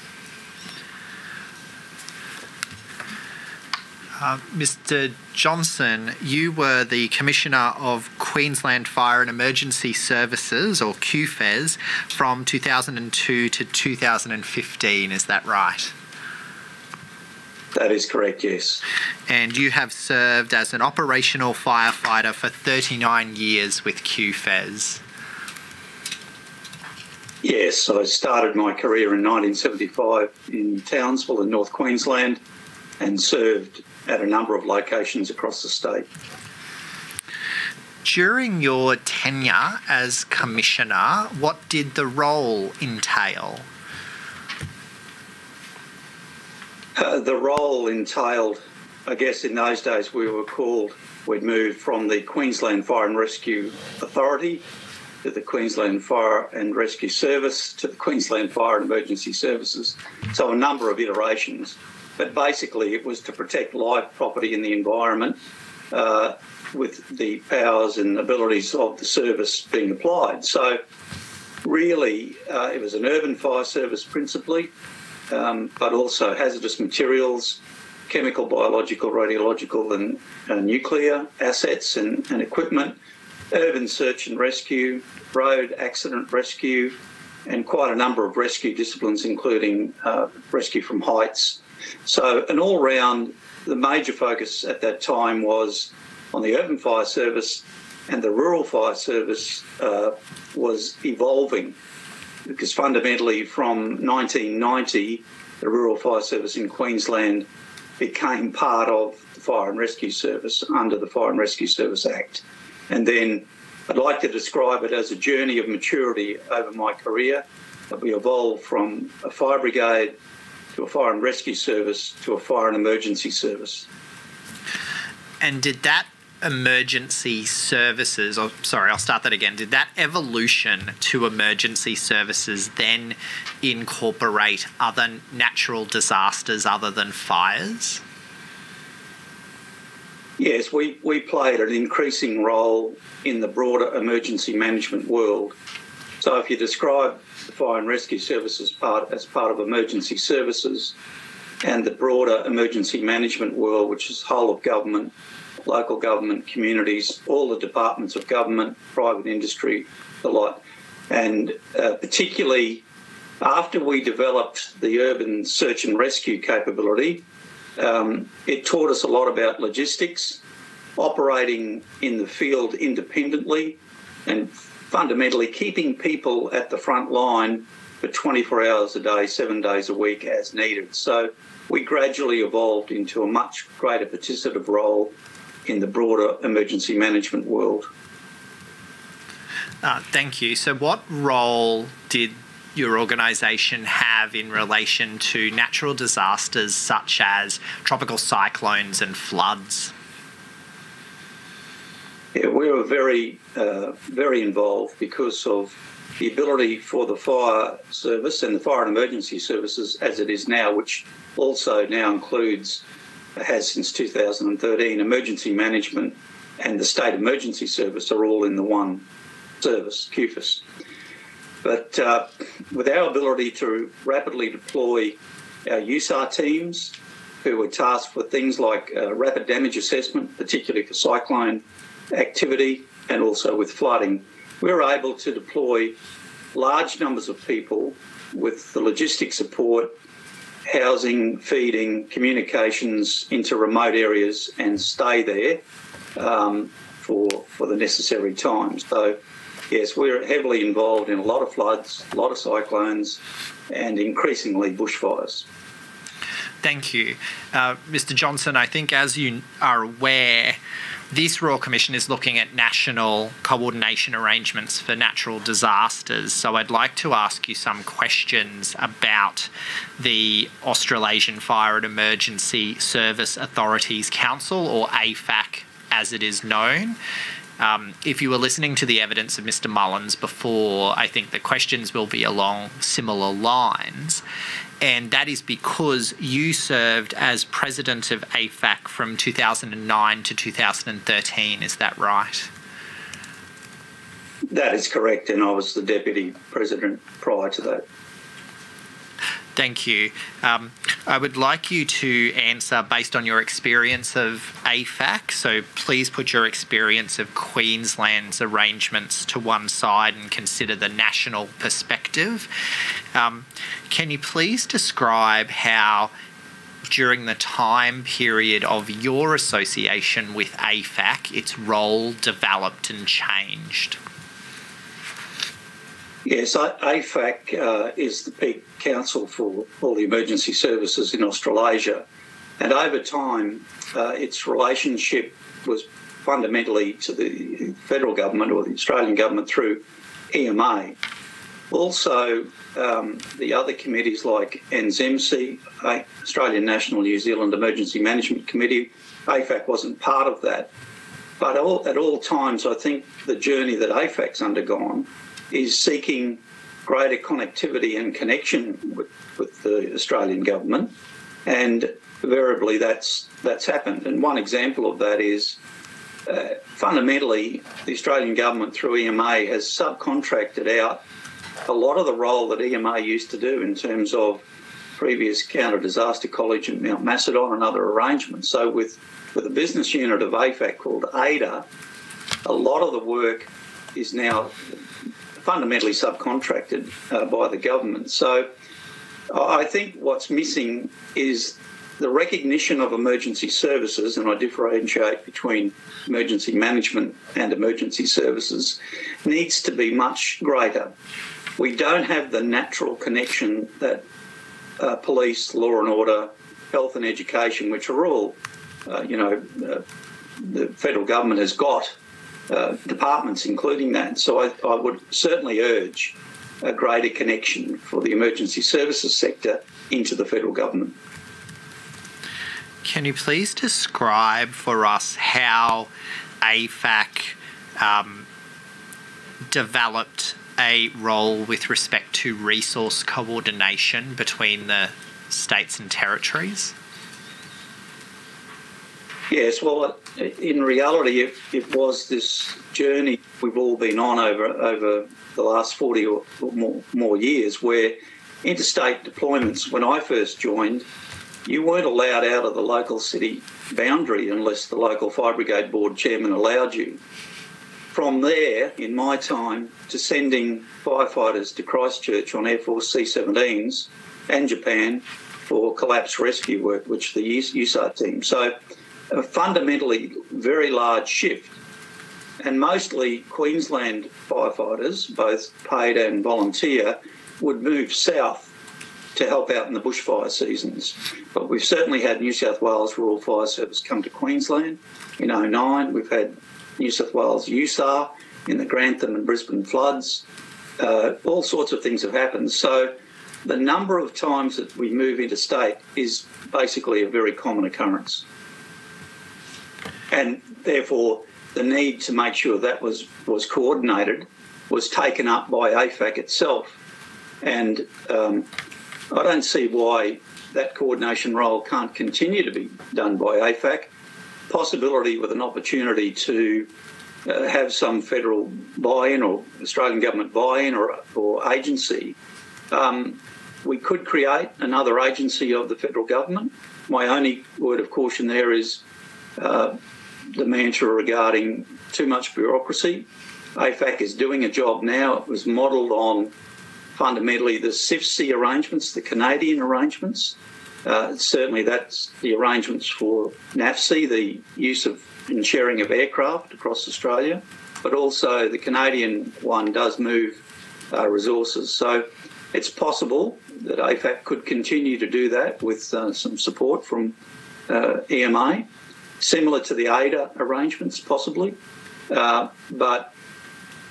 Uh, Mr. Johnson, you were the Commissioner of Queensland Fire and Emergency Services, or QFES, from 2002 to 2015, is that right? That is correct, yes. And you have served as an operational firefighter for 39 years with QFES. Yes, I started my career in 1975 in Townsville in North Queensland and served at a number of locations across the state. during your tenure as commissioner, what did the role entail? Uh, the role entailed, I guess in those days we were called, we'd moved from the Queensland Fire and Rescue Authority to the Queensland Fire and Rescue Service to the Queensland Fire and Emergency Services. So a number of iterations. But basically, it was to protect life, property, and the environment uh, with the powers and abilities of the service being applied. So, really, uh, it was an urban fire service principally, um, but also hazardous materials, chemical, biological, radiological, and, and nuclear assets and, and equipment, urban search and rescue, road accident rescue, and quite a number of rescue disciplines, including uh, rescue from heights. So, an all round, the major focus at that time was on the urban fire service, and the rural fire service uh, was evolving because fundamentally from 1990, the rural fire service in Queensland became part of the Fire and Rescue Service under the Fire and Rescue Service Act. And then I'd like to describe it as a journey of maturity over my career that we evolved from a fire brigade to a fire and rescue service to a fire and emergency service. And did that emergency services, or sorry, I'll start that again. Did that evolution to emergency services then incorporate other natural disasters other than fires? Yes, we, we played an increasing role in the broader emergency management world. So if you describe fire and rescue services part as part of emergency services and the broader emergency management world, which is whole of government, local government, communities, all the departments of government, private industry, the like. And uh, particularly after we developed the urban search and rescue capability, um, it taught us a lot about logistics, operating in the field independently, and fundamentally keeping people at the front line for 24 hours a day, seven days a week as needed. So we gradually evolved into a much greater participative role in the broader emergency management world. Uh, thank you. So, what role did your organisation have in relation to natural disasters such as tropical cyclones and floods? Yeah, we were very, uh, very involved because of the ability for the fire service and the fire and emergency services as it is now, which also now includes has since 2013. Emergency management and the state emergency service are all in the one service, QFES. But uh, with our ability to rapidly deploy our USAR teams, who were tasked with things like uh, rapid damage assessment, particularly for cyclone activity and also with flooding, we're able to deploy large numbers of people with the logistic support housing, feeding, communications into remote areas and stay there um, for for the necessary time. So, yes, we're heavily involved in a lot of floods, a lot of cyclones, and increasingly bushfires. Thank you, uh, Mr. Johnson. I think, as you are aware, this Royal Commission is looking at national coordination arrangements for natural disasters. So I'd like to ask you some questions about the Australasian Fire and Emergency Service Authorities Council, or AFAC as it is known. Um, if you were listening to the evidence of Mr. Mullins before, I think the questions will be along similar lines and that is because you served as president of AFAC from 2009 to 2013. Is that right? That is correct, and I was the deputy president prior to that. Thank you. Um, I would like you to answer based on your experience of AFAC. So please put your experience of Queensland's arrangements to one side and consider the national perspective. Um, can you please describe how, during the time period of your association with AFAC, its role developed and changed? Yes, AFAC uh, is the peak council for all the emergency services in Australasia. And over time, uh, its relationship was fundamentally to the federal government or the Australian government through EMA. Also, um, the other committees like ANZEMC, Australian National New Zealand Emergency Management Committee, AFAC wasn't part of that. But all, at all times, I think the journey that AFAC's undergone is seeking greater connectivity and connection with, with the Australian government, and invariably that's that's happened. And one example of that is uh, fundamentally the Australian government through EMA has subcontracted out a lot of the role that EMA used to do in terms of previous counter disaster college in Mount Macedon and other arrangements. So with with a business unit of AFAC called ADA, a lot of the work is now fundamentally subcontracted uh, by the government. So I think what's missing is the recognition of emergency services, and I differentiate between emergency management and emergency services, needs to be much greater. We don't have the natural connection that uh, police, law and order, health and education, which are all, uh, you know, uh, the federal government has got uh, departments, including that. So I, I, would certainly urge a greater connection for the emergency services sector into the federal government. Can you please describe for us how AFAC um, developed a role with respect to resource coordination between the states and territories? Yes, well, in reality, it, it, was this journey we've all been on over over the last 40 or more, more years where interstate deployments, when I first joined, you weren't allowed out of the local city boundary unless the local fire brigade board chairman allowed you. From there, in my time, to sending firefighters to Christchurch on Air Force C 17s and Japan for collapse rescue work, which the USAR team. So a fundamentally very large shift. And mostly Queensland firefighters, both paid and volunteer, would move south to help out in the bushfire seasons. But we've certainly had New South Wales Rural Fire Service come to Queensland in 09. We've had New South Wales USAR in the Grantham and Brisbane floods. Uh, all sorts of things have happened. So the number of times that we move interstate is basically a very common occurrence and therefore the need to make sure that was was coordinated was taken up by AFAC itself, and um, I don't see why that coordination role can't continue to be done by AFAC. Possibility with an opportunity to uh, have some federal buy-in or Australian government buy-in or, or agency. Um, we could create another agency of the federal government. My only word of caution there is uh, the mantra regarding too much bureaucracy. AFAC is doing a job now. It was modelled on fundamentally the CIFFC arrangements, the Canadian arrangements. Uh, certainly, that's the arrangements for NAFC, the use of and sharing of aircraft across Australia, but also the Canadian one does move uh, resources. So it's possible that AFAC could continue to do that with uh, some support from uh, EMA similar to the AIDR arrangements, possibly, uh, but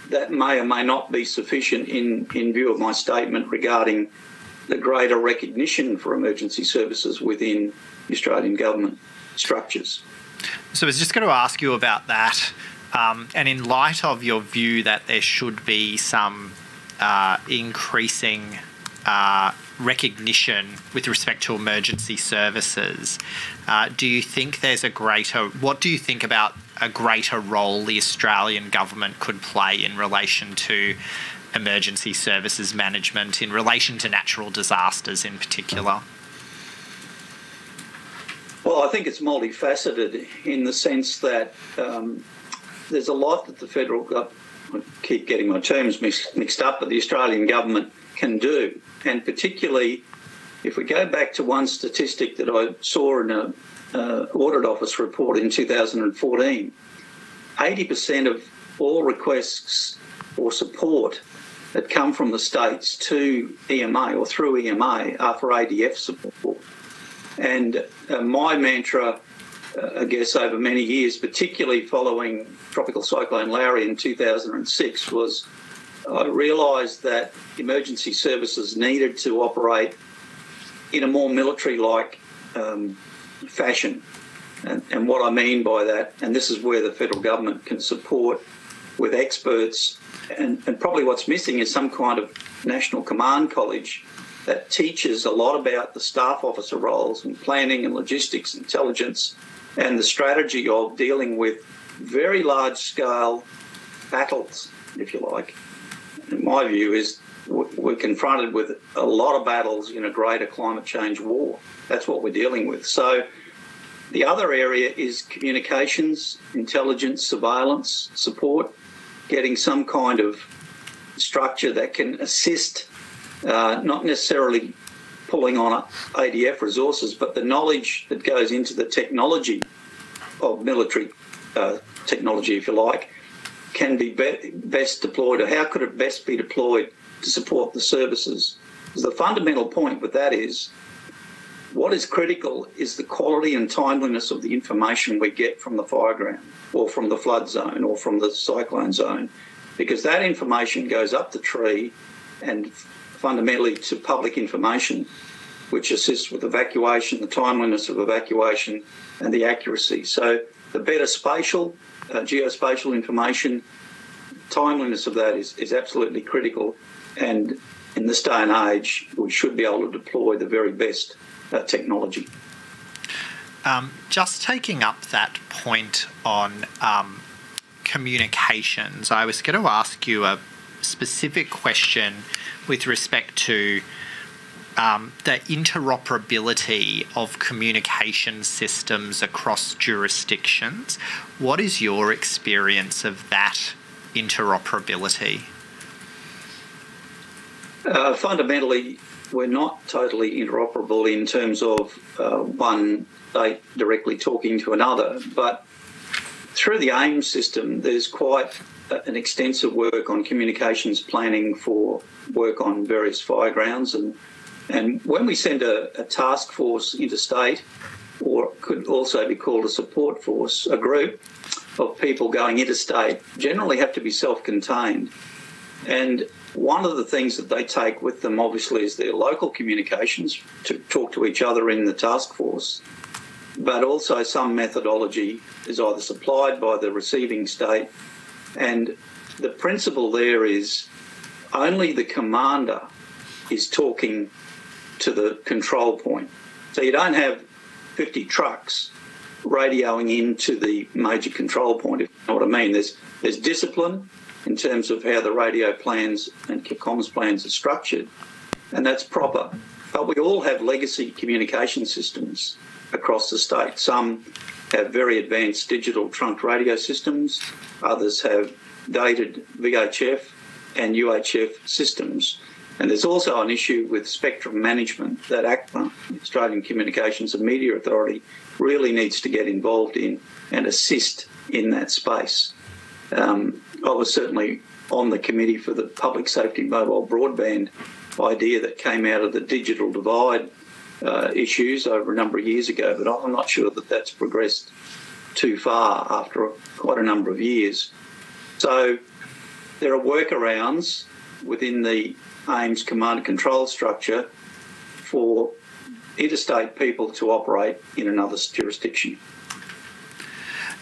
that may or may not be sufficient in, in view of my statement regarding the greater recognition for emergency services within the Australian government structures. So I was just going to ask you about that. Um, and in light of your view that there should be some uh, increasing uh, recognition with respect to emergency services, uh, do you think there's a greater, what do you think about a greater role the Australian government could play in relation to emergency services management, in relation to natural disasters in particular? Well, I think it's multifaceted in the sense that um, there's a lot that the federal government, I keep getting my terms mixed, mixed up, but the Australian government can do and particularly if we go back to one statistic that I saw in an uh, audit office report in 2014, 80% of all requests for support that come from the states to EMA or through EMA are for ADF support. And uh, my mantra uh, I guess, over many years, particularly following Tropical Cyclone Larry in 2006, was I realised that emergency services needed to operate in a more military like um, fashion. And, and what I mean by that, and this is where the federal government can support with experts, and, and probably what's missing is some kind of national command college that teaches a lot about the staff officer roles and planning and logistics, intelligence, and the strategy of dealing with very large scale battles, if you like. My view, is we're confronted with a lot of battles in a greater climate change war. That's what we're dealing with. So the other area is communications, intelligence, surveillance, support, getting some kind of structure that can assist, uh, not necessarily pulling on ADF resources, but the knowledge that goes into the technology of military uh, technology, if you like, can be, be best deployed, or how could it best be deployed to support the services? The fundamental point with that is what is critical is the quality and timeliness of the information we get from the fireground or from the flood zone or from the cyclone zone, because that information goes up the tree and fundamentally to public information, which assists with evacuation, the timeliness of evacuation, and the accuracy. So the better spatial, uh, geospatial information, timeliness of that is, is absolutely critical. And in this day and age, we should be able to deploy the very best uh, technology. Um, just taking up that point on um, communications, I was going to ask you a specific question with respect to um, the interoperability of communication systems across jurisdictions. What is your experience of that interoperability? Uh, fundamentally, we're not totally interoperable in terms of uh, one state directly talking to another, but through the AIIMS system, there's quite an extensive work on communications planning for work on various fire grounds. And, and when we send a, a task force interstate, or could also be called a support force, a group of people going interstate generally have to be self contained. And one of the things that they take with them, obviously, is their local communications to talk to each other in the task force, but also some methodology is either supplied by the receiving state. And the principle there is only the commander is talking to the control point. So you don't have 50 trucks radioing into the major control point, if you know what I mean. There's, there's discipline, in terms of how the radio plans and comms plans are structured, and that's proper. But we all have legacy communication systems across the state. Some have very advanced digital trunk radio systems, others have dated VHF and UHF systems. And there's also an issue with spectrum management that ACMA, the Australian Communications and Media Authority, really needs to get involved in and assist in that space. Um, I was certainly on the committee for the public safety mobile broadband idea that came out of the digital divide uh, issues over a number of years ago, but I'm not sure that that's progressed too far after quite a number of years. So there are workarounds within the AIIMS command and control structure for interstate people to operate in another jurisdiction.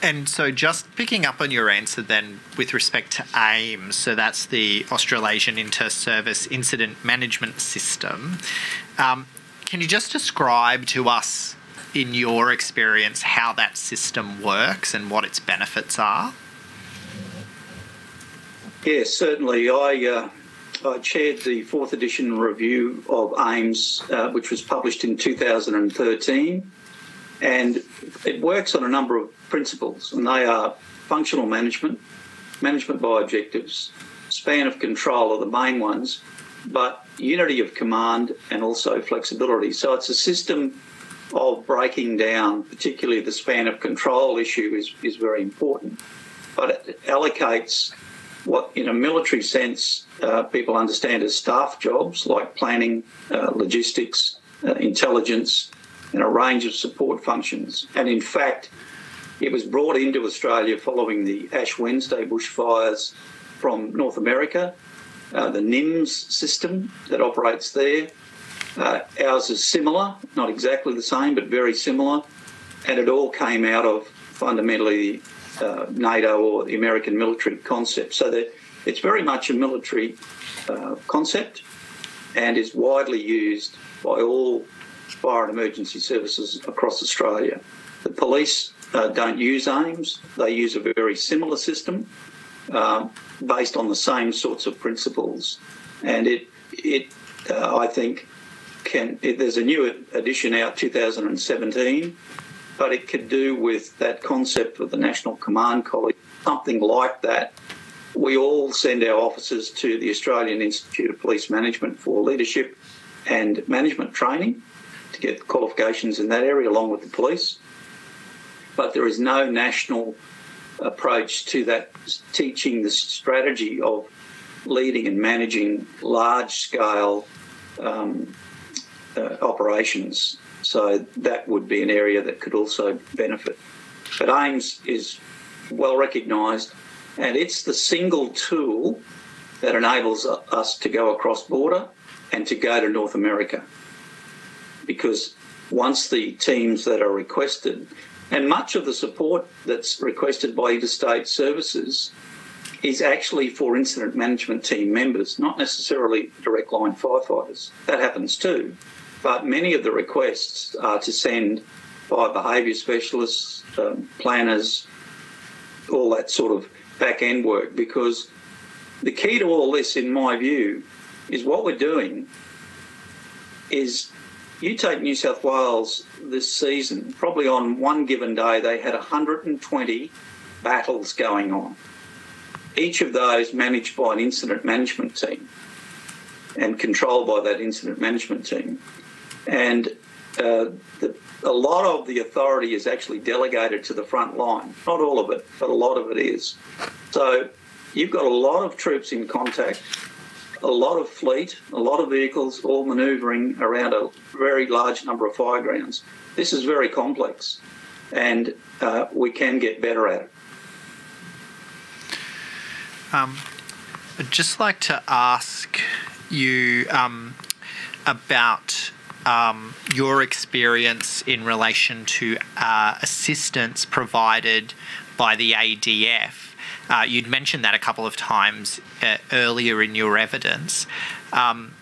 And so, just picking up on your answer then with respect to AIIMS, so that's the Australasian Inter Service Incident Management System. Um, can you just describe to us, in your experience, how that system works and what its benefits are? Yes, certainly. I, uh, I chaired the fourth edition review of AIIMS, uh, which was published in 2013. And it works on a number of principles, and they are functional management, management by objectives, span of control are the main ones, but unity of command and also flexibility. So it's a system of breaking down, particularly the span of control issue is, is very important. But it allocates what, in a military sense, uh, people understand as staff jobs like planning, uh, logistics, uh, intelligence, and a range of support functions. And in fact, it was brought into Australia following the Ash Wednesday bushfires from North America, uh, the NIMS system that operates there. Uh, ours is similar, not exactly the same, but very similar. And it all came out of fundamentally uh, NATO or the American military concept. So that it's very much a military uh, concept and is widely used by all fire and emergency services across Australia. The police uh, don't use AIIMS, they use a very similar system um, based on the same sorts of principles. And it, it uh, I think, can, it, there's a new edition out 2017, but it could do with that concept of the National Command College, something like that we all send our officers to the Australian Institute of Police Management for leadership and management training to get qualifications in that area along with the police. But there is no national approach to that teaching the strategy of leading and managing large scale um, uh, operations. So that would be an area that could also benefit. But AIIMS is well recognised and it's the single tool that enables us to go across border and to go to North America. Because once the teams that are requested, and much of the support that's requested by interstate services is actually for incident management team members, not necessarily direct line firefighters. That happens too. But many of the requests are to send by behaviour specialists, um, planners, all that sort of back end work because the key to all this, in my view, is what we're doing is you take New South Wales this season, probably on one given day, they had 120 battles going on. Each of those managed by an incident management team and controlled by that incident management team. And uh, the, a lot of the authority is actually delegated to the front line. Not all of it, but a lot of it is. So you've got a lot of troops in contact, a lot of fleet, a lot of vehicles all manoeuvring around a very large number of fire grounds. This is very complex, and uh, we can get better at it. Um, I'd just like to ask you um, about um, your experience in relation to uh, assistance provided by the ADF. Uh, you'd mentioned that a couple of times uh, earlier in your evidence. Um,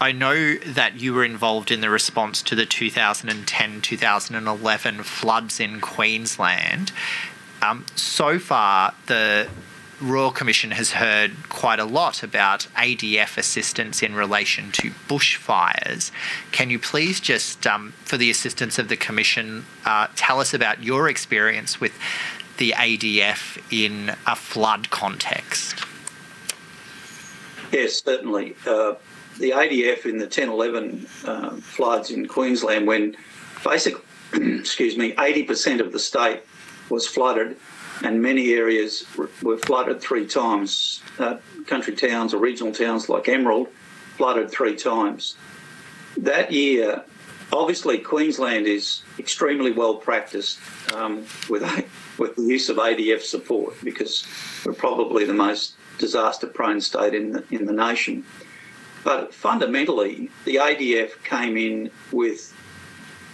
I know that you were involved in the response to the 2010 2011 floods in Queensland. Um, so far, the Royal Commission has heard quite a lot about ADF assistance in relation to bushfires. Can you please just, um, for the assistance of the Commission, uh, tell us about your experience with the ADF in a flood context? Yes, certainly. Uh, the ADF in the 10 11 uh, floods in Queensland, when basically, excuse me, 80% of the state was flooded and many areas were flooded three times. Uh, country towns or regional towns like Emerald flooded three times. That year, obviously, Queensland is extremely well practiced um, with with the use of ADF support because we're probably the most disaster-prone state in the in the nation. But fundamentally, the ADF came in with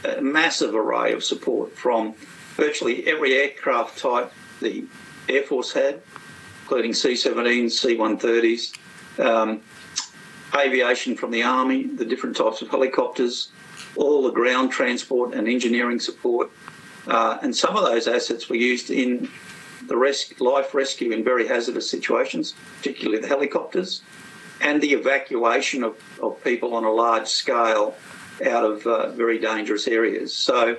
a massive array of support from virtually every aircraft type the Air Force had, including C-17s, C-130s, um, aviation from the Army, the different types of helicopters, all the ground transport and engineering support. Uh, and some of those assets were used in the res- life rescue in very hazardous situations, particularly the helicopters, and the evacuation of, of people on a large scale out of uh, very dangerous areas. So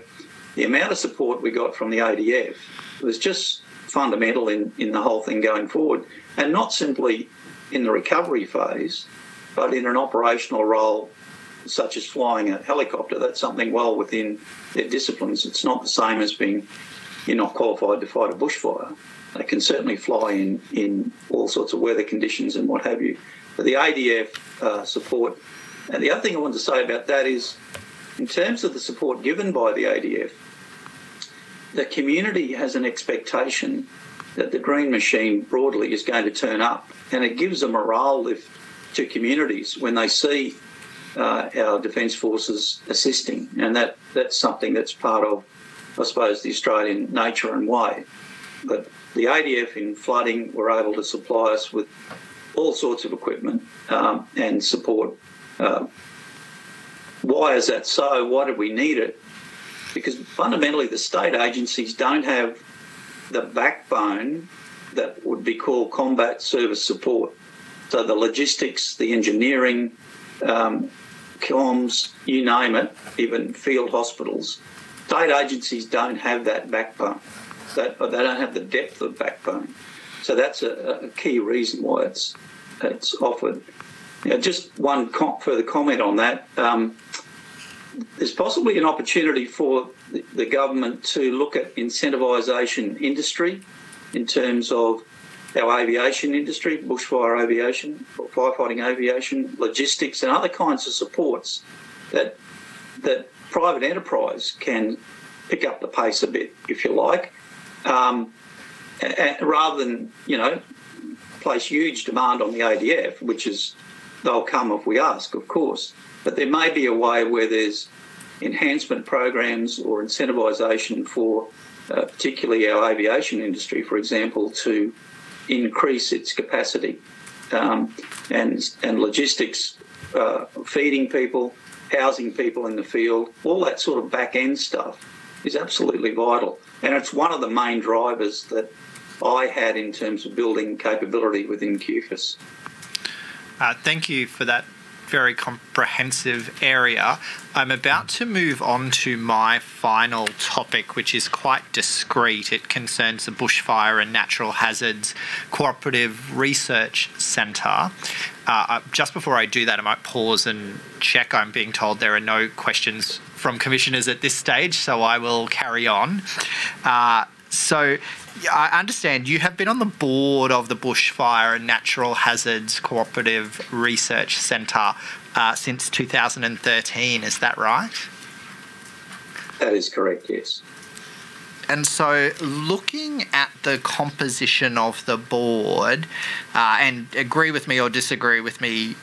the amount of support we got from the ADF was just fundamental in, in the whole thing going forward, and not simply in the recovery phase, but in an operational role such as flying a helicopter. That's something well within their disciplines. It's not the same as being you're not qualified to fight a bushfire. They can certainly fly in, in all sorts of weather conditions and what have you. But the ADF uh, support, and the other thing I want to say about that is in terms of the support given by the ADF, the community has an expectation that the green machine broadly is going to turn up, and it gives a morale lift to communities when they see uh, our defence forces assisting, and that that's something that's part of, I suppose, the Australian nature and way. But the ADF in flooding were able to supply us with all sorts of equipment um, and support. Uh, why is that so? Why did we need it? Because fundamentally, the state agencies don't have the backbone that would be called combat service support. So the logistics, the engineering, um, comms, you name it, even field hospitals. State agencies don't have that backbone. They don't have the depth of backbone. So that's a, a key reason why it's it's offered. Just one com- further comment on that. Um, there's possibly an opportunity for the, government to look at incentivisation industry in terms of our aviation industry, bushfire aviation, firefighting aviation, logistics, and other kinds of supports that that private enterprise can pick up the pace a bit, if you like, um, rather than you know place huge demand on the ADF, which is they'll come if we ask, of course. But there may be a way where there's enhancement programs or incentivisation for uh, particularly our aviation industry, for example, to increase its capacity um, and and logistics, uh, feeding people, housing people in the field, all that sort of back end stuff is absolutely vital, and it's one of the main drivers that I had in terms of building capability within QFES. Uh, thank you for that very comprehensive area. I'm about to move on to my final topic, which is quite discreet. It concerns the Bushfire and Natural Hazards Cooperative Research Centre. Uh, just before I do that, I might pause and check. I'm being told there are no questions from commissioners at this stage, so I will carry on. Uh, so, I understand you have been on the board of the Bushfire and Natural Hazards Cooperative Research Centre uh, since 2013, is that right? That is correct, yes. And so, looking at the composition of the board, uh, and agree with me or disagree with me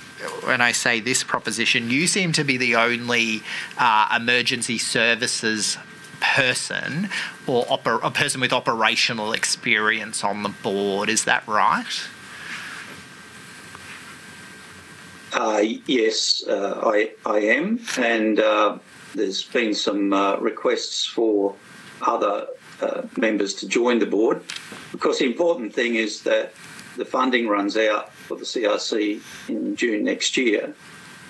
when I say this proposition, you seem to be the only uh, emergency services person or a person with operational experience on the board. Is that right? Uh, yes, uh, I, I am. And uh, there's been some uh, requests for other uh, members to join the board. Because the important thing is that the funding runs out for the CRC in June next year.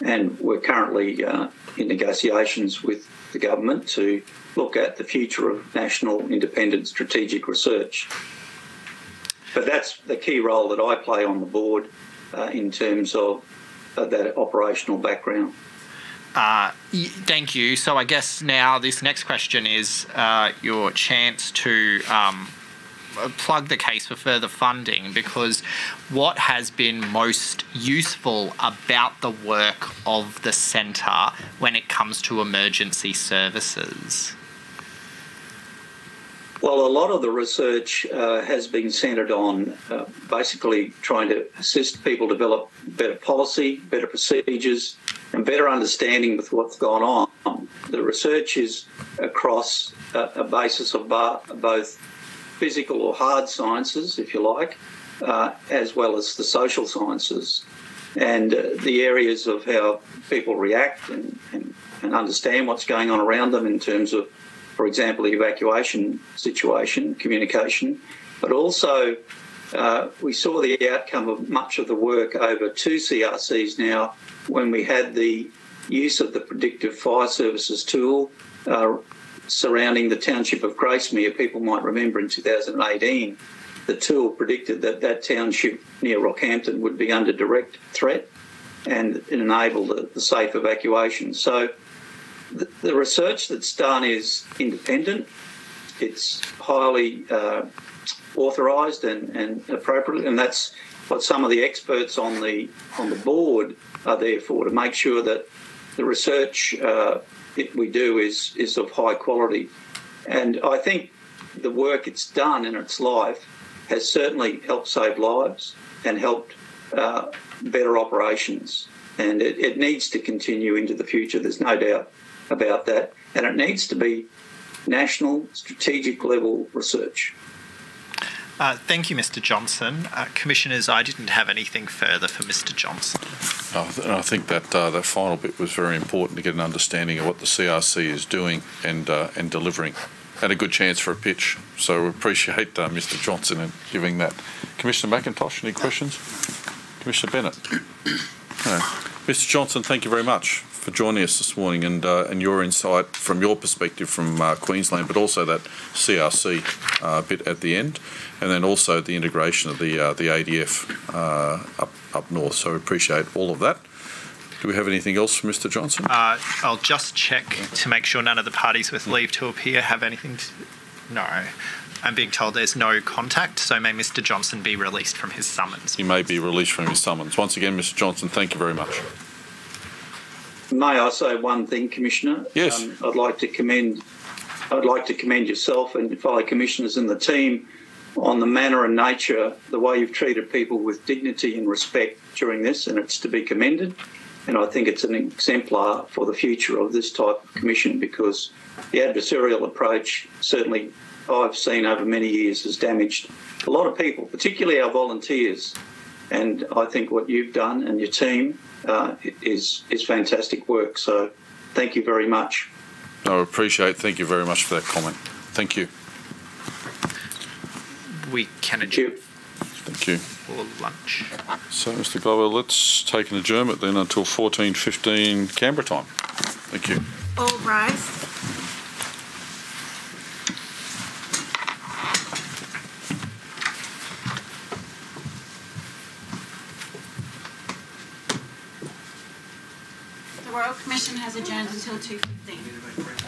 And we're currently uh, in negotiations with the government to look at the future of national independent strategic research. But that's the key role that I play on the board uh, in terms of uh, that operational background. Uh, thank you. So I guess now this next question is uh, your chance to um, plug the case for further funding because what has been most useful about the work of the centre when it comes to emergency services? Well, a lot of the research uh, has been centred on uh, basically trying to assist people develop better policy, better procedures, and better understanding with what's gone on. The research is across a, a basis of bar, both physical or hard sciences, if you like, uh, as well as the social sciences and uh, the areas of how people react and, and, and understand what's going on around them in terms of for example, the evacuation situation, communication, but also uh, we saw the outcome of much of the work over two CRCs now when we had the use of the predictive fire services tool uh, surrounding the township of Gracemere. People might remember in 2018, the tool predicted that that township near Rockhampton would be under direct threat and enable the, the safe evacuation. So the, research that's done is independent. It's highly uh, authorised and, and appropriate, and that's what some of the experts on the on the board are there for to make sure that the research uh, that we do is is of high quality, and I think the work it's done in its life has certainly helped save lives and helped uh, better operations. And it, it needs to continue into the future. There's no doubt about that, and it needs to be national strategic level research. Uh, thank you, Mr. Johnson. Uh, Commissioners, I didn't have anything further for Mr. Johnson. I th- I think that uh, that final bit was very important to get an understanding of what the CRC is doing and uh, and delivering, and a good chance for a pitch. So we appreciate uh, Mr. Johnson and giving that. Commissioner Macintosh, any questions? Commissioner Bennett. No. Mr. Johnson, thank you very much for joining us this morning and uh, and your insight from your perspective from uh, Queensland, but also that CRC uh, bit at the end, and then also the integration of the uh, the ADF uh, up up north. So we appreciate all of that. Do we have anything else from Mr. Johnson? Uh, I'll just check to make sure none of the parties with leave to appear have anything to. No. I'm being told there's no contact, so may Mr. Johnson be released from his summons. He may be released from his summons. Once again, Mr. Johnson, thank you very much. May I say one thing, Commissioner? Yes. Um, I'd like to commend I'd like to commend yourself and fellow commissioners and the team on the manner and nature, the way you've treated people with dignity and respect during this, and it's to be commended. And I think it's an exemplar for the future of this type of commission because the adversarial approach, certainly I've seen over many years, has damaged a lot of people, particularly our volunteers. And I think what you've done and your team uh, is is fantastic work. So thank you very much. I appreciate. Thank you very much for that comment. Thank you. We can adjourn Thank you. for lunch. So, Mr. Glover, let's take an adjournment then until 14:15 Canberra time. Thank you. All rise. The Royal Commission has adjourned until 2.15.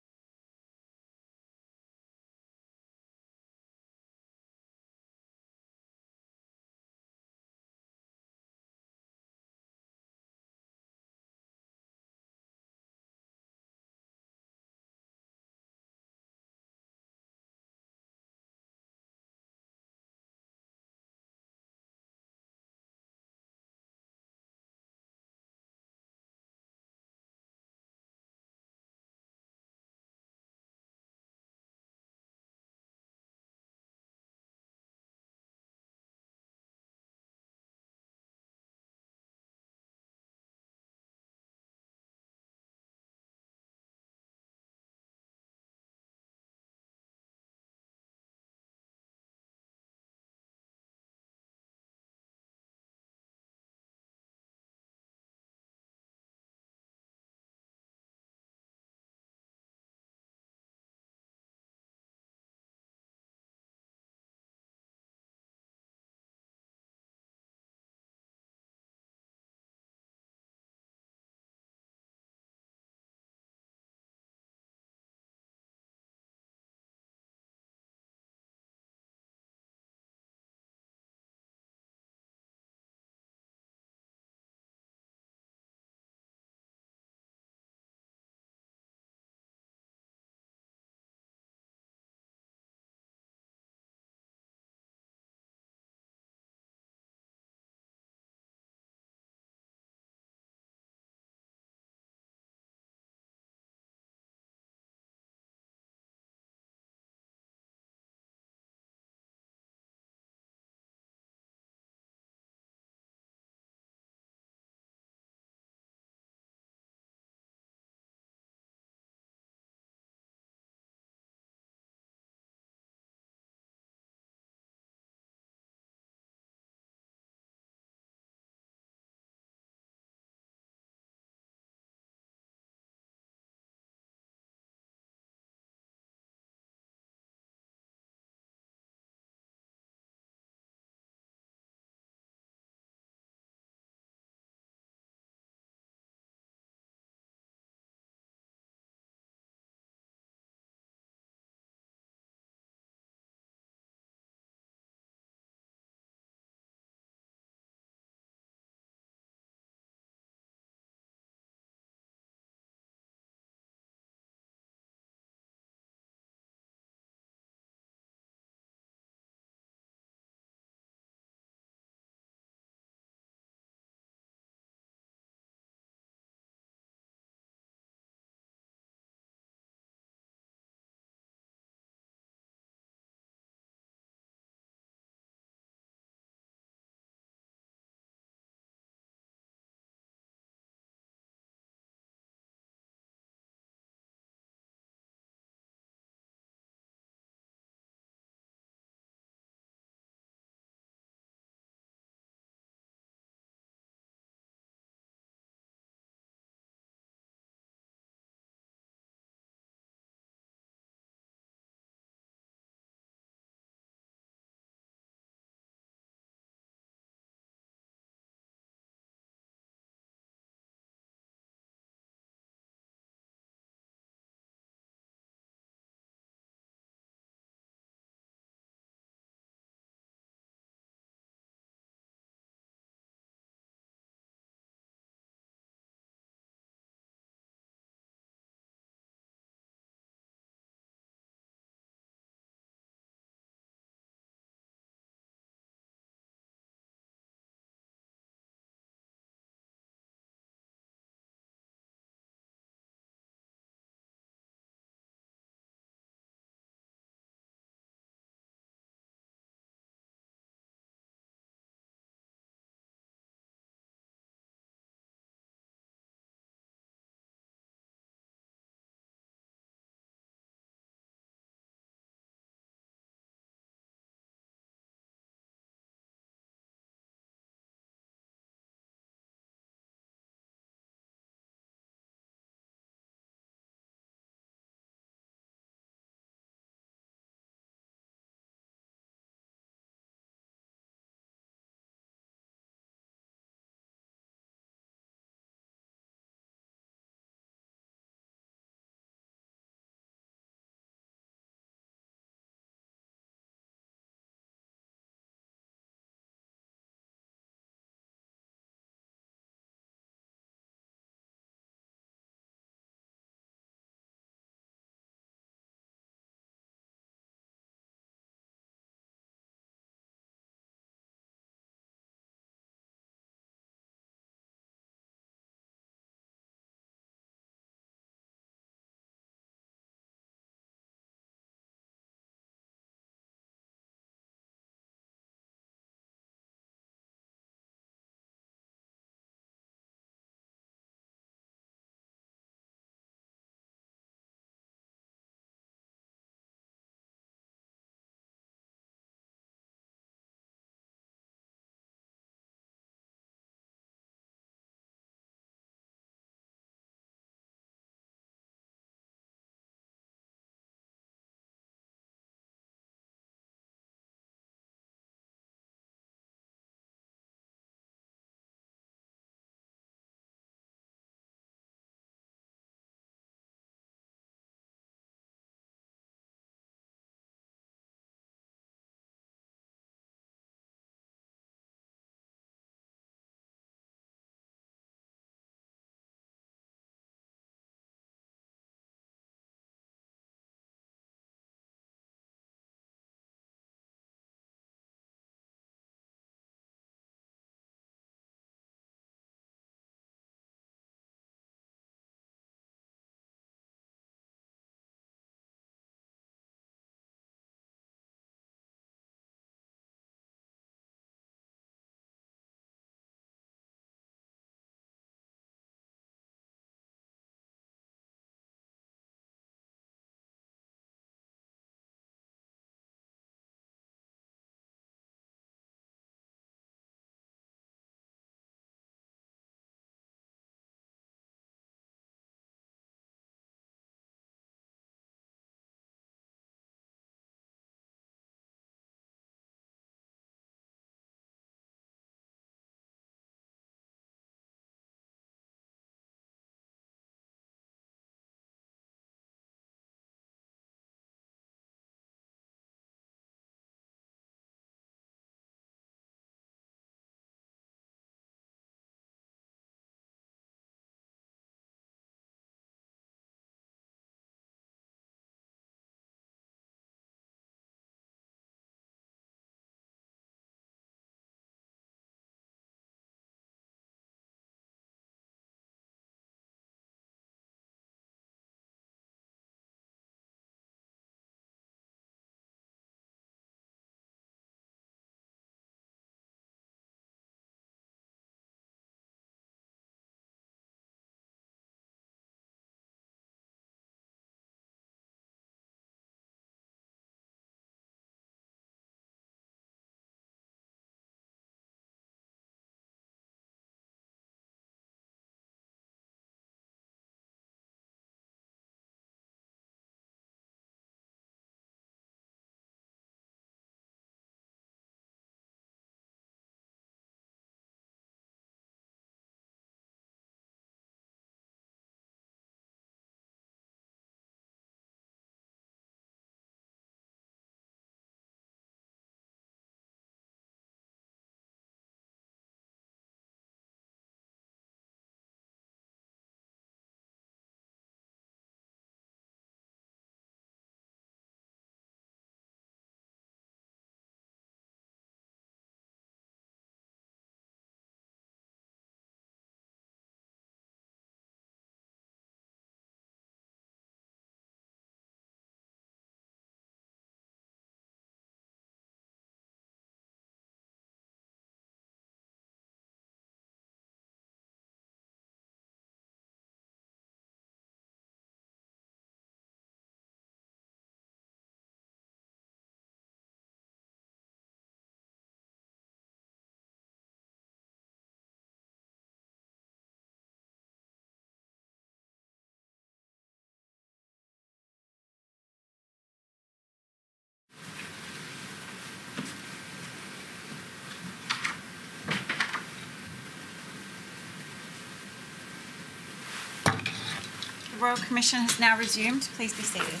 Royal Commission has now resumed. Please be seated.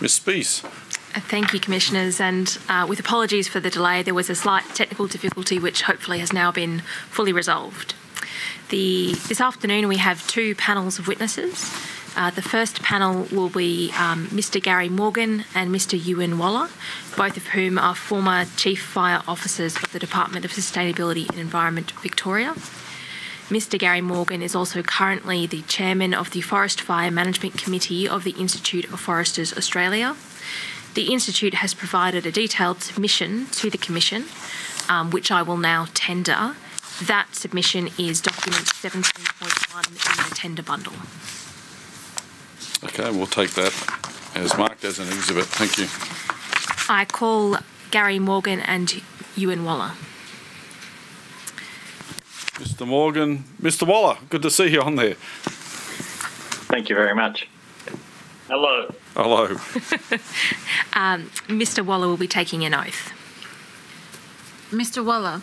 Ms Spees. Uh, Thank you, Commissioners, and uh, with apologies for the delay, there was a slight technical difficulty which hopefully has now been fully resolved. The, this afternoon we have two panels of witnesses. Uh, the first panel will be um, Mr Gary Morgan and Mr Ewan Waller, both of whom are former Chief Fire Officers of the Department of Sustainability and Environment Victoria. Mr Gary Morgan is also currently the Chairman of the Forest Fire Management Committee of the Institute of Foresters Australia. The Institute has provided a detailed submission to the Commission, um, which I will now tender. That submission is document 17.1 in the tender bundle. Okay, we'll take that as marked as an exhibit. Thank you. I call Gary Morgan and Ewan Waller. Mr Morgan, Mr Waller, good to see you on there. Thank you very much. Hello. Hello. Um, Mr Waller will be taking an oath. Mr. Waller,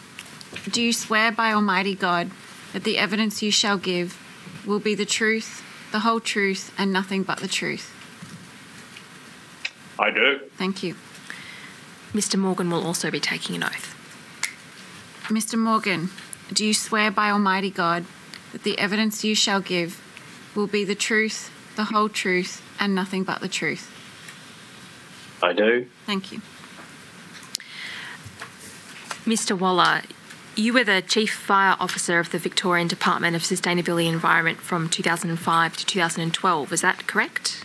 do you swear by Almighty God that the evidence you shall give will be the truth, the whole truth, and nothing but the truth? I do. Thank you. Mr Morgan will also be taking an oath. Mr. Morgan, do you swear by Almighty God that the evidence you shall give will be the truth, the whole truth, and nothing but the truth? I do. Thank you. Mr Waller, you were the Chief Fire Officer of the Victorian Department of Sustainability and Environment from 2005 to 2012, is that correct?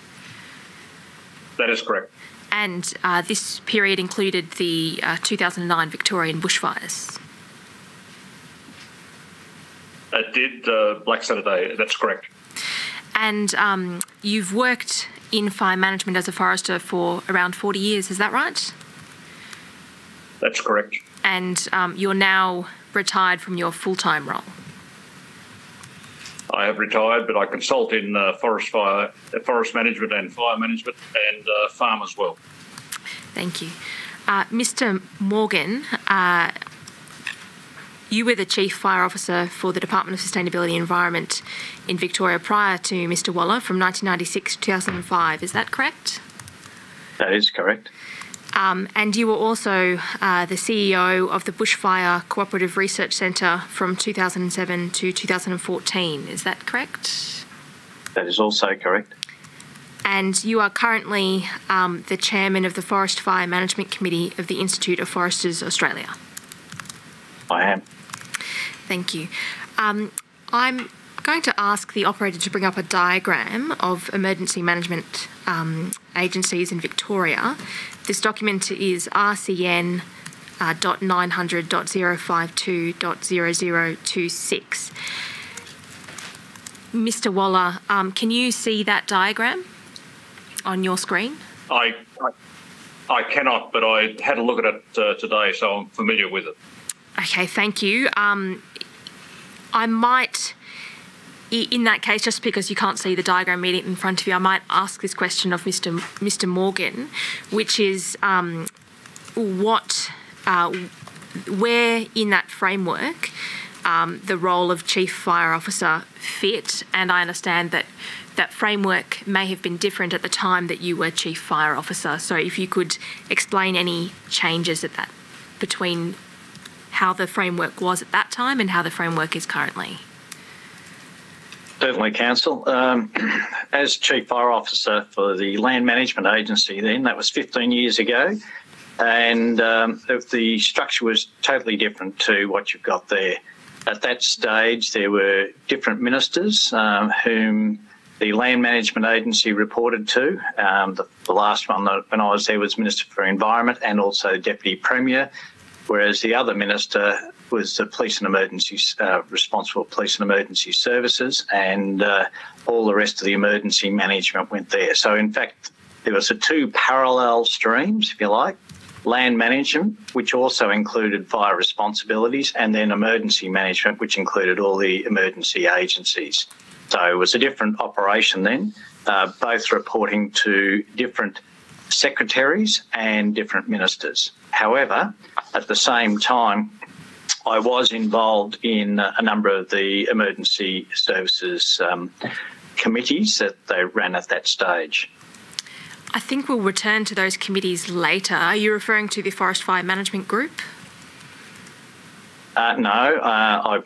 That is correct. And uh, this period included the uh, 2009 Victorian bushfires. It did uh, Black Saturday. That's correct. And um, you've worked in fire management as a forester for around 40 years, is that right? That's correct. And um, you're now retired from your full time role. I have retired, but I consult in uh, forest fire, uh, forest management, and fire management, and uh, farm as well. Thank you. Uh, Mr. Morgan, uh, you were the Chief Fire Officer for the Department of Sustainability and Environment in Victoria prior to Mr. Waller from 1996 to 2005. Is that correct? That is correct. Um, and you were also uh, the CEO of the Bushfire Cooperative Research Centre from 2007 to 2014. Is that correct? That is also correct. And you are currently um, the chairman of the Forest Fire Management Committee of the Institute of Foresters Australia. I am. Thank you. Um, I'm going to ask the operator to bring up a diagram of emergency management um, agencies in Victoria. This document is RCN uh, dot 900.052.0026. Mr. Waller, um, can you see that diagram on your screen? I, I, I cannot, but I had a look at it uh, today, so I'm familiar with it. Okay, thank you. Um, I might, in that case, just because you can't see the diagram immediately in front of you, I might ask this question of Mr. Mr. Morgan, which is um, what, uh, where in that framework um, the role of Chief Fire Officer fit, and I understand that that framework may have been different at the time that you were Chief Fire Officer. So if you could explain any changes at that between how the framework was at that time and how the framework is currently. Certainly, Counsel. Um, as Chief Fire Officer for the Land Management Agency, then that was 15 years ago, and um, the structure was totally different to what you've got there. At that stage, there were different ministers um, whom the Land Management Agency reported to. Um, the, the last one that, when I was there was Minister for Environment and also Deputy Premier, whereas the other minister was the police and emergency uh, responsible police and emergency services, and uh, all the rest of the emergency management went there. So, in fact, there was a two parallel streams, if you like. Land management, which also included fire responsibilities, and then emergency management, which included all the emergency agencies. So it was a different operation then, uh, both reporting to different secretaries and different ministers. However, at the same time, I was involved in a number of the emergency services um, committees that they ran at that stage. I think we'll return to those committees later. Are you referring to the Forest Fire Management Group? Uh, no, uh, I,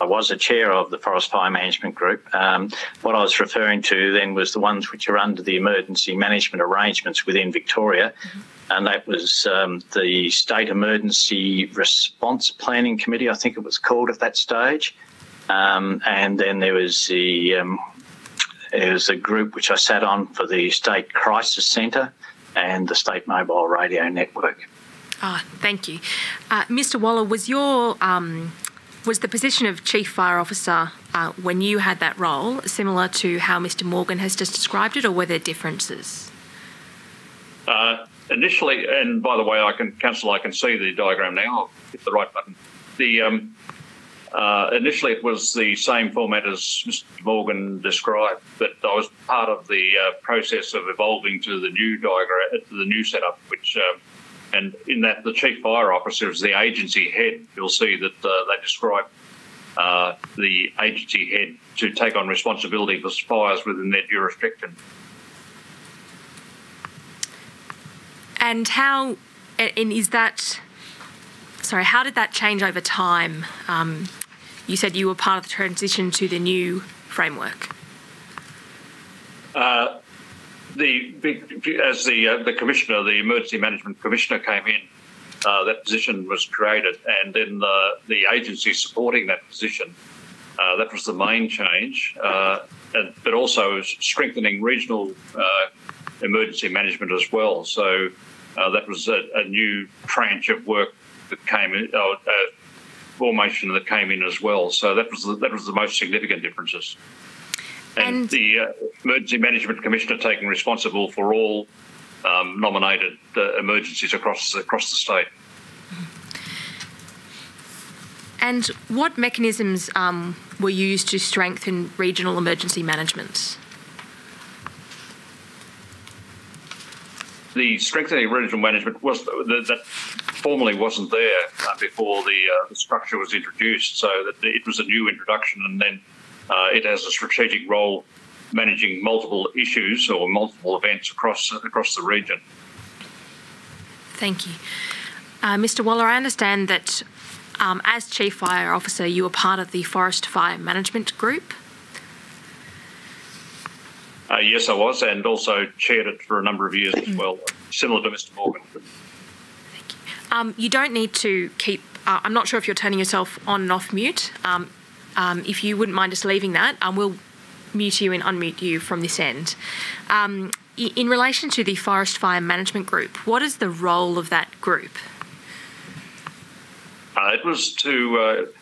I was a chair of the Forest Fire Management Group. Um, what I was referring to then was the ones which are under the emergency management arrangements within Victoria. Mm-hmm. And that was um, the State Emergency Response Planning Committee, I think it was called at that stage. Um, and then there was the um, there was a group which I sat on for the State Crisis Centre and the State Mobile Radio Network. Ah, thank you, uh, Mr. Waller. Was your um, was the position of Chief Fire Officer uh, when you had that role similar to how Mr. Morgan has just described it, or were there differences? Uh, initially, and by the way, I can, Counsel, I can see the diagram now. I'll hit the right button. The um, uh, initially, it was the same format as Mr. Morgan described, but I was part of the uh, process of evolving to the new diagram, to the new setup, which. Uh, and in that, the chief fire officer is the agency head. You'll see that uh, they describe uh, the agency head to take on responsibility for fires within their jurisdiction. And how, and is that, sorry, how did that change over time? Um, you said you were part of the transition to the new framework. Uh, the as the uh, the commissioner, the emergency management commissioner came in, uh, that position was created, and then the the agency supporting that position, uh, that was the main change, uh, and, but also strengthening regional uh, emergency management as well. So uh, that was a, a, new tranche of work that came in. formation that came in as well. So that was the, that was the most significant differences and, and the uh, emergency management commissioner taking responsible for all um, nominated uh, emergencies across across the state. And what mechanisms um, were used to strengthen regional emergency management? The strengthening regional management was that, that formally wasn't there uh, before the, uh, the structure was introduced, so that it was a new introduction, and then uh, it has a strategic role managing multiple issues or multiple events across across the region. Thank you. Uh, Mr. Waller, I understand that um, as Chief Fire Officer, you were part of the Forest Fire Management Group. Uh, yes, I was, and also chaired it for a number of years as well, similar to Mr. Morgan. Thank you. Um, you don't need to keep. Uh, I'm not sure if you're turning yourself on and off mute. Um, um, if you wouldn't mind just leaving that, um, we'll mute you and unmute you from this end. Um, in relation to the Forest Fire Management Group, what is the role of that group? Uh, it was to uh,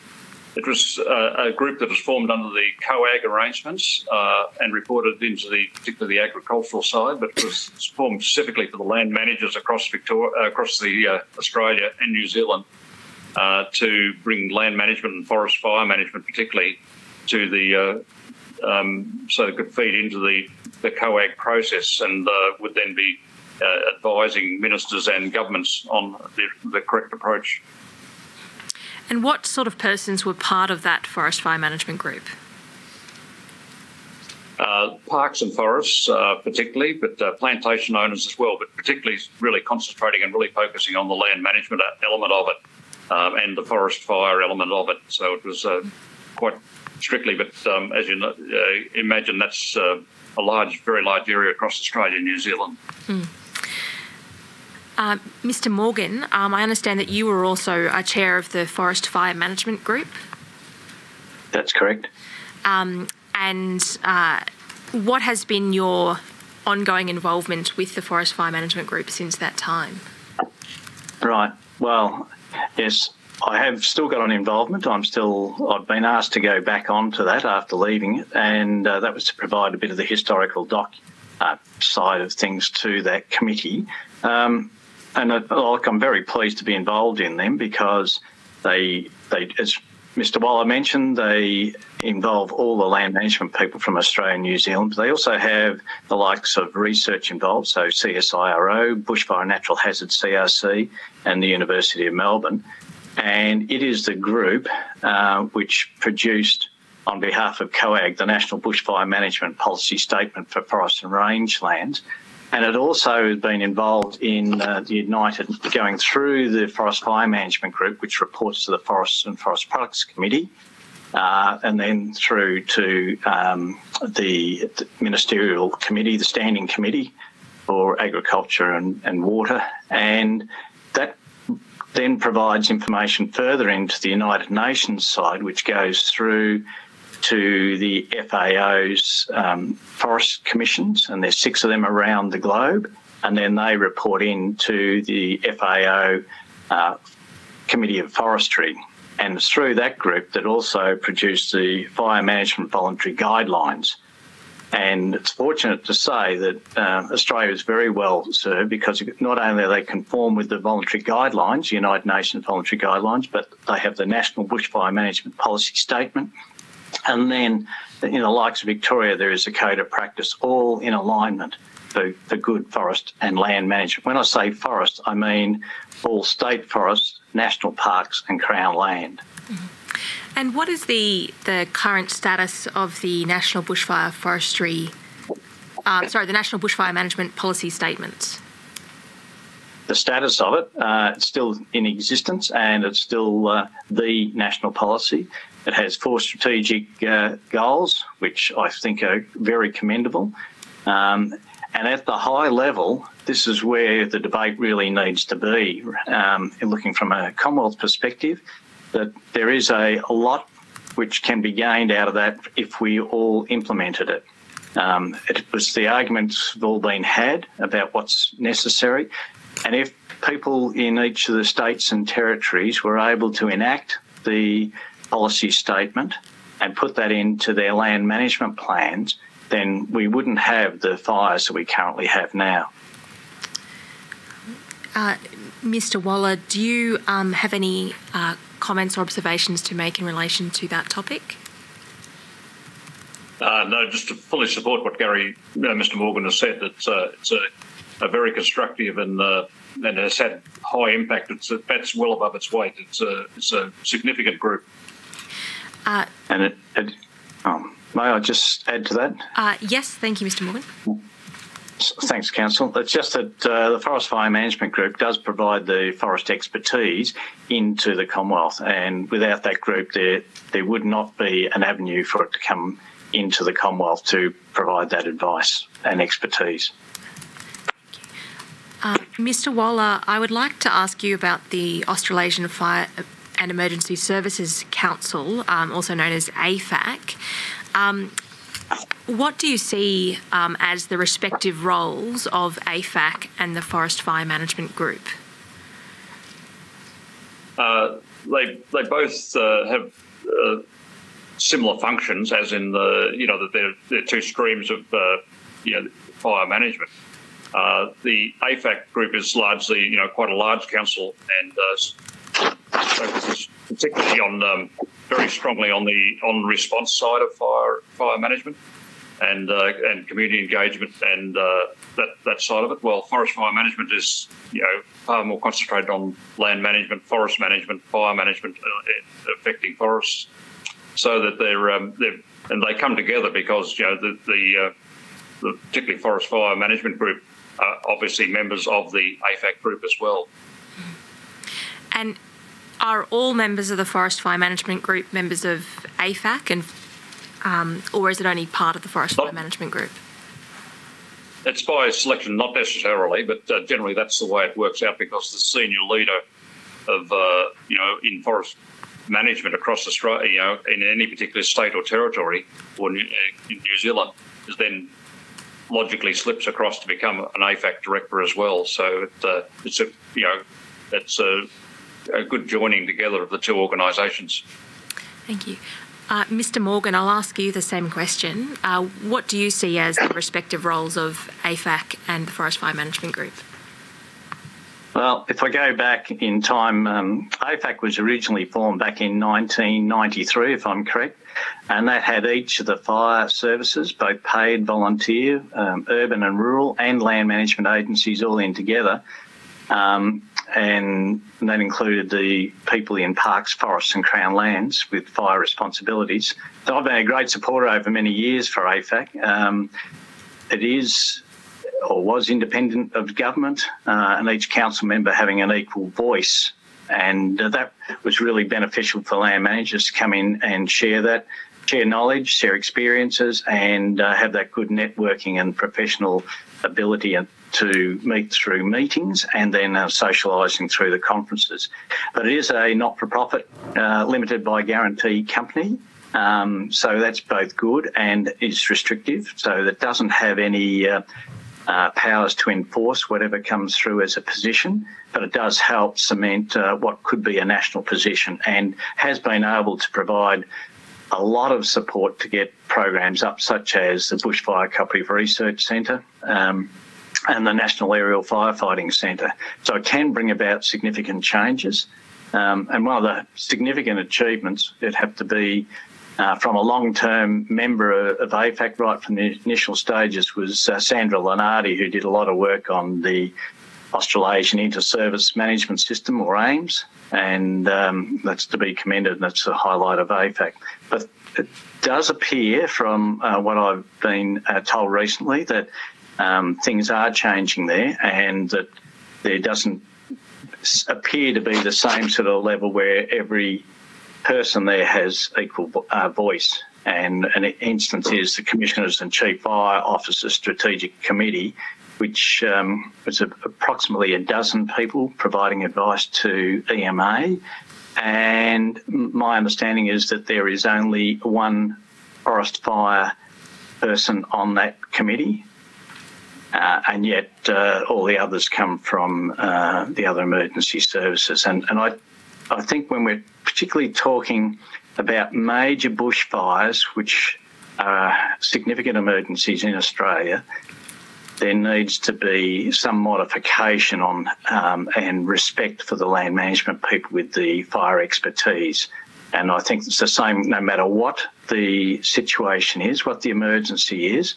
it was uh, a group that was formed under the COAG arrangements uh, and reported into the particularly the agricultural side, but it was formed specifically for the land managers across Victoria, across the uh, Australia and New Zealand uh, to bring land management and forest fire management, particularly, to the uh, um, so it could feed into the the COAG process and uh, would then be uh, advising ministers and governments on the, the correct approach. And what sort of persons were part of that forest fire management group? Uh, parks and forests, uh, particularly, but uh, plantation owners as well, but particularly really concentrating and really focusing on the land management element of it um, and the forest fire element of it. So it was uh, quite strictly, but um, as you know, uh, imagine, that's uh, a large, very large area across Australia and New Zealand. Mm. Uh, Mr. Morgan, um, I understand that you were also a chair of the Forest Fire Management Group. That's correct. Um, and uh, what has been your ongoing involvement with the Forest Fire Management Group since that time? Right. Well, Yes, I have still got an involvement. I'm still, I've been asked to go back onto that after leaving it, and uh, that was to provide a bit of the historical doc uh, side of things to that committee. Um, and uh, like, I'm very pleased to be involved in them because they, they, as Mr. Waller mentioned, they involve all the land management people from Australia and New Zealand. They also have the likes of research involved, so CSIRO, Bushfire Natural Hazard CRC, and the University of Melbourne. and it is the group uh, which produced, on behalf of COAG, the National Bushfire Management Policy Statement for Forest and Rangelands. And it also has been involved in uh, the United, going through the Forest Fire Management Group, which reports to the Forests and Forest Products Committee, uh, and then through to um, the, the, ministerial committee, the standing committee for agriculture and, and water, and that then provides information further into the United Nations side, which goes through to the FAO's um, forest commissions, and there's six of them around the globe, and then they report in to the FAO uh, Committee of Forestry. And it's through that group that also produced the Fire Management Voluntary Guidelines. And it's fortunate to say that uh, Australia is very well served because not only they conform with the voluntary guidelines, the United Nations voluntary guidelines, but they have the National Bushfire Management Policy Statement. And then in the likes of Victoria, there is a code of practice, all in alignment for, for good forest and land management. When I say forest, I mean all state forests, national parks, and Crown land. Mm-hmm. And what is the the current status of the National Bushfire Forestry? Um, sorry, the National Bushfire Management Policy Statements. The status of it, uh, it's still in existence, and it's still uh, the national policy. It has four strategic uh, goals, which I think are very commendable. Um, and at the high level, this is where the debate really needs to be. Um, looking from a Commonwealth perspective, that there is a, a, lot which can be gained out of that if we all implemented it. Um, it was the arguments have all been had about what's necessary, and if people in each of the states and territories were able to enact the policy statement and put that into their land management plans, then we wouldn't have the fires that we currently have now. Uh, Mr. Waller, do you um, have any uh, comments or observations to make in relation to that topic? Uh, no, just to fully support what Gary, uh, Mr. Morgan has said. It's, uh, it's a, a, very constructive and uh, and has had high impact. It's that's well above its weight. It's a it's a significant group. Uh, and it, it um, may I just add to that? Uh, yes, thank you, Mr. Morgan. Thanks, Counsel. It's just that uh, the Forest Fire Management Group does provide the forest expertise into the Commonwealth, and without that group, there there would not be an avenue for it to come into the Commonwealth to provide that advice and expertise. Uh, Mr. Waller, I would like to ask you about the Australasian Fire and Emergency Services Council, um, also known as AFAC. Um, what do you see um, as the respective roles of AFAC and the Forest Fire Management Group? Uh, they they both uh, have uh, similar functions, as in the you know that they're, they're two streams of uh, you know fire management. Uh, the AFAC group is largely you know quite a large council and uh, focuses particularly on um, very strongly on the on response side of fire fire management and uh, and community engagement and uh, that that side of it. Well, forest fire management is you know far more concentrated on land management, forest management, fire management uh, affecting forests, so that they're um, they're and they come together because you know the the, uh, the particularly forest fire management group are obviously members of the AFAC group as well. And are all members of the Forest Fire Management Group members of AFAC, and um, or is it only part of the Forest Fire Management Group? It's by selection, not necessarily, but uh, generally that's the way it works out because the senior leader of uh, you know in forest management across Australia, you know, in any particular state or territory, or New, uh, in New Zealand, is then logically slips across to become an AFAC director as well. So it, uh, it's a you know it's a a good joining together of the two organisations. Thank you. Uh, Mr. Morgan, I'll ask you the same question. Uh, what do you see as the respective roles of AFAC and the Forest Fire Management Group? Well, if I go back in time, um, AFAC was originally formed back in 1993, if I'm correct, and that had each of the fire services, both paid, volunteer, um, urban and rural, and land management agencies all in together. Um, and that included the people in parks, forests, and crown lands with fire responsibilities. So I've been a great supporter over many years for AFAC. Um, it is or was independent of government, uh, and each council member having an equal voice. And uh, that was really beneficial for land managers to come in and share that, share knowledge, share experiences, and uh, have that good networking and professional ability to meet through meetings and then uh, socialising through the conferences. But it is a not for profit, uh, limited by guarantee company. Um, so that's both good and is restrictive. So that doesn't have any uh, uh, powers to enforce whatever comes through as a position, but it does help cement uh, what could be a national position and has been able to provide a lot of support to get programs up, such as the Bushfire Cooperative Research Centre. Um, and the National Aerial Firefighting Centre. So it can bring about significant changes. Um, and one of the significant achievements would have to be uh, from a long-term member of AFAC right from the initial stages was uh, Sandra Leonardi, who did a lot of work on the Australasian Inter-Service Management System, or AIIMS, and um, that's to be commended, and that's a highlight of AFAC. But it does appear from uh, what I've been uh, told recently that um, things are changing there and that there doesn't appear to be the same sort of level where every person there has equal uh, voice. And an instance is the Commissioners and Chief Fire Officers Strategic Committee, which um, was a, approximately a dozen people providing advice to EMA. And my understanding is that there is only one forest fire person on that committee. Uh, and yet uh, all the others come from uh, the other emergency services. And, and I, I think when we're particularly talking about major bushfires, which are significant emergencies in Australia, there needs to be some modification on um, and respect for the land management people with the fire expertise. And I think it's the same no matter what the situation is, what the emergency is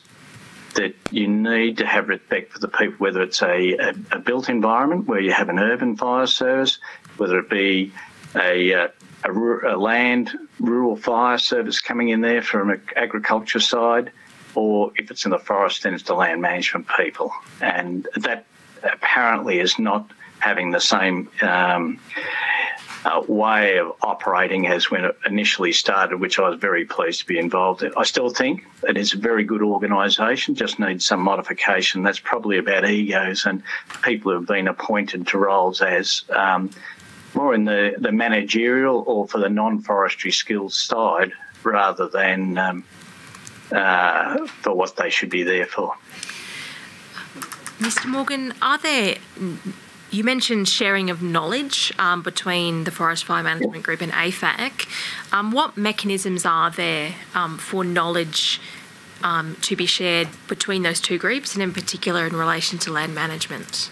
that you need to have respect for the people, whether it's a, a, a built environment where you have an urban fire service, whether it be a, a, a land rural fire service coming in there from an agriculture side, or if it's in the forest, then it's the land management people. And that apparently is not having the same um, uh, way of operating as when it initially started, which I was very pleased to be involved in. I still think that it is a very good organisation, just needs some modification. That's probably about egos and people who have been appointed to roles as um, more in the, the managerial or for the non forestry skills side rather than um, uh, for what they should be there for. Mr. Morgan, are there you mentioned sharing of knowledge um, between the Forest Fire Management Group and AFAC. Um, what mechanisms are there um, for knowledge um, to be shared between those two groups, and in particular in relation to land management?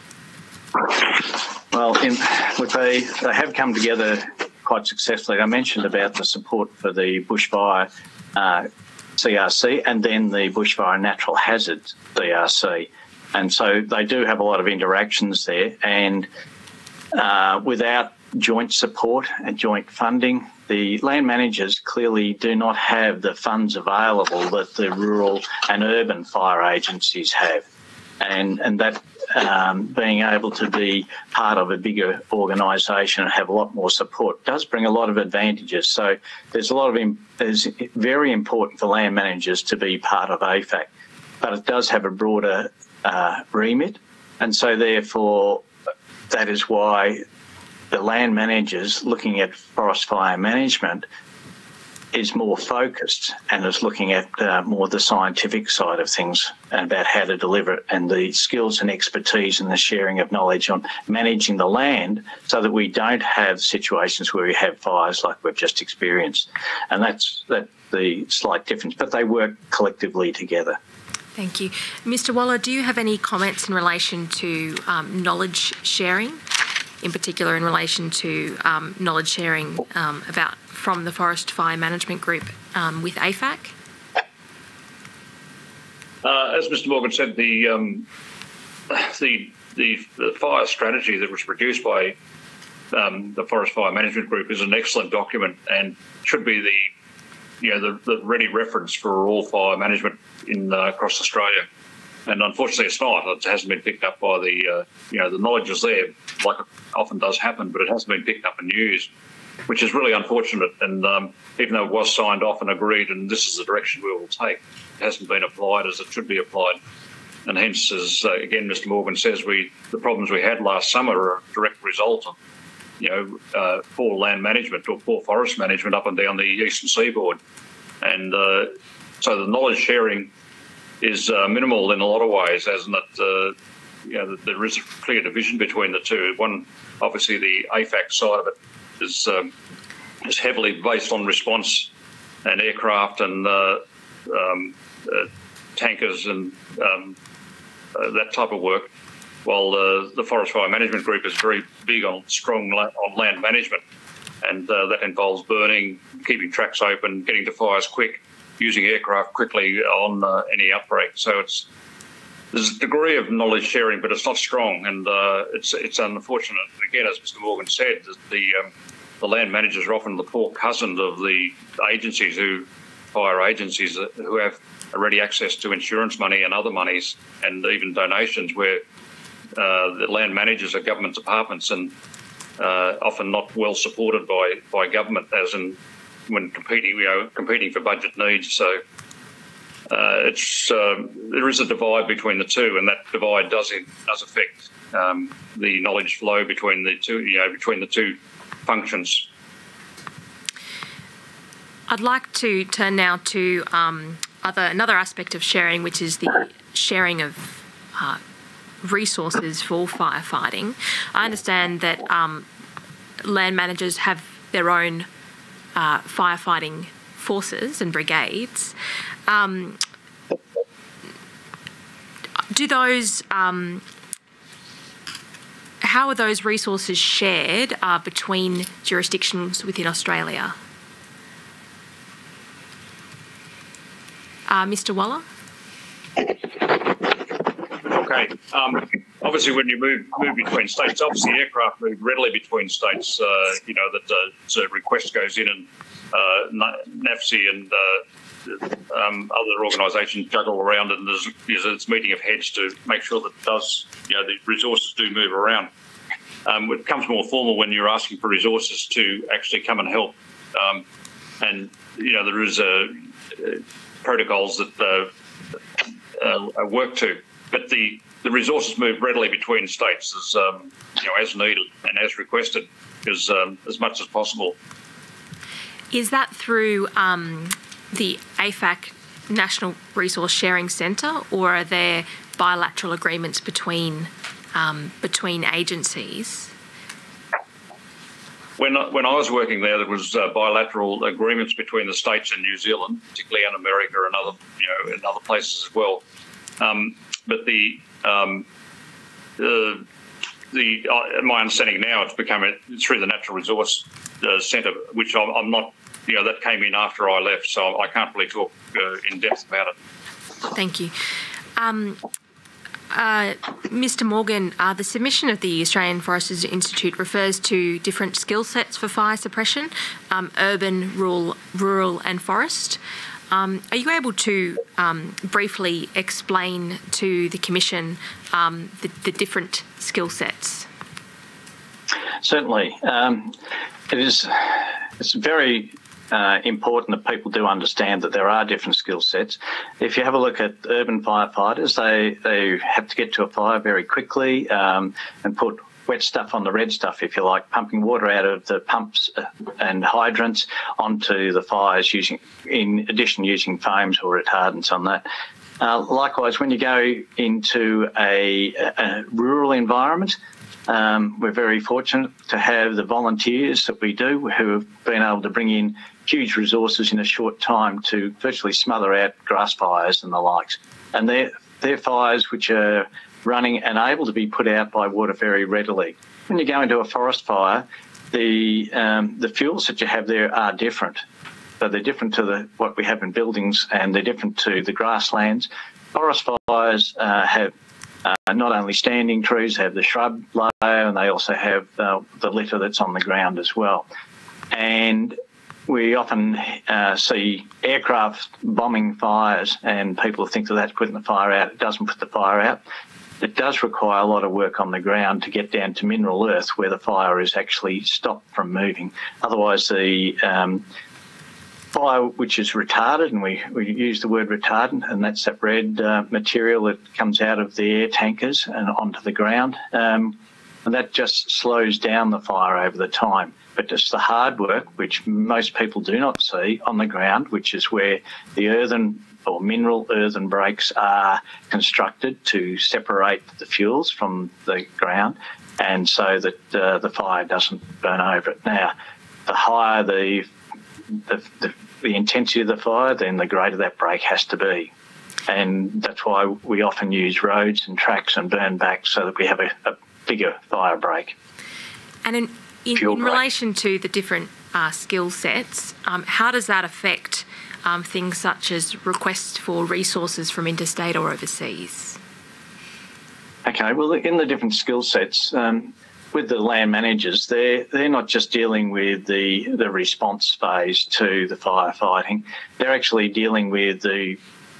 Well, in, look, they, they have come together quite successfully. I mentioned about the support for the bushfire uh, CRC and then the bushfire natural hazards CRC. And so they do have a lot of interactions there. And uh, without joint support and joint funding, the land managers clearly do not have the funds available that the rural and urban fire agencies have. And, and that um, being able to be part of a bigger organisation and have a lot more support does bring a lot of advantages. So there's a lot of it's very important for land managers to be part of AFAC, but it does have a broader uh, remit. And so, therefore, that is why the land managers looking at forest fire management is more focused and is looking at uh, more the scientific side of things and about how to deliver it and the skills and expertise and the sharing of knowledge on managing the land so that we don't have situations where we have fires like we've just experienced. And that's that the slight difference, but they work collectively together. Thank you. Mr Waller, do you have any comments in relation to um, knowledge sharing, in particular in relation to um, knowledge sharing um, about from the Forest Fire Management Group um, with AFAC? Uh, as Mr Morgan said, the, um, the the, the fire strategy that was produced by um, the Forest Fire Management Group is an excellent document and should be the you know the, the ready reference for all fire management in uh, across Australia. And unfortunately, it's not. It hasn't been picked up by the uh, you know the knowledge is there, like it often does happen, but it hasn't been picked up and used, which is really unfortunate. And um, even though it was signed off and agreed, and this is the direction we will take, it hasn't been applied as it should be applied. And hence, as uh, again Mr. Morgan says, we the problems we had last summer are a direct result of you know, uh, poor land management or poor forest management up and down the eastern seaboard. And uh, so the knowledge sharing is uh, minimal in a lot of ways, as in that uh, you know, there is a clear division between the two. One, obviously, the AFAC side of it is um, is heavily based on response and aircraft and uh, um, uh, tankers and um, that type of work while the, the Forest Fire Management Group is very big on strong la- on land management, and uh, that involves burning, keeping tracks open, getting to fires quick, using aircraft quickly on uh, any outbreak. So it's there's a degree of knowledge sharing, but it's not strong, and uh, it's it's unfortunate. Again, as Mr. Morgan said, the um, the land managers are often the poor cousins of the agencies who fire agencies who have ready access to insurance money and other monies and even donations where uh, the land managers are government departments and uh, often not well supported by, by government, as in when competing, you know, competing for budget needs. So uh, it's um, there is a divide between the two, and that divide does does affect um, the knowledge flow between the two, you know, between the two functions. I'd like to turn now to um, other another aspect of sharing, which is the sharing of uh, resources for firefighting. I understand that um, land managers have their own uh, firefighting forces and brigades. Um, do those um, how are those resources shared uh, between jurisdictions within Australia? Uh, Mr. Waller? Okay. Um, obviously, when you move move between states, obviously aircraft move readily between states. Uh, you know that uh, so request goes in, and uh, NAFC and uh, um, other organisations juggle around, and there's, there's this meeting of heads to make sure that does you know the resources do move around. Um, it becomes more formal when you're asking for resources to actually come and help, um, and you know there is a, uh, protocols that uh, work to but the, the resources move readily between states as um, you know as needed and as requested as um, as much as possible. Is that through um, the AFAC National Resource Sharing Centre, or are there bilateral agreements between um, between agencies? When, when I was working there, there was uh, bilateral agreements between the states and New Zealand, particularly in America and other you know in other places as well. Um, but the um, the, the uh, my understanding now it's become a, through the natural resource uh, centre, which I'm, I'm, not. You know that came in after I left, so I can't really talk uh, in depth about it. Thank you. Um, uh, Mr. Morgan, uh, the submission of the Australian Foresters Institute refers to different skill sets for fire suppression um, urban, rural, rural, and forest. Um, are you able to um, briefly explain to the Commission um, the, the, different skill sets? Certainly. Um, it is it's very uh, important that people do understand that there are different skill sets. If you have a look at urban firefighters, they, they have to get to a fire very quickly um, and put wet stuff on the red stuff, if you like, pumping water out of the pumps uh, and hydrants onto the fires using, in addition, using foams or retardants on that. Uh, likewise, when you go into a, a rural environment, um, we're very fortunate to have the volunteers that we do who have been able to bring in huge resources in a short time to virtually smother out grass fires and the likes. And they're, they're fires which are running and able to be put out by water very readily. When you go into a forest fire, the um, the fuels that you have there are different. So they're different to the, what we have in buildings, and they're different to the grasslands. Forest fires uh, have uh, not only standing trees, have the shrub layer, and they also have uh, the litter that's on the ground as well. And we often uh, see aircraft bombing fires, and people think that that's putting the fire out. It doesn't put the fire out. It does require a lot of work on the ground to get down to mineral earth where the fire is actually stopped from moving. Otherwise, the um, fire which is retarded, and we, we use the word retardant, and that's that red uh, material that comes out of the air tankers and onto the ground. Um, and that just slows down the fire over the time. But it's the hard work, which most people do not see on the ground, which is where the earthen or mineral earthen breaks are constructed to separate the fuels from the ground and so that uh, the fire doesn't burn over it. Now, the higher the, the, the, the intensity of the fire, then the greater that break has to be. And that's why we often use roads and tracks and burn back so that we have a, a bigger fire break. And in, in, in relation to the different uh, skill sets, um, how does that affect um, things such as requests for resources from interstate or overseas? Okay, well, in the different skill sets, um, with the land managers, they're they're not just dealing with the the response phase to the firefighting. They're actually dealing with the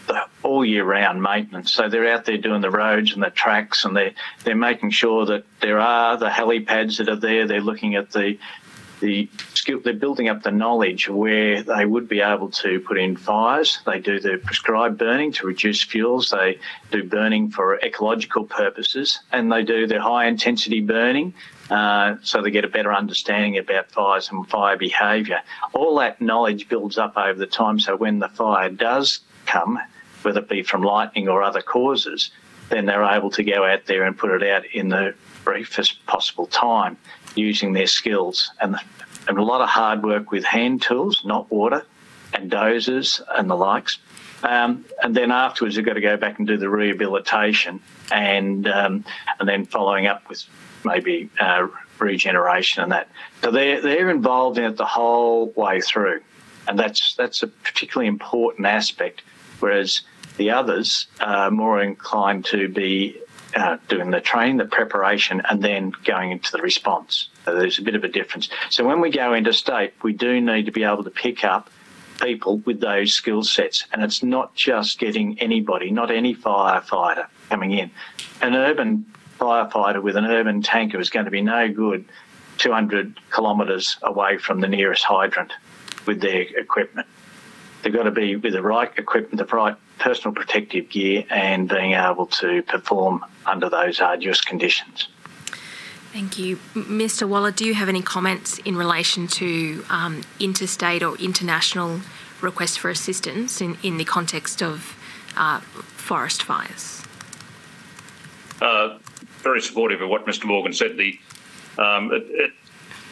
the all year round maintenance. So they're out there doing the roads and the tracks, and they're they're making sure that there are the helipads that are there. They're looking at the the skill. They're building up the knowledge where they would be able to put in fires. They do the prescribed burning to reduce fuels. They do burning for ecological purposes, and they do the high intensity burning. Uh, so they get a better understanding about fires and fire behaviour. All that knowledge builds up over the time. So when the fire does come, whether it be from lightning or other causes, then they're able to go out there and put it out in the briefest possible time using their skills and, and a lot of hard work with hand tools, not water, and dozers and the likes. Um, and then afterwards, you've got to go back and do the rehabilitation and um, and then following up with maybe uh, regeneration and that. So they're they're involved in it the whole way through, and that's that's a particularly important aspect. Whereas the others are more inclined to be uh, doing the training, the preparation, and then going into the response. There's a bit of a difference. So when we go into state, we do need to be able to pick up people with those skill sets. And it's not just getting anybody, not any firefighter coming in. An urban firefighter with an urban tanker is going to be no good 200 kilometres away from the nearest hydrant with their equipment. They've got to be with the right equipment, the right personal protective gear, and being able to perform under those arduous conditions. Thank you. Mr. Waller, do you have any comments in relation to um, interstate or international requests for assistance in, in the context of uh, forest fires? Uh, very supportive of what Mr. Morgan said. The um, it, it,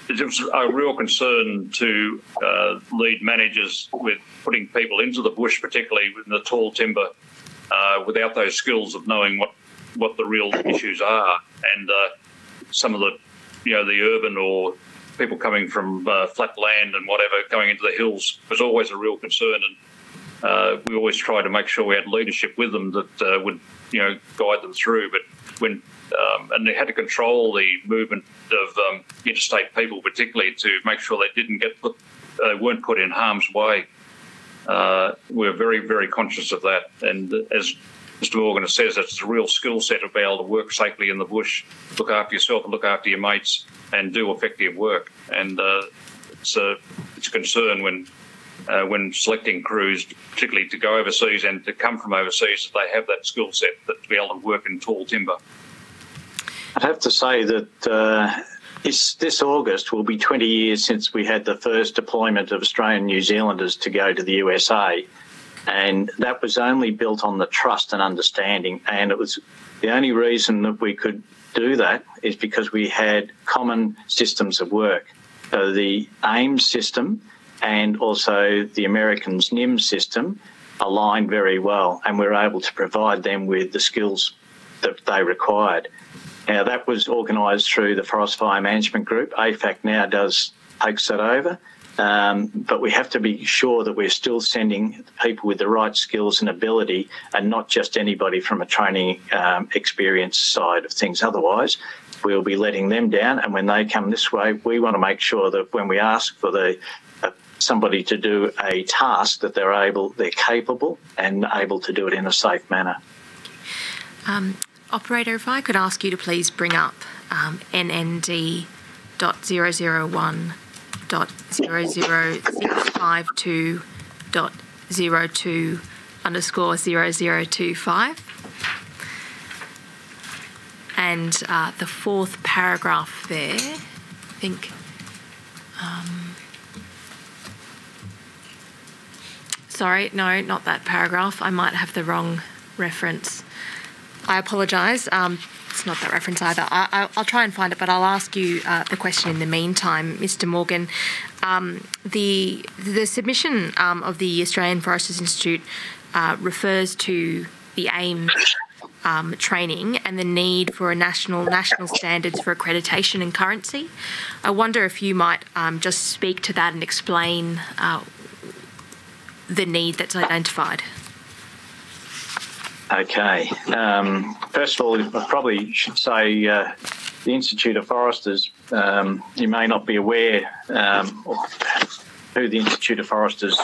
it was a real concern to uh, lead managers with putting people into the bush, particularly in the tall timber, uh, without those skills of knowing what, what the real issues are. And uh, some of the, you know, the urban or people coming from uh, flat land and whatever going into the hills was always a real concern. And uh, we always tried to make sure we had leadership with them that uh, would, you know, guide them through. But when um, and they had to control the movement of um, interstate people, particularly to make sure they didn't get put, uh, weren't put in harm's way. Uh, we're very, very conscious of that. And as Mr. Morgan says, it's a real skill set to be able to work safely in the bush, look after yourself and look after your mates, and do effective work. And uh, it's, a, it's a concern when uh, when selecting crews, particularly to go overseas and to come from overseas, that they have that skill set that to be able to work in tall timber. I'd have to say that uh, this, this August will be 20 years since we had the first deployment of Australian New Zealanders to go to the USA. And that was only built on the trust and understanding. And it was the only reason that we could do that is because we had common systems of work. So the AIIMS system and also the Americans' NIMS system aligned very well, and we were able to provide them with the skills that they required. Now, that was organised through the Forest Fire Management Group. AFAC now does takes that over, Um, but we have to be sure that we're still sending people with the right skills and ability and not just anybody from a training um, experience side of things. Otherwise, we'll be letting them down. And when they come this way, we want to make sure that when we ask for the somebody to do a task that they're able, they're capable and able to do it in a safe manner. Um, operator, if I could ask you to please bring up um, zero two underscore zero zero two five. And uh, the fourth paragraph there, I think. Um, sorry, no, not that paragraph. I might have the wrong reference. I apologise. Um, it's not that reference either. I, will try and find it, but I'll ask you uh, the question in the meantime, Mr. Morgan. Um, the the submission um, of the Australian Foresters Institute uh, refers to the AIIMS um, training and the need for a national national standards for accreditation and currency. I wonder if you might um, just speak to that and explain uh, the need that's identified. Okay. Um, first of all, I probably should say uh, the Institute of Foresters, um, you may not be aware um, who the Institute of Foresters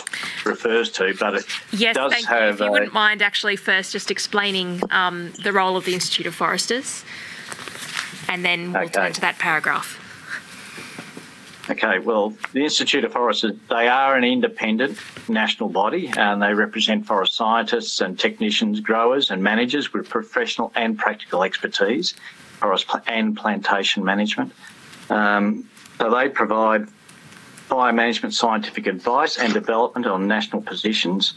refers to, but it yes, does thank have. You. If you wouldn't mind actually first just explaining um, the role of the Institute of Foresters, and then we'll Okay. turn to that paragraph. Okay, well, the Institute of Foresters, they are an independent national body and they represent forest scientists and technicians, growers and managers with professional and practical expertise, forest and plantation management. Um, so they provide fire management scientific advice and development on national positions.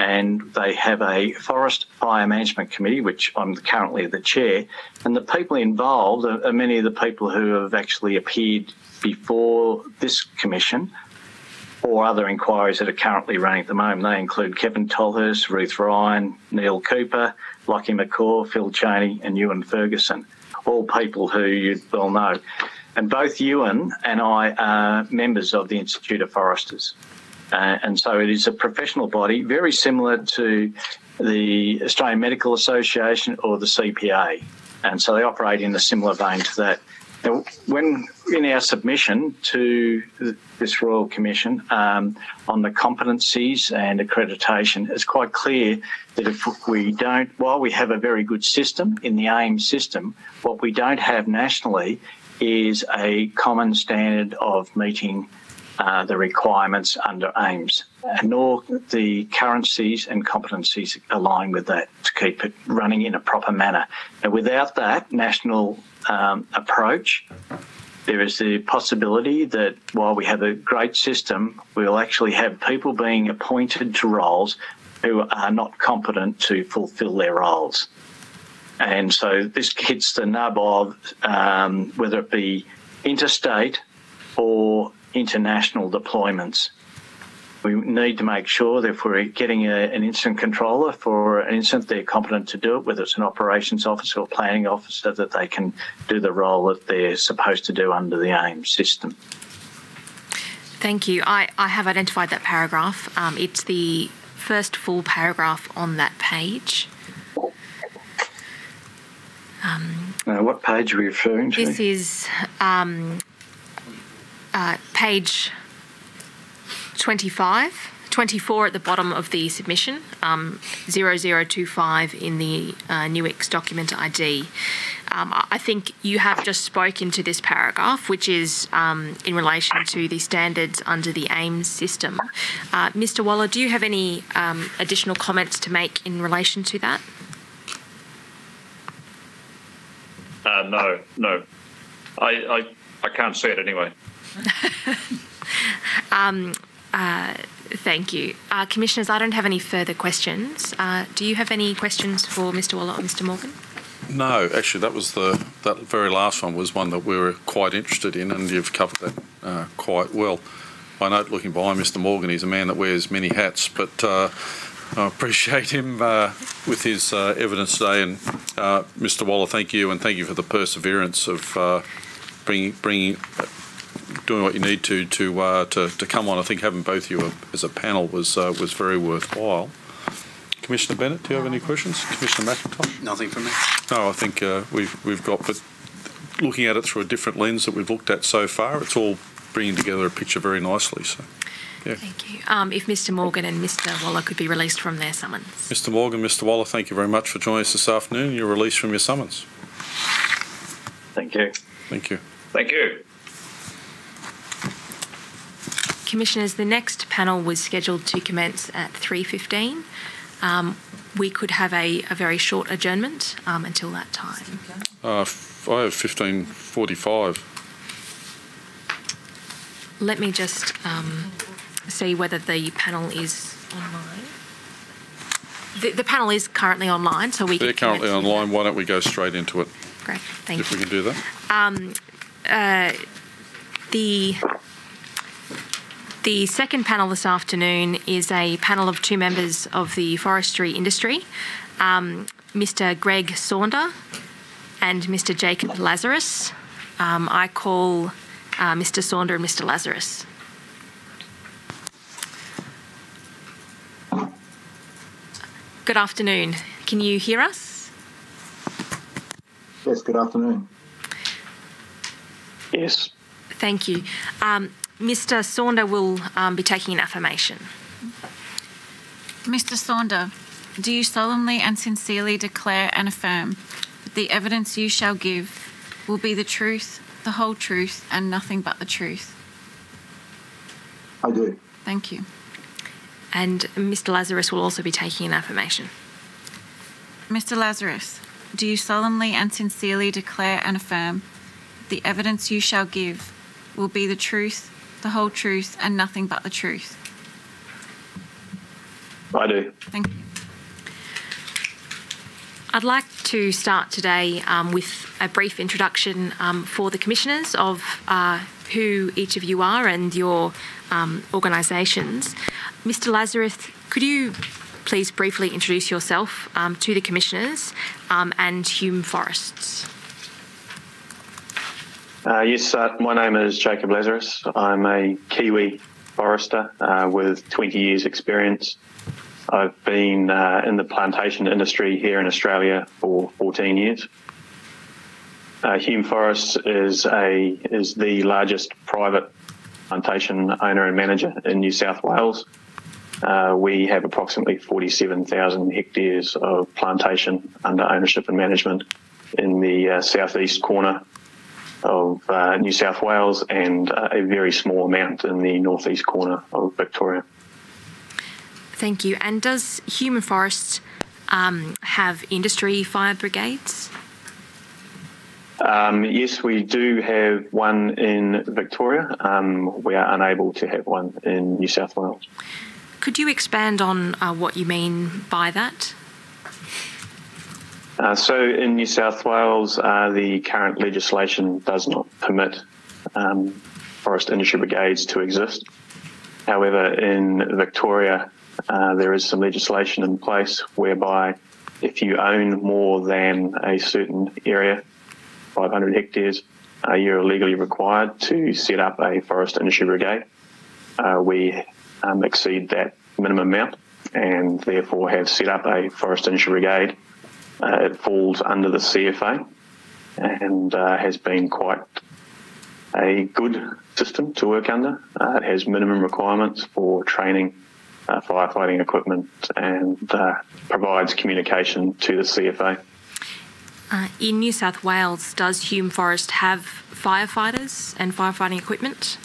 And they have a Forest Fire Management Committee, which I'm currently the chair. And the people involved are, are many of the people who have actually appeared before this commission or other inquiries that are currently running at the moment. They include Kevin Tolhurst, Ruth Ryan, Neil Cooper, Lachie McCaw, Phil Cheney, and Euan Ferguson, all people who you well know. And both Euan and I are members of the Institute of Foresters. Uh, and so it is a professional body, very similar to the Australian Medical Association or the CPA. And so they operate in a similar vein to that. Now, when in our submission to this Royal Commission um, on the competencies and accreditation, it's quite clear that if we don't, while we have a very good system in the AIIMS system, what we don't have nationally is a common standard of meeting uh, the requirements under AIIMS, nor the currencies and competencies align with that to keep it running in a proper manner. And without that national um, approach, there is the possibility that while we have a great system, we'll actually have people being appointed to roles who are not competent to fulfil their roles. And so this hits the nub of um, whether it be interstate or international deployments. We need to make sure that if we're getting a, an incident controller for an incident, they're competent to do it, whether it's an operations officer or planning officer, that they can do the role that they're supposed to do under the AIIMS system. Thank you. I, I have identified that paragraph. Um, it's the first full paragraph on that page. Um, Now, what page are we referring to? this is um, uh, page 25, 24 at the bottom of the submission, um, 0025 in the uh, NUIX document ID. Um, I think you have just spoken to this paragraph, which is um, in relation to the standards under the AIIMS system. Uh, Mr. Waller, do you have any um, additional comments to make in relation to that? Uh, no, no. I, I, I can't see it anyway. Um, uh, thank you. Uh, Commissioners, I don't have any further questions. Uh, do you have any questions for Mr. Waller or Mr. Morgan? No, actually, that was the that very last one was one that we were quite interested in, and you've covered that uh, quite well. I note, looking behind Mr. Morgan, he's a man that wears many hats, but uh, I appreciate him uh, with his uh, evidence today. And uh, Mr. Waller, thank you, and thank you for the perseverance of uh, bringing bringing doing what you need to to uh, to, to come on. I think having both of you as a panel was uh, was very worthwhile. Commissioner Bennett, do you have any questions? Commissioner Macintosh? Nothing from me. No, I think uh, we've we've got, but looking at it through a different lens that we've looked at so far, it's all bringing together a picture very nicely. So, yeah. Thank you. Um, if Mr Morgan and Mr Waller could be released from their summons. Mr Morgan, Mr Waller, thank you very much for joining us this afternoon. You're released from your summons. Thank you. Thank you. Thank you. Commissioners, the next panel was scheduled to commence at 3.15. Um, we could have a, a very short adjournment um, until that time. Uh, I have 1545. Let me just um, see whether the panel is online. The, the panel is currently online, so we They're can currently online. Why don't we go straight into it? Great, thank if you. If we can do that. Um, uh, the the second panel this afternoon is a panel of two members of the forestry industry, um, Mr. Greg Saunder and Mr. Jacob Lazarus. Um, I call uh, Mr. Saunder and Mr. Lazarus. Good afternoon. Can you hear us? Yes, good afternoon. Yes. Thank you. Um, Mr. Saunder will um, be taking an affirmation. Mr. Saunder, do you solemnly and sincerely declare and affirm that the evidence you shall give will be the truth, the whole truth, and nothing but the truth? I do. Thank you. And Mr. Lazarus will also be taking an affirmation. Mr. Lazarus, do you solemnly and sincerely declare and affirm that the evidence you shall give will be the truth, the whole truth, and nothing but the truth? I do. Thank you. I'd like to start today um, with a brief introduction um, for the commissioners of uh, who each of you are and your um, organisations. Mr. Lazarus, could you please briefly introduce yourself um, to the commissioners um, and Hume Forests? Uh, yes, uh, my name is Jacob Lazarus. I'm a Kiwi forester uh, with 20 years' experience. I've been uh, in the plantation industry here in Australia for 14 years. Uh, Hume Forests is a is the largest private plantation owner and manager in New South Wales. Uh, we have approximately 47,000 hectares of plantation under ownership and management in the uh, southeast corner of uh, New South Wales and uh, a very small amount in the northeast corner of Victoria. Thank you. And does Hume Forests um, have industry fire brigades? Um, yes, we do have one in Victoria. Um, we are unable to have one in New South Wales. Could you expand on uh, what you mean by that? Uh, so in New South Wales, uh, the current legislation does not permit um, forest industry brigades to exist. However, in Victoria, uh, there is some legislation in place whereby if you own more than a certain area, 500 hectares, uh, you're legally required to set up a forest industry brigade. Uh, we um, exceed that minimum amount and therefore have set up a forest industry brigade. Uh, it falls under the CFA and uh, has been quite a good system to work under. Uh, it has minimum requirements for training, uh, firefighting equipment, and uh, provides communication to the CFA. Uh, in New South Wales, does Hume Forest have firefighters and firefighting equipment?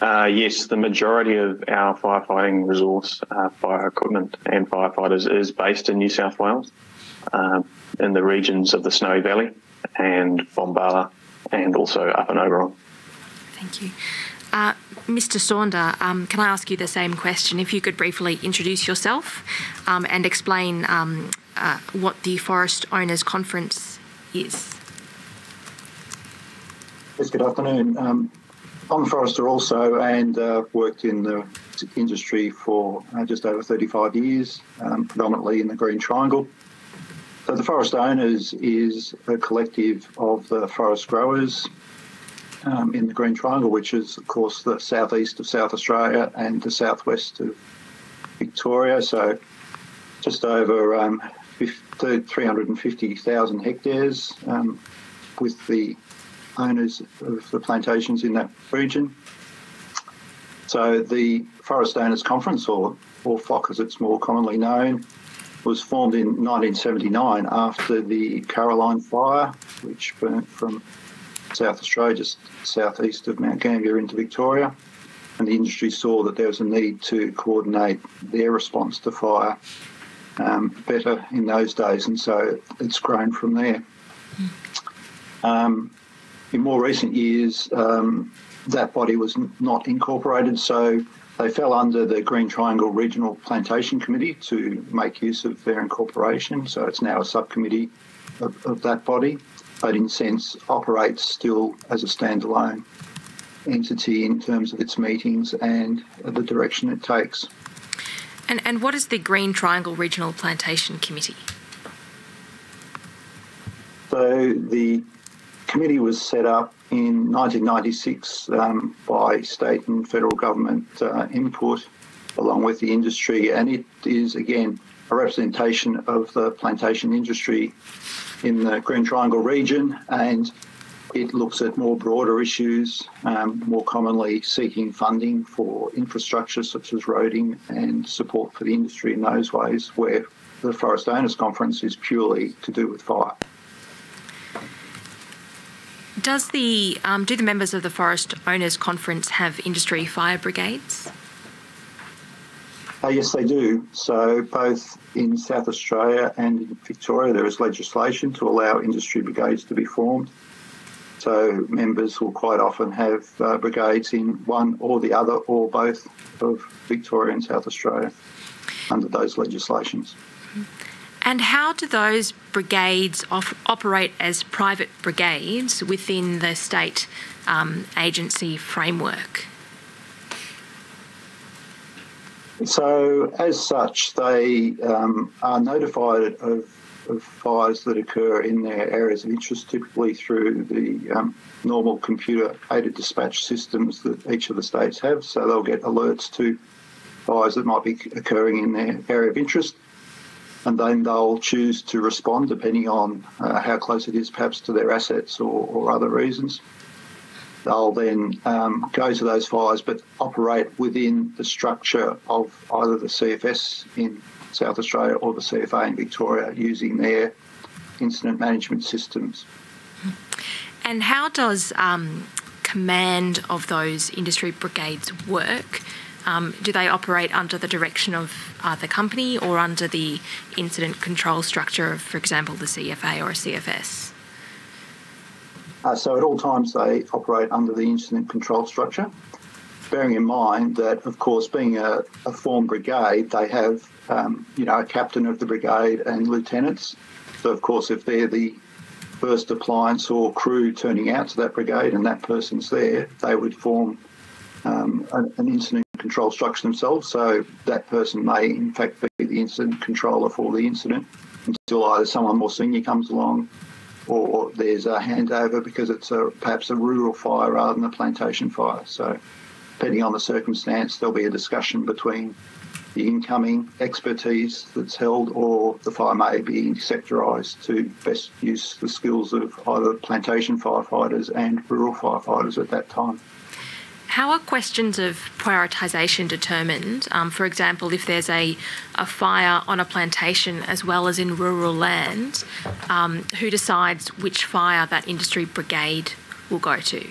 Uh, yes, the majority of our firefighting resource, uh, fire equipment, and firefighters is based in New South Wales, um, in the regions of the Snowy Valley and Bombala, and also up in Oberon. Thank you. Uh, Mr. Saunder, um, can I ask you the same question? If you could briefly introduce yourself um, and explain um, uh, what the Forest Owners Conference is. Yes, good afternoon. I'm a forester also and uh, worked in the industry for uh, just over 35 years, um, predominantly in the Green Triangle. So the Forest Owners is a collective of the forest growers, um, in the Green Triangle, which is, of course, the southeast of South Australia and the southwest of Victoria. So just over um, 350,000 hectares um, with the owners of the plantations in that region. So the Forest Owners Conference, or, or FOC as it's more commonly known, was formed in 1979 after the Caroline Fire, which burnt from South Australia, just southeast of Mount Gambier into Victoria. And the industry saw that there was a need to coordinate their response to fire um, better in those days, and so it's grown from there. Um, in more recent years, um, that body was not incorporated, so they fell under the Green Triangle Regional Plantation Committee to make use of their incorporation. So it's now a subcommittee of, of that body, but in sense operates still as a standalone entity in terms of its meetings and the direction it takes. And, and what is the Green Triangle Regional Plantation Committee? So the committee was set up in 1996 um, by state and federal government uh, input along with the industry, and it is again a representation of the plantation industry in the Green Triangle region, and it looks at more broader issues, um, more commonly seeking funding for infrastructure such as roading and support for the industry in those ways, where the Forest Owners Conference is purely to do with fire. Does the um, do the members of the Forest Owners Conference have industry fire brigades? Uh, yes, they do. So both in South Australia and in Victoria, there is legislation to allow industry brigades to be formed. So members will quite often have uh, brigades in one or the other or both of Victoria and South Australia under those legislations. And how do those brigades op- operate as private brigades within the state um, agency framework? So, as such, they um, are notified of, of, fires that occur in their areas of interest, typically through the um, normal computer aided dispatch systems that each of the states have. So, they'll get alerts to fires that might be occurring in their area of interest, and then they'll choose to respond depending on uh, how close it is, perhaps to their assets or, or other reasons. They'll then um, go to those fires but operate within the structure of either the CFS in South Australia or the CFA in Victoria using their incident management systems. And how does um, command of those industry brigades work? Um, do they operate under the direction of uh, the company or under the incident control structure of, for example, the CFA or a CFS? Uh, so at all times they operate under the incident control structure, bearing in mind that, of course, being a, a formed brigade, they have, um, you know, a captain of the brigade and lieutenants. So, of course, if they're the first appliance or crew turning out to that brigade and that person's there, they would form um, an, an incident control structure themselves. So that person may, in fact, be the incident controller for the incident until either someone more senior comes along or there's a handover because it's a, perhaps a rural fire rather than a plantation fire. So, depending on the circumstance, there'll be a discussion between the incoming expertise that's held, or the fire may be sectorised to best use the skills of either plantation firefighters and rural firefighters at that time. How are questions of prioritisation determined? Um, for example, if there's a, a fire on a plantation as well as in rural land, um, who decides which fire that industry brigade will go to?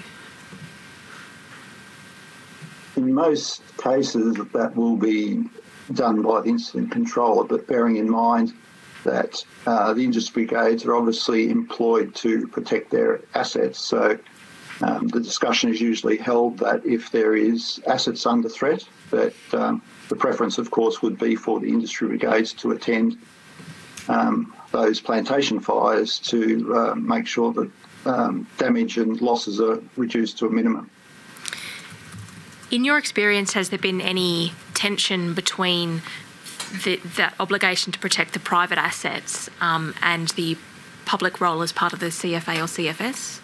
In most cases, that will be done by the incident controller, but bearing in mind that uh, the industry brigades are obviously employed to protect their assets. So um, the discussion is usually held that if there is assets under threat, that um, the preference, of course, would be for the industry brigades to attend um, those plantation fires to uh, make sure that um, damage and losses are reduced to a minimum. In your experience, has there been any tension between the, that obligation to protect the private assets um, and the public role as part of the CFA or CFS?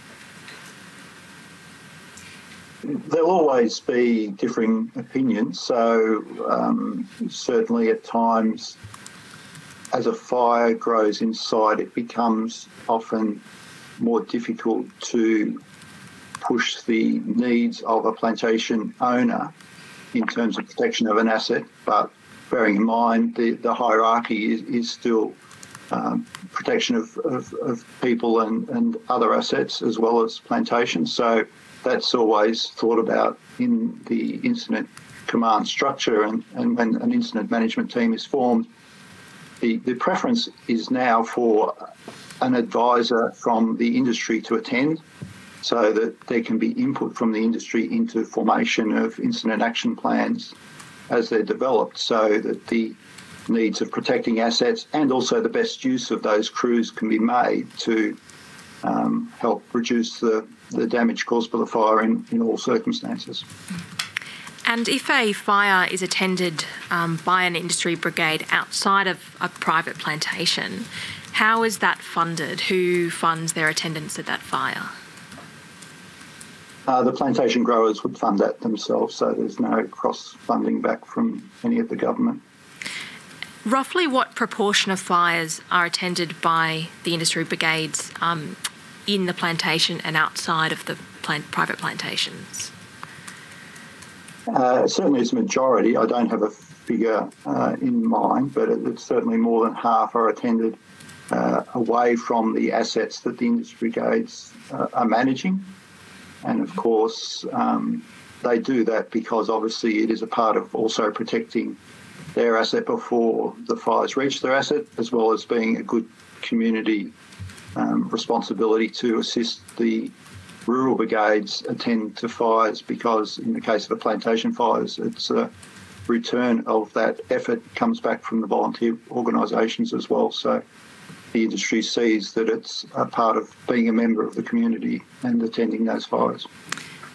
There'll always be differing opinions. So um, certainly at times, as a fire grows inside, it becomes often more difficult to push the needs of a plantation owner in terms of protection of an asset. But bearing in mind the, the hierarchy is, is still um, protection of, of, of, people and, and other assets as well as plantations. So that's always thought about in the incident command structure. And, and when an incident management team is formed, the, the preference is now for an advisor from the industry to attend so that there can be input from the industry into formation of incident action plans as they're developed so that the needs of protecting assets and also the best use of those crews can be made to um, help reduce the, the damage caused by the fire in, in all circumstances. And if a fire is attended um, by an industry brigade outside of a private plantation, how is that funded? Who funds their attendance at that fire? Uh, the plantation growers would fund that themselves, so there's no cross funding back from any of the government. Roughly what proportion of fires are attended by the industry brigades um, in the plantation and outside of the plant, private plantations? Uh, certainly, it's a majority. I don't have a figure uh, in mind, but it's certainly more than half are attended uh, away from the assets that the industry brigades uh, are managing. And of course, um, they do that because obviously it is a part of also protecting their asset before the fires reach their asset, as well as being a good community um, responsibility to assist the rural brigades attend to fires because in the case of the plantation fires, it's a return of that effort comes back from the volunteer organisations as well. So the industry sees that it's a part of being a member of the community and attending those fires.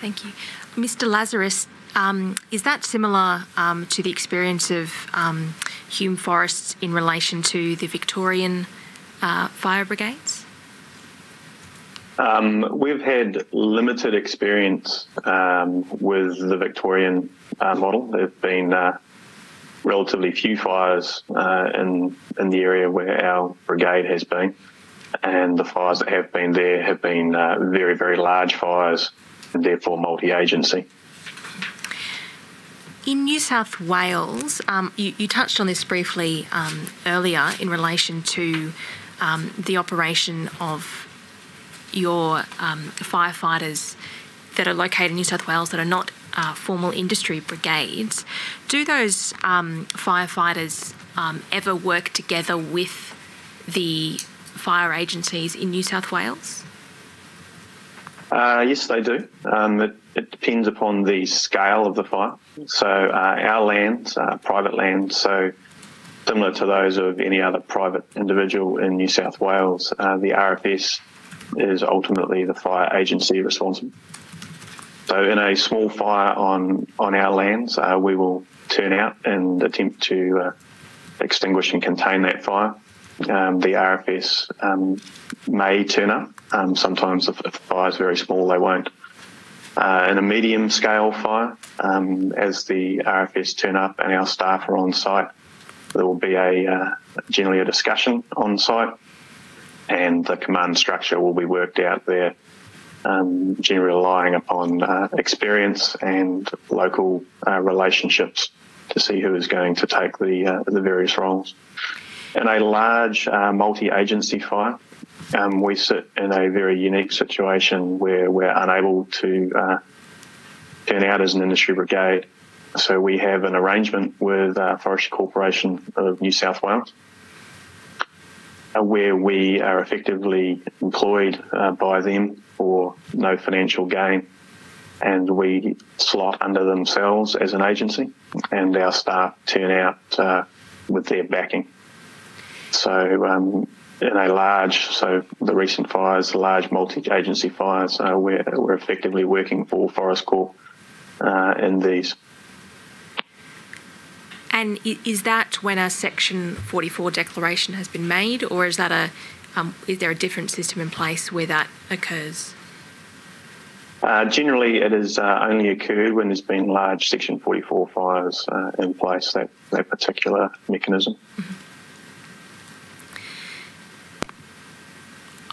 Thank you. Mr Lazarus, um, is that similar um, to the experience of um, Hume Forests in relation to the Victorian uh, fire brigades? Um, we've had limited experience um, with the Victorian uh, model. There have been uh, relatively few fires uh, in in the area where our brigade has been, and the fires that have been there have been uh, very very large fires, and therefore multi-agency. In New South Wales, um, you, you, touched on this briefly um, earlier in relation to um, the operation of your um, firefighters that are located in New South Wales that are not uh, formal industry brigades, do those um, firefighters um, ever work together with the fire agencies in New South Wales? Uh, yes, they do. Um, it, it, depends upon the scale of the fire. So uh, our lands, uh, private land, so similar to those of any other private individual in New South Wales, uh, the RFS is ultimately the fire agency responsible. So, in a small fire on on our lands, uh, we will turn out and attempt to uh, extinguish and contain that fire. Um, the RFS um, may turn up. Um, sometimes, if, if, the fire is very small, they won't. Uh, in a medium scale fire, um, as the RFS turn up and our staff are on site, there will be a uh, generally a discussion on site and the command structure will be worked out there, um, generally relying upon uh, experience and local uh, relationships to see who is going to take the uh, the various roles. In a large uh, multi-agency fire, um, we sit in a very unique situation where we're unable to uh, turn out as an industry brigade. So we have an arrangement with uh, Forestry Corporation of New South Wales where we are effectively employed uh, by them for no financial gain. And we slot under themselves as an agency, and our staff turn out uh, with their backing. So, um, in a large, so the recent fires, large multi-agency fires, uh, we're, we're effectively working for Forest Corp uh, in these. And is that when a Section 44 declaration has been made, or is that a um, is there a different system in place where that occurs? Uh, generally, it has uh, only occurred when there's been large Section 44 fires uh, in place, that, that particular mechanism.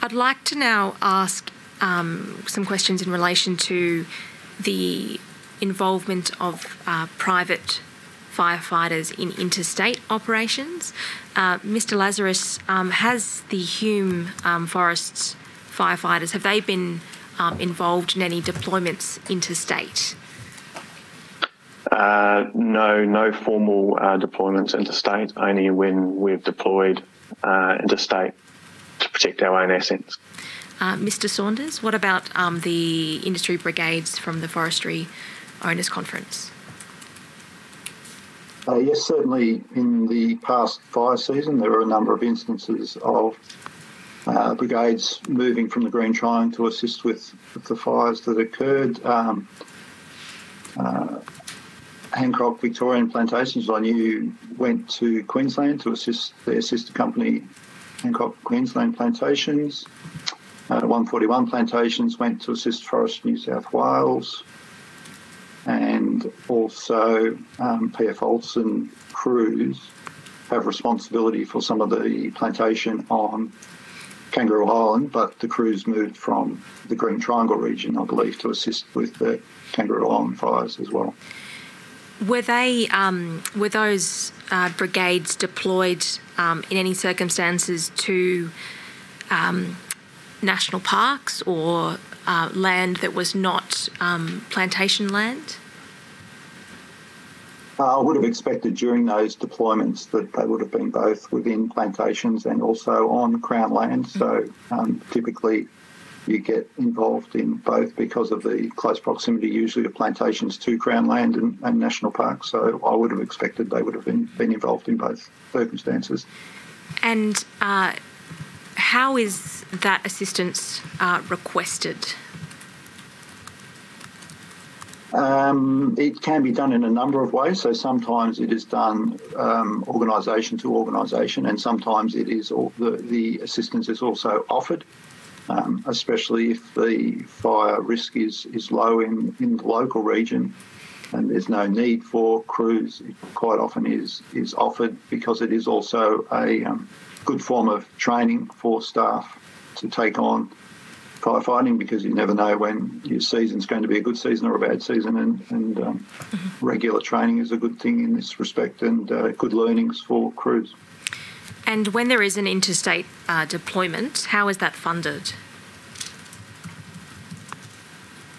I'd like to now ask um, some questions in relation to the involvement of uh, private firefighters in interstate operations. Uh, Mr. Lazarus, um, has the Hume um, Forests firefighters, have they been um, involved in any deployments interstate? Uh, no, no formal uh, deployments interstate, only when we've deployed uh, interstate to protect our own assets. Uh, Mr. Saunders, what about um, the industry brigades from the Forestry Owners Conference? Uh, yes, certainly in the past fire season, there were a number of instances of uh, brigades moving from the Green Triangle to assist with, with the fires that occurred. Um, uh, Hancock Victorian Plantations, I knew, went to Queensland to assist their sister company, Hancock Queensland Plantations. Uh, 141 Plantations went to assist Forest New South Wales and also um, PF Olsen crews have responsibility for some of the plantation on Kangaroo Island, but the crews moved from the Green Triangle region, I believe, to assist with the Kangaroo Island fires as well. Were they um, were those uh, brigades deployed um, in any circumstances to um, national parks or uh, land that was not um, plantation land? Uh, I would have expected during those deployments that they would have been both within plantations and also on Crown land. So um, typically you get involved in both because of the close proximity usually of plantations to Crown land and, and national parks. So I would have expected they would have been, been involved in both circumstances. And uh, how is that assistance uh, requested? Um, it can be done in a number of ways. So sometimes it is done um, organisation to organisation, and sometimes it is all, the, the assistance is also offered, um, especially if the fire risk is, is low in, in the local region and there's no need for crews. It quite often is is offered because it is also a um, good form of training for staff to take on firefighting because you never know when your season's going to be a good season or a bad season, and, and um, mm-hmm. regular training is a good thing in this respect and uh, good learnings for crews. And when there is an interstate uh, deployment, how is that funded?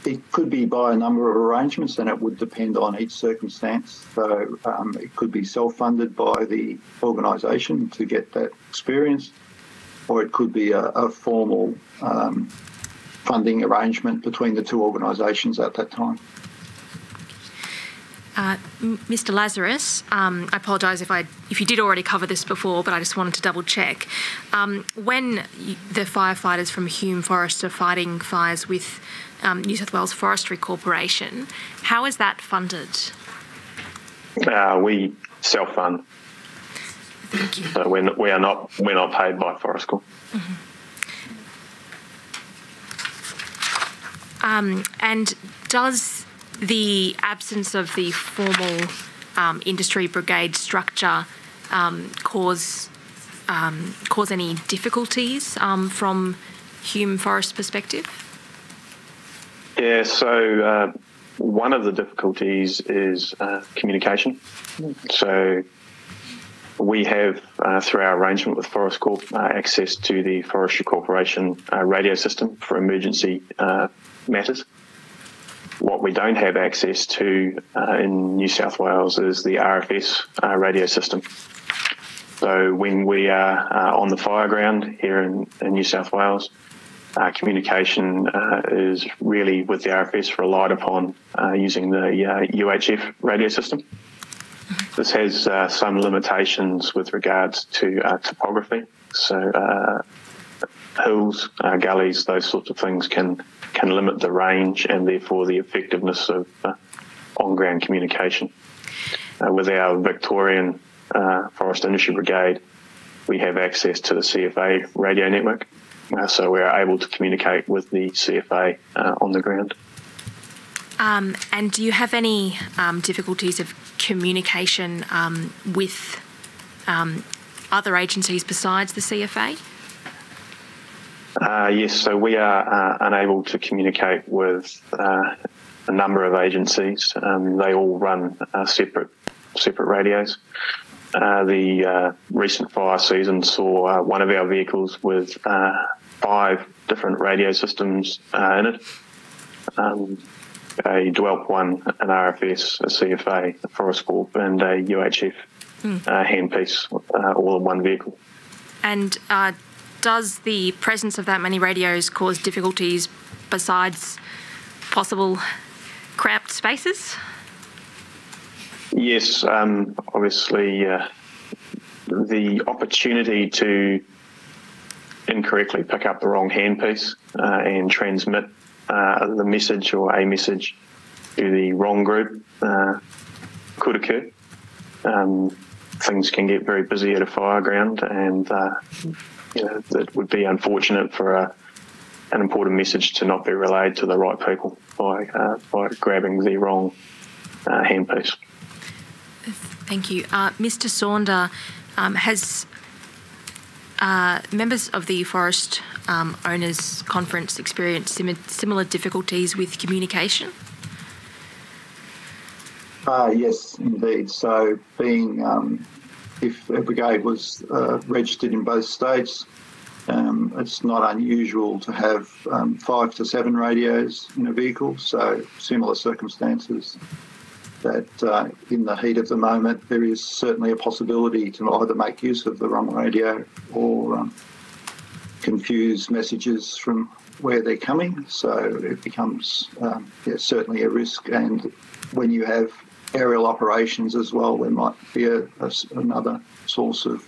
It could be by a number of arrangements, and it would depend on each circumstance. So um, it could be self-funded by the organisation to get that experience, or it could be a, a formal um, funding arrangement between the two organisations at that time. Uh, Mr. Lazarus, um, I apologise if I if you did already cover this before, but I just wanted to double check. Um, when the firefighters from Hume Forest are fighting fires with um, New South Wales Forestry Corporation, how is that funded? Uh, we self fund. Thank you. So we're, we are not we're not paid by Forest Corp. Mm-hmm. Um, and does the absence of the formal um, industry brigade structure um, cause um, cause any difficulties um, from Hume Forest perspective? Yeah, so uh, one of the difficulties is uh, communication. So we have, uh, through our arrangement with Forest Corp, uh, access to the Forestry Corporation uh, radio system for emergency uh, matters. What we don't have access to in New South Wales is the RFS radio system. So when we are on the fire ground here in, in New South Wales, uh, communication uh, is really with the RFS relied upon uh, using the UHF radio system. This has some limitations with regards to topography. So hills, gullies, those sorts of things can can limit the range and therefore the effectiveness of uh, on ground communication. Uh, with our Victorian uh, Forest Industry Brigade, we have access to the CFA radio network, uh, so we are able to communicate with the CFA uh, on the ground. Um, and do you have any um, difficulties of communication um, with um, other agencies besides the CFA? Uh, yes, so we are uh, unable to communicate with uh, a number of agencies. Um, they all run uh, separate separate radios. Uh, the uh, recent fire season saw one of our vehicles with five different radio systems in it. Um, a DELWP one, an RFS, a CFA, a Forest Corp, and a UHF mm. handpiece, all in one vehicle. And does the presence of that many radios cause difficulties besides possible cramped spaces? Yes, um, obviously, uh, the opportunity to incorrectly pick up the wrong handpiece uh, and transmit uh, the message or a message to the wrong group uh, could occur. Um, things can get very busy at a fire ground, and uh, you know, it would be unfortunate for a, an important message to not be relayed to the right people by uh, by grabbing the wrong uh, handpiece. Thank you, uh, Mr. Saunder. Um, has uh, members of the Forest um, Owners Conference experienced sim- similar difficulties with communication? Uh, yes, indeed. So, being um, if a brigade was uh, registered in both states, um, it's not unusual to have um, five to seven radios in a vehicle, so similar circumstances that uh, in the heat of the moment there is certainly a possibility to either make use of the wrong radio or um, confuse messages from where they're coming. So it becomes um, yeah, certainly a risk. And when you have aerial operations as well, there might be a, a, another source of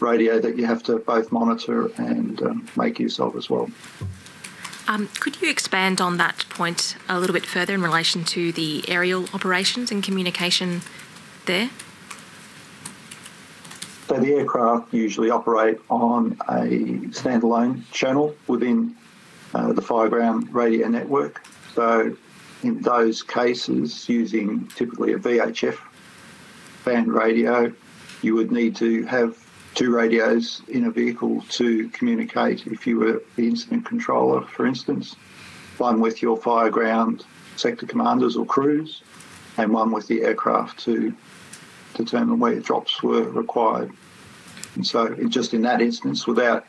radio that you have to both monitor and um, make use of as well. Um, could you expand on that point a little bit further in relation to the aerial operations and communication there? So the aircraft usually operate on a standalone channel within uh, the fireground radio network. So in those cases, using typically a VHF band radio, you would need to have two radios in a vehicle to communicate if you were the incident controller, for instance. One with your fire ground sector commanders or crews, and one with the aircraft to determine where drops were required. And so, just in that instance, without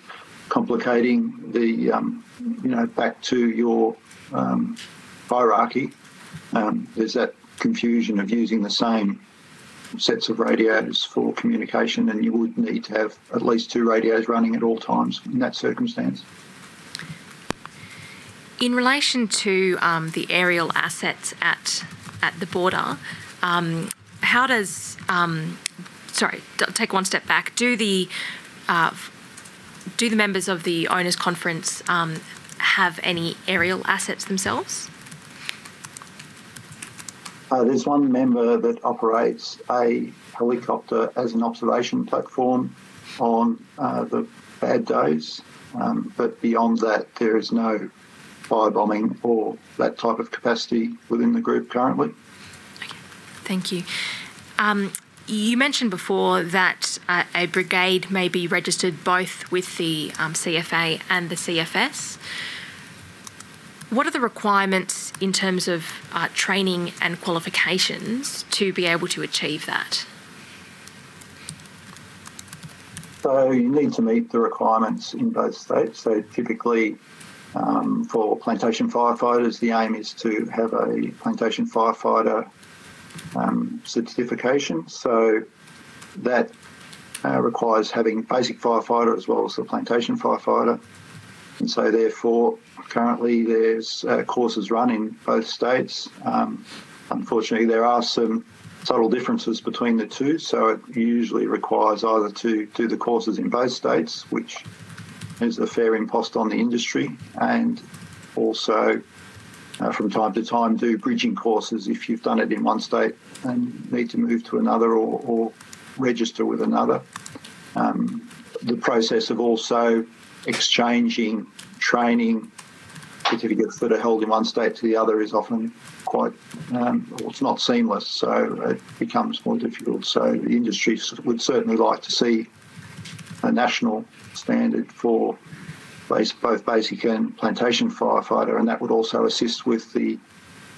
complicating the, um, you know, back to your um, hierarchy, um, there's that confusion of using the same sets of radios for communication, and you would need to have at least two radios running at all times in that circumstance. In relation to um, the aerial assets at at the border, um, how does um, sorry take one step back? Do the uh, do the members of the owners conference um, have any aerial assets themselves? Uh, there's one member that operates a helicopter as an observation platform on uh, the bad days, um, but beyond that, there is no firebombing or that type of capacity within the group currently. Okay, thank you. Um, you mentioned before that uh, a brigade may be registered both with the um, CFA and the CFS. What are the requirements in terms of uh, training and qualifications to be able to achieve that? So you need to meet the requirements in both states. So typically, um, for plantation firefighters, the aim is to have a plantation firefighter um, certification. So that uh, requires having basic firefighter as well as the plantation firefighter. And so, therefore, currently there's uh, courses run in both states. Um, unfortunately, there are some subtle differences between the two, so it usually requires either to do the courses in both states, which is a fair impost on the industry, and also uh, from time to time do bridging courses if you've done it in one state and need to move to another or, or register with another. Um, the process of also exchanging training certificates that are held in one state to the other is often quite, um, it's not seamless, so it becomes more difficult. So the industry would certainly like to see a national standard for base, both basic and plantation firefighter, and that would also assist with the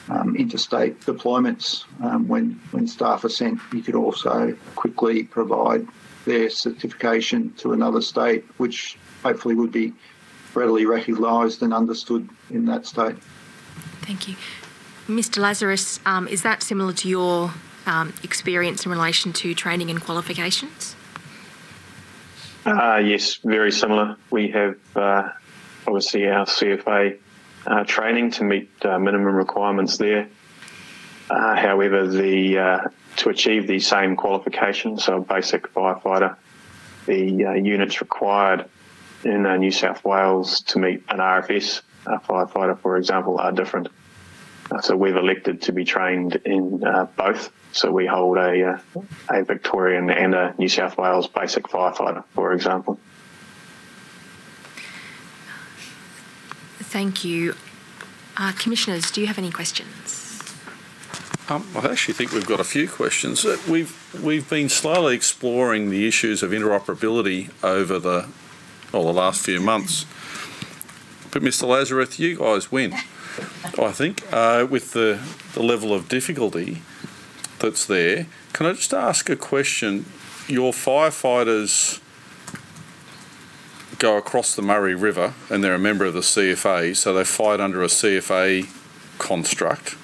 um, interstate deployments. Um, when when staff are sent, you could also quickly provide their certification to another state, which hopefully would be readily recognised and understood in that state. Thank you. Mr Lazarus, um, is that similar to your um, experience in relation to training and qualifications? Uh, yes, very similar. We have uh, obviously our CFA uh, training to meet uh, minimum requirements there. Uh, however, the uh, to achieve the same qualifications, so a basic firefighter, the units required in New South Wales to meet an RFS a firefighter, for example, are different. so we've elected to be trained in both. So we hold a, a Victorian and a New South Wales basic firefighter, for example. Thank you. Uh, commissioners, do you have any questions? Um, I actually think we've got a few questions. Uh, we've we've been slowly exploring the issues of interoperability over the well the last few months. But Mr. Lazarus, you guys win. I think uh, with the the level of difficulty that's there. Can I just ask a question? Your firefighters go across the Murray River and they're a member of the CFA, so they fight under a CFA construct.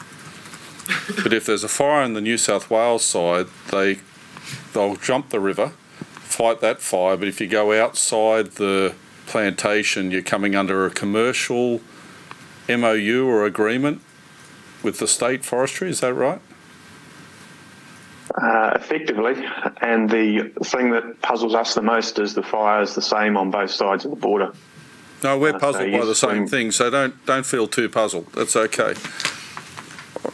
But if there's a fire on the New South Wales side, they they'll jump the river, fight that fire. But if you go outside the plantation, you're coming under a commercial MOU or agreement with the state forestry. Is that right? Uh, effectively, and the thing that puzzles us the most is the fire is the same on both sides of the border. No, we're uh, puzzled so by the same thing, so don't don't feel too puzzled. That's okay.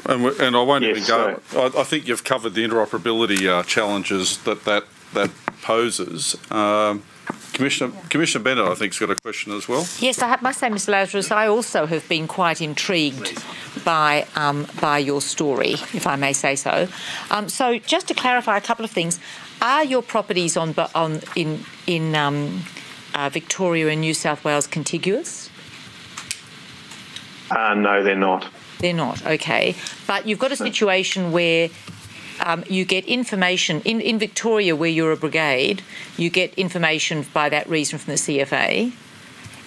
And, and I won't yes, even go. I, I, think you've covered the interoperability uh, challenges that that that poses. Um, Commissioner, Commissioner Bennett, I think, has got a question as well. Yes, I must say, Mr. Lazarus, I also have been quite intrigued by um, by your story, if I may say so. Um, so, just to clarify a couple of things, are your properties on on in in um, uh, Victoria and New South Wales contiguous? Uh, no, they're not. They're not. Okay, but you've got a situation where um, you get information in, in Victoria, where you're a brigade, you get information by that reason from the CFA.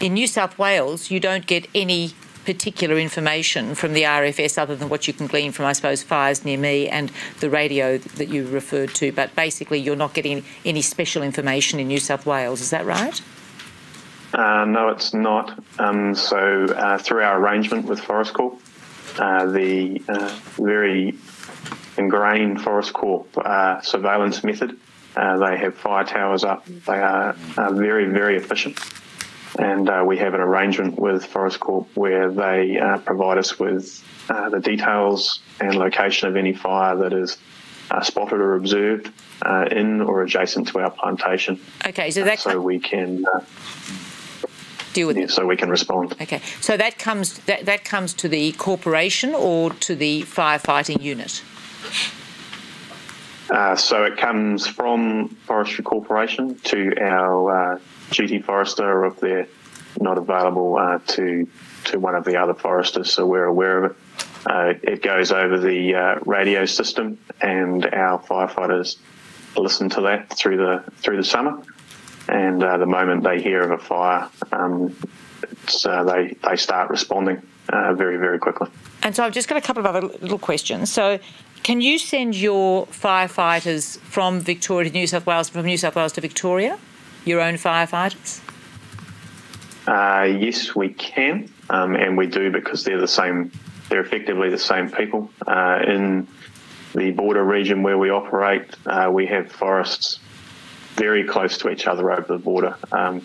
In New South Wales, you don't get any particular information from the RFS other than what you can glean from, I suppose, fires near me and the radio that you referred to. But basically, you're not getting any special information in New South Wales. Is that right? Uh, no, it's not. Um, so, uh, through our arrangement with Forest Corp, uh, the uh, very ingrained Forest Corp uh, surveillance method. Uh, they have fire towers up. They are very, very efficient. And uh, we have an arrangement with Forest Corp where they uh, provide us with uh, the details and location of any fire that is spotted or observed in or adjacent to our plantation. Okay, so that so we can deal with yeah, it. So we can respond. Okay, so that comes that, that comes to the corporation or to the firefighting unit. Uh, so it comes from Forestry Corporation to our uh, duty forester if they're not available uh, to to one of the other foresters. So we're aware of it. Uh, it goes over the uh, radio system, and our firefighters listen to that through the through the summer. And uh, the moment they hear of a fire, um, they they start responding very very quickly. And so I've just got a couple of other little questions. So can you send your firefighters from Victoria to New South Wales, from New South Wales to Victoria, your own firefighters? Uh, yes, we can, um, and we do because they're the same. They're effectively the same people. Uh, in the border region where we operate, uh, we have forests very close to each other over the border. Um,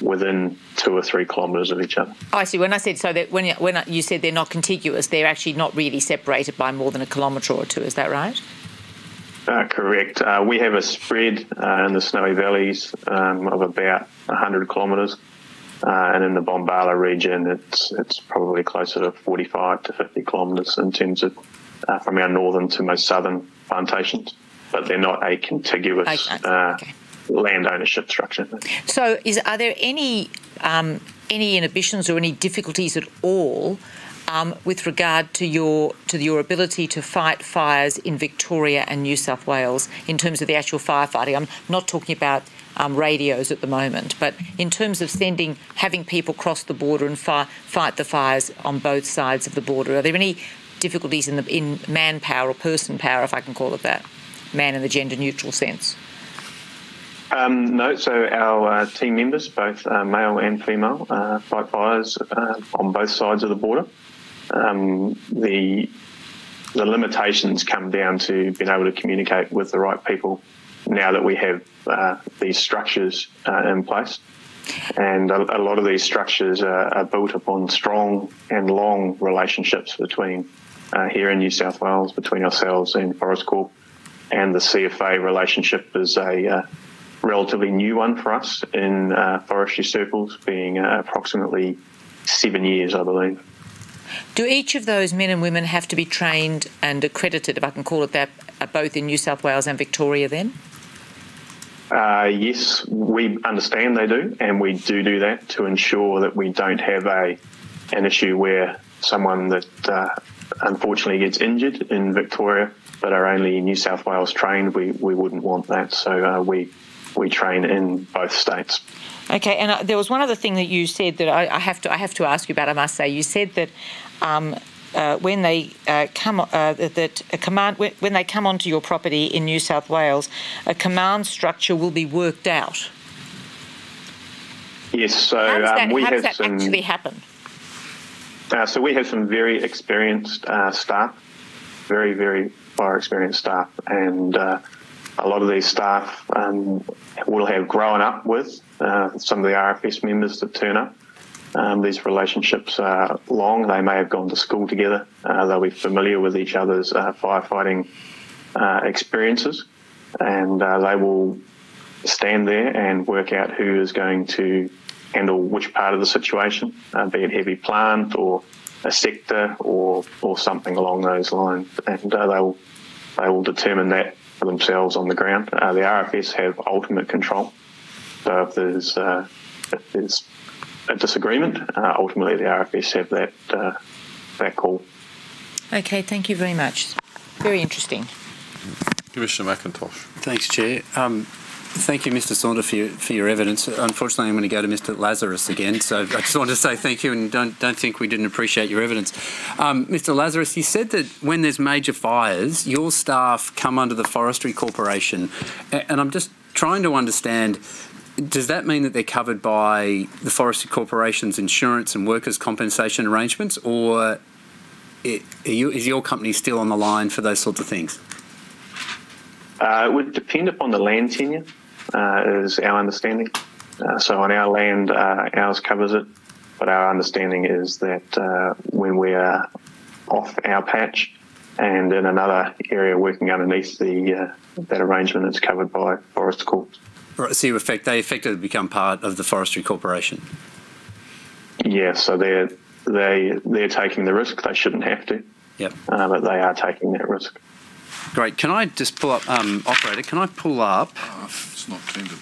within two or three kilometres of each other. I see. When I said so, that when you, when you said they're not contiguous, they're actually not really separated by more than a kilometre or two. Is that right? Uh, correct. Uh, we have a spread uh, in the Snowy Valleys um, of about 100 kilometres. Uh, and in the Bombala region, it's it's probably closer to 45 to 50 kilometres in terms of uh, from our northern to most southern plantations, but they're not a contiguous Okay, uh, land ownership structure. So, is are there any um, any inhibitions or any difficulties at all um, with regard to your to your ability to fight fires in Victoria and New South Wales in terms of the actual firefighting? I'm not talking about um, radios at the moment, but in terms of sending having people cross the border and fi- fight the fires on both sides of the border, are there any difficulties in the in manpower or person power, if I can call it that, man in the gender neutral sense? Um, no, so our uh, team members, both uh, male and female, uh, fight fires uh, on both sides of the border. Um, the the limitations come down to being able to communicate with the right people now that we have uh, these structures uh, in place. And a, a lot of these structures are, are built upon strong and long relationships between here in New South Wales, between ourselves and Forest Corp, and the CFA relationship is a relatively new one for us in uh, forestry circles, being uh, approximately seven years, I believe. Do each of those men and women have to be trained and accredited, if I can call it that, uh, both in New South Wales and Victoria then? Uh, yes, we understand they do, and we do do that to ensure that we don't have a an issue where someone that uh, unfortunately gets injured in Victoria but are only New South Wales trained. We we wouldn't want that, so uh, we we train in both states. Okay, and uh, there was one other thing that you said that I, I have to I have to ask you about. I must say, you said that um, uh, when they uh, come uh, that a command when, they come onto your property in New South Wales, a command structure will be worked out. Yes, so How does that, um, we how does have that some. actually happen? Uh, so we have some very experienced uh, staff, very very far experienced staff, and uh, a lot of these staff um, will have grown up with uh, some of the RFS members that turn up. Um, these relationships are long. They may have gone to school together. Uh, they'll be familiar with each other's uh, firefighting uh, experiences, and uh, they will stand there and work out who is going to handle which part of the situation, uh, be it heavy plant or a sector or or something along those lines, and they will they will determine that for themselves on the ground. Uh, the RFS have ultimate control, so if there's uh, if there's a disagreement, uh, ultimately the RFS have that uh, that call. Okay, thank you very much. Very interesting. Commissioner Macintosh. Thanks, Chair. Um, Thank you, Mr. Saunders, for your, for your evidence. Unfortunately, I'm going to go to Mr. Lazarus again, so I just want to say thank you and don't, don't think we didn't appreciate your evidence. Um, Mr. Lazarus, you said that when there's major fires, your staff come under the Forestry Corporation, and I'm just trying to understand does that mean that they're covered by the Forestry Corporation's insurance and workers' compensation arrangements, or is your company still on the line for those sorts of things? Uh, it would depend upon the land tenure, is our understanding. Uh, so on our land, uh, ours covers it, but our understanding is that uh, when we are off our patch and in another area working underneath the uh, that arrangement is covered by Forest Corp. Right, so you effect, they effectively become part of the Forestry Corporation. Yeah, so they're they they're taking the risk. They shouldn't have to. Yep. Uh, but they are taking that risk. Great. Can I just pull up, um, operator? Can I pull up? Not tendered.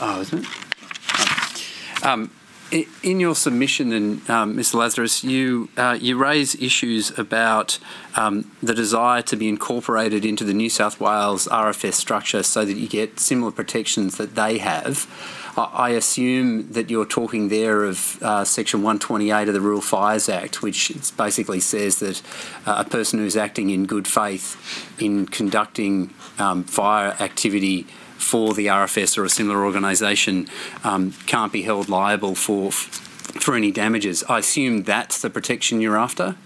Oh, isn't it? Um, in your submission, and um, Mr. Lazarus, you uh, you raise issues about um, the desire to be incorporated into the New South Wales RFS structure so that you get similar protections that they have. I assume that you're talking there of uh, Section 128 of the Rural Fires Act, which basically says that uh, a person who's acting in good faith in conducting um, fire activity for the RFS or a similar organisation um, can't be held liable for for any damages. I assume that's the protection you're after.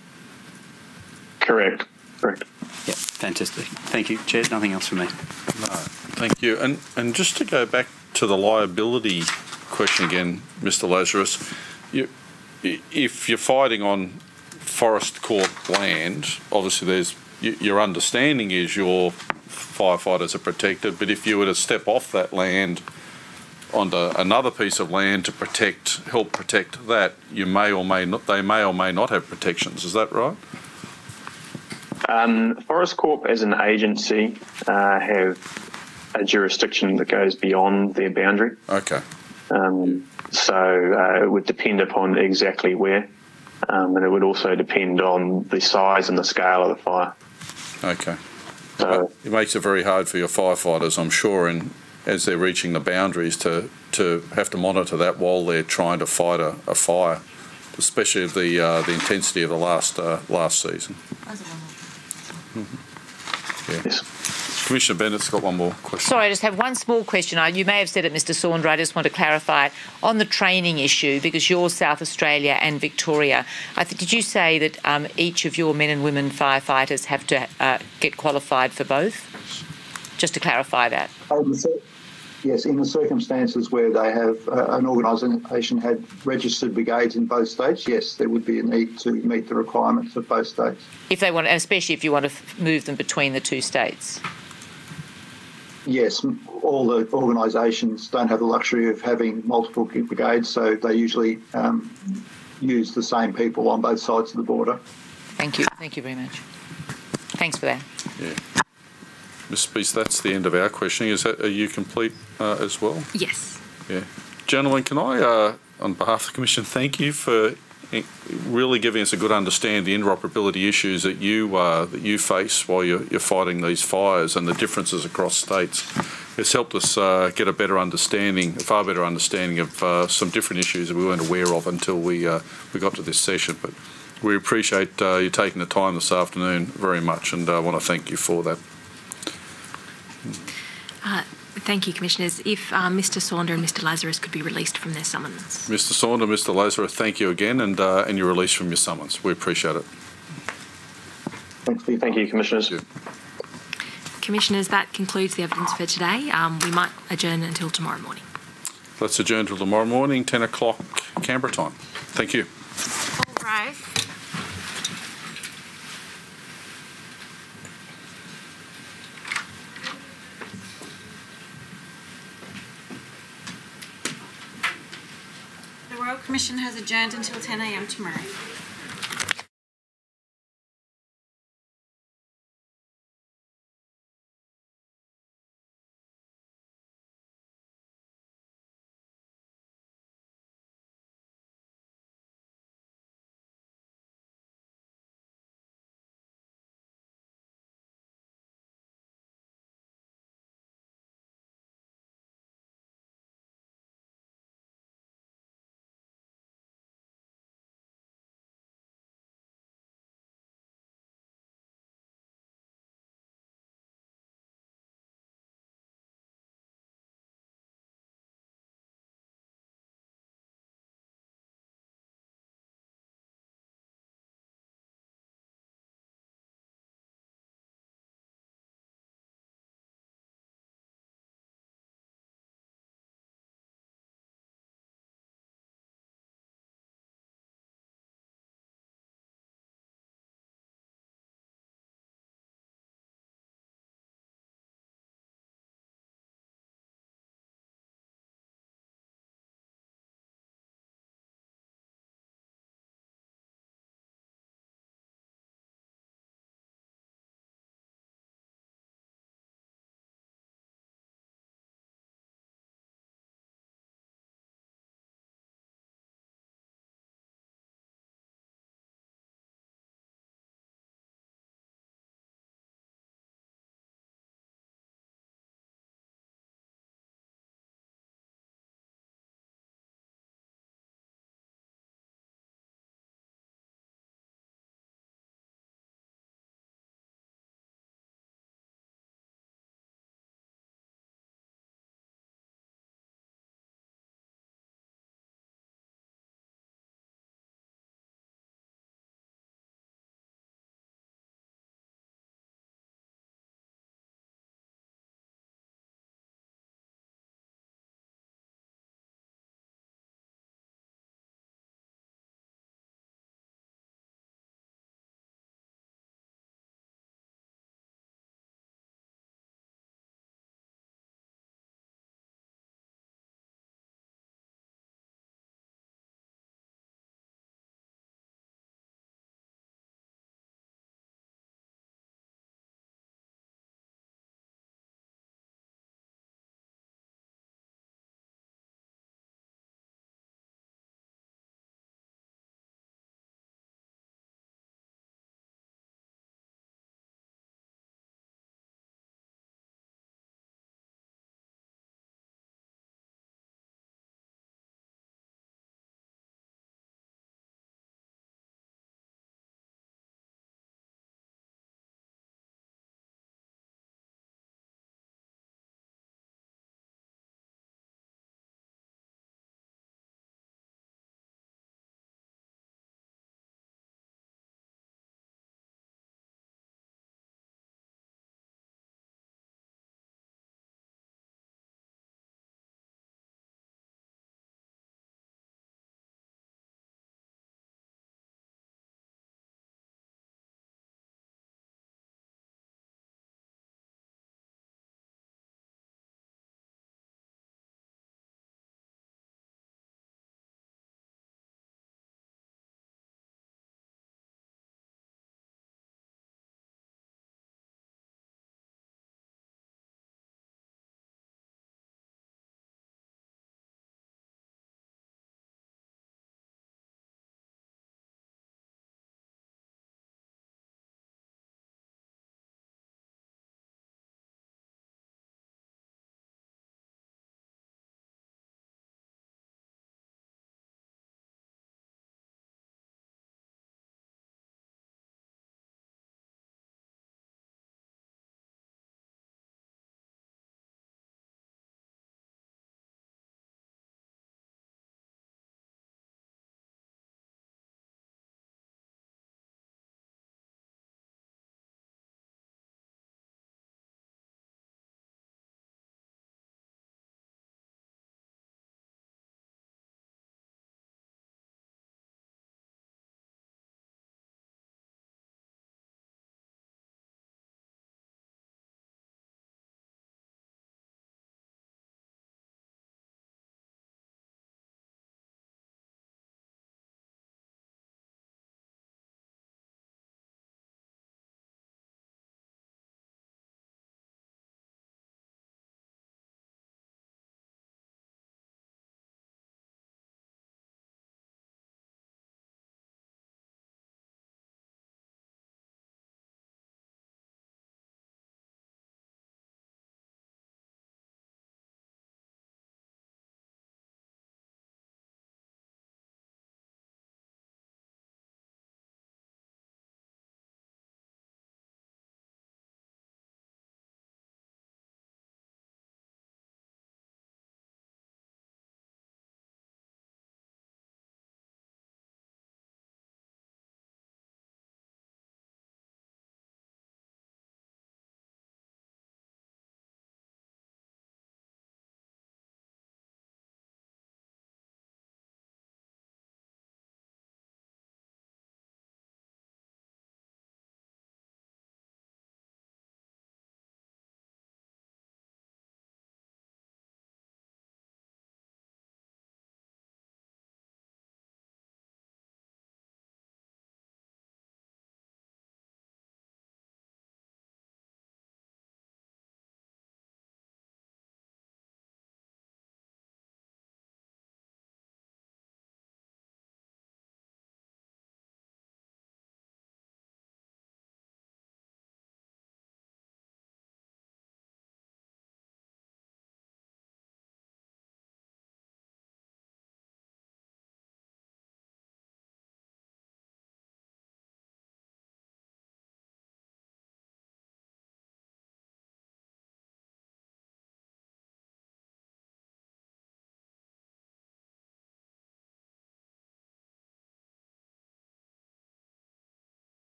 Correct. Correct. Yeah, fantastic. Thank you, Chair. Nothing else for me. No, thank you. And and just to go back to the liability question again, Mr. Lazarus, you, if you're fighting on Forest Corp land, obviously there's your understanding is your firefighters are protected, but if you were to step off that land onto another piece of land to protect, help protect that, you may or may not, they may or may not have protections. Is that right? Um, Forest Corp as an agency uh, have a jurisdiction that goes beyond their boundary. Okay. Um, so uh, it would depend upon exactly where, um, and it would also depend on the size and the scale of the fire. Okay. So it makes it very hard for your firefighters, I'm sure, and as they're reaching the boundaries to, to have to monitor that while they're trying to fight a, a fire, especially the uh, the intensity of the last uh, last season. Yeah. Commissioner Bennett's got one more question. Sorry, I just have one small question. You may have said it, Mr Saundra. I just want to clarify it. On the training issue, because you're South Australia and Victoria, I th- did you say that um, each of your men and women firefighters have to uh, get qualified for both? Just to clarify that. The Yes, in the circumstances where they have uh, an organisation had registered brigades in both states, yes, there would be a need to meet the requirements of both states. If they want, especially if you want to move them between the two states. Yes, all the organisations don't have the luxury of having multiple brigades, so they usually um, use the same people on both sides of the border. Thank you. Thank you very much. Thanks for that. Yeah. Ms Spees, that's the end of our questioning. Is that, are you complete uh, as well? Yes. Yeah. Gentlemen, can I, uh, on behalf of the Commission, thank you for i- really giving us a good understanding of the interoperability issues that you, uh, that you face while you're, you're fighting these fires and the differences across states. It's helped us uh, get a better understanding, a far better understanding of uh, some different issues that we weren't aware of until we, uh, we got to this session. But we appreciate uh, you taking the time this afternoon very much and I want to thank you for that. Thank you, Commissioners. If uh, Mr Saunder and Mr Lazarus could be released from their summons. Mr. Saunders, Mr. Lazarus, thank you again, and uh, and your release from your summons. We appreciate it. Thanks for Thank you, Commissioners. Commissioners, that concludes the evidence for today. Um, we might adjourn until tomorrow morning. Let's adjourn till tomorrow morning, 10 o'clock Canberra time. Thank you. All rise. Commission has adjourned until 10am tomorrow.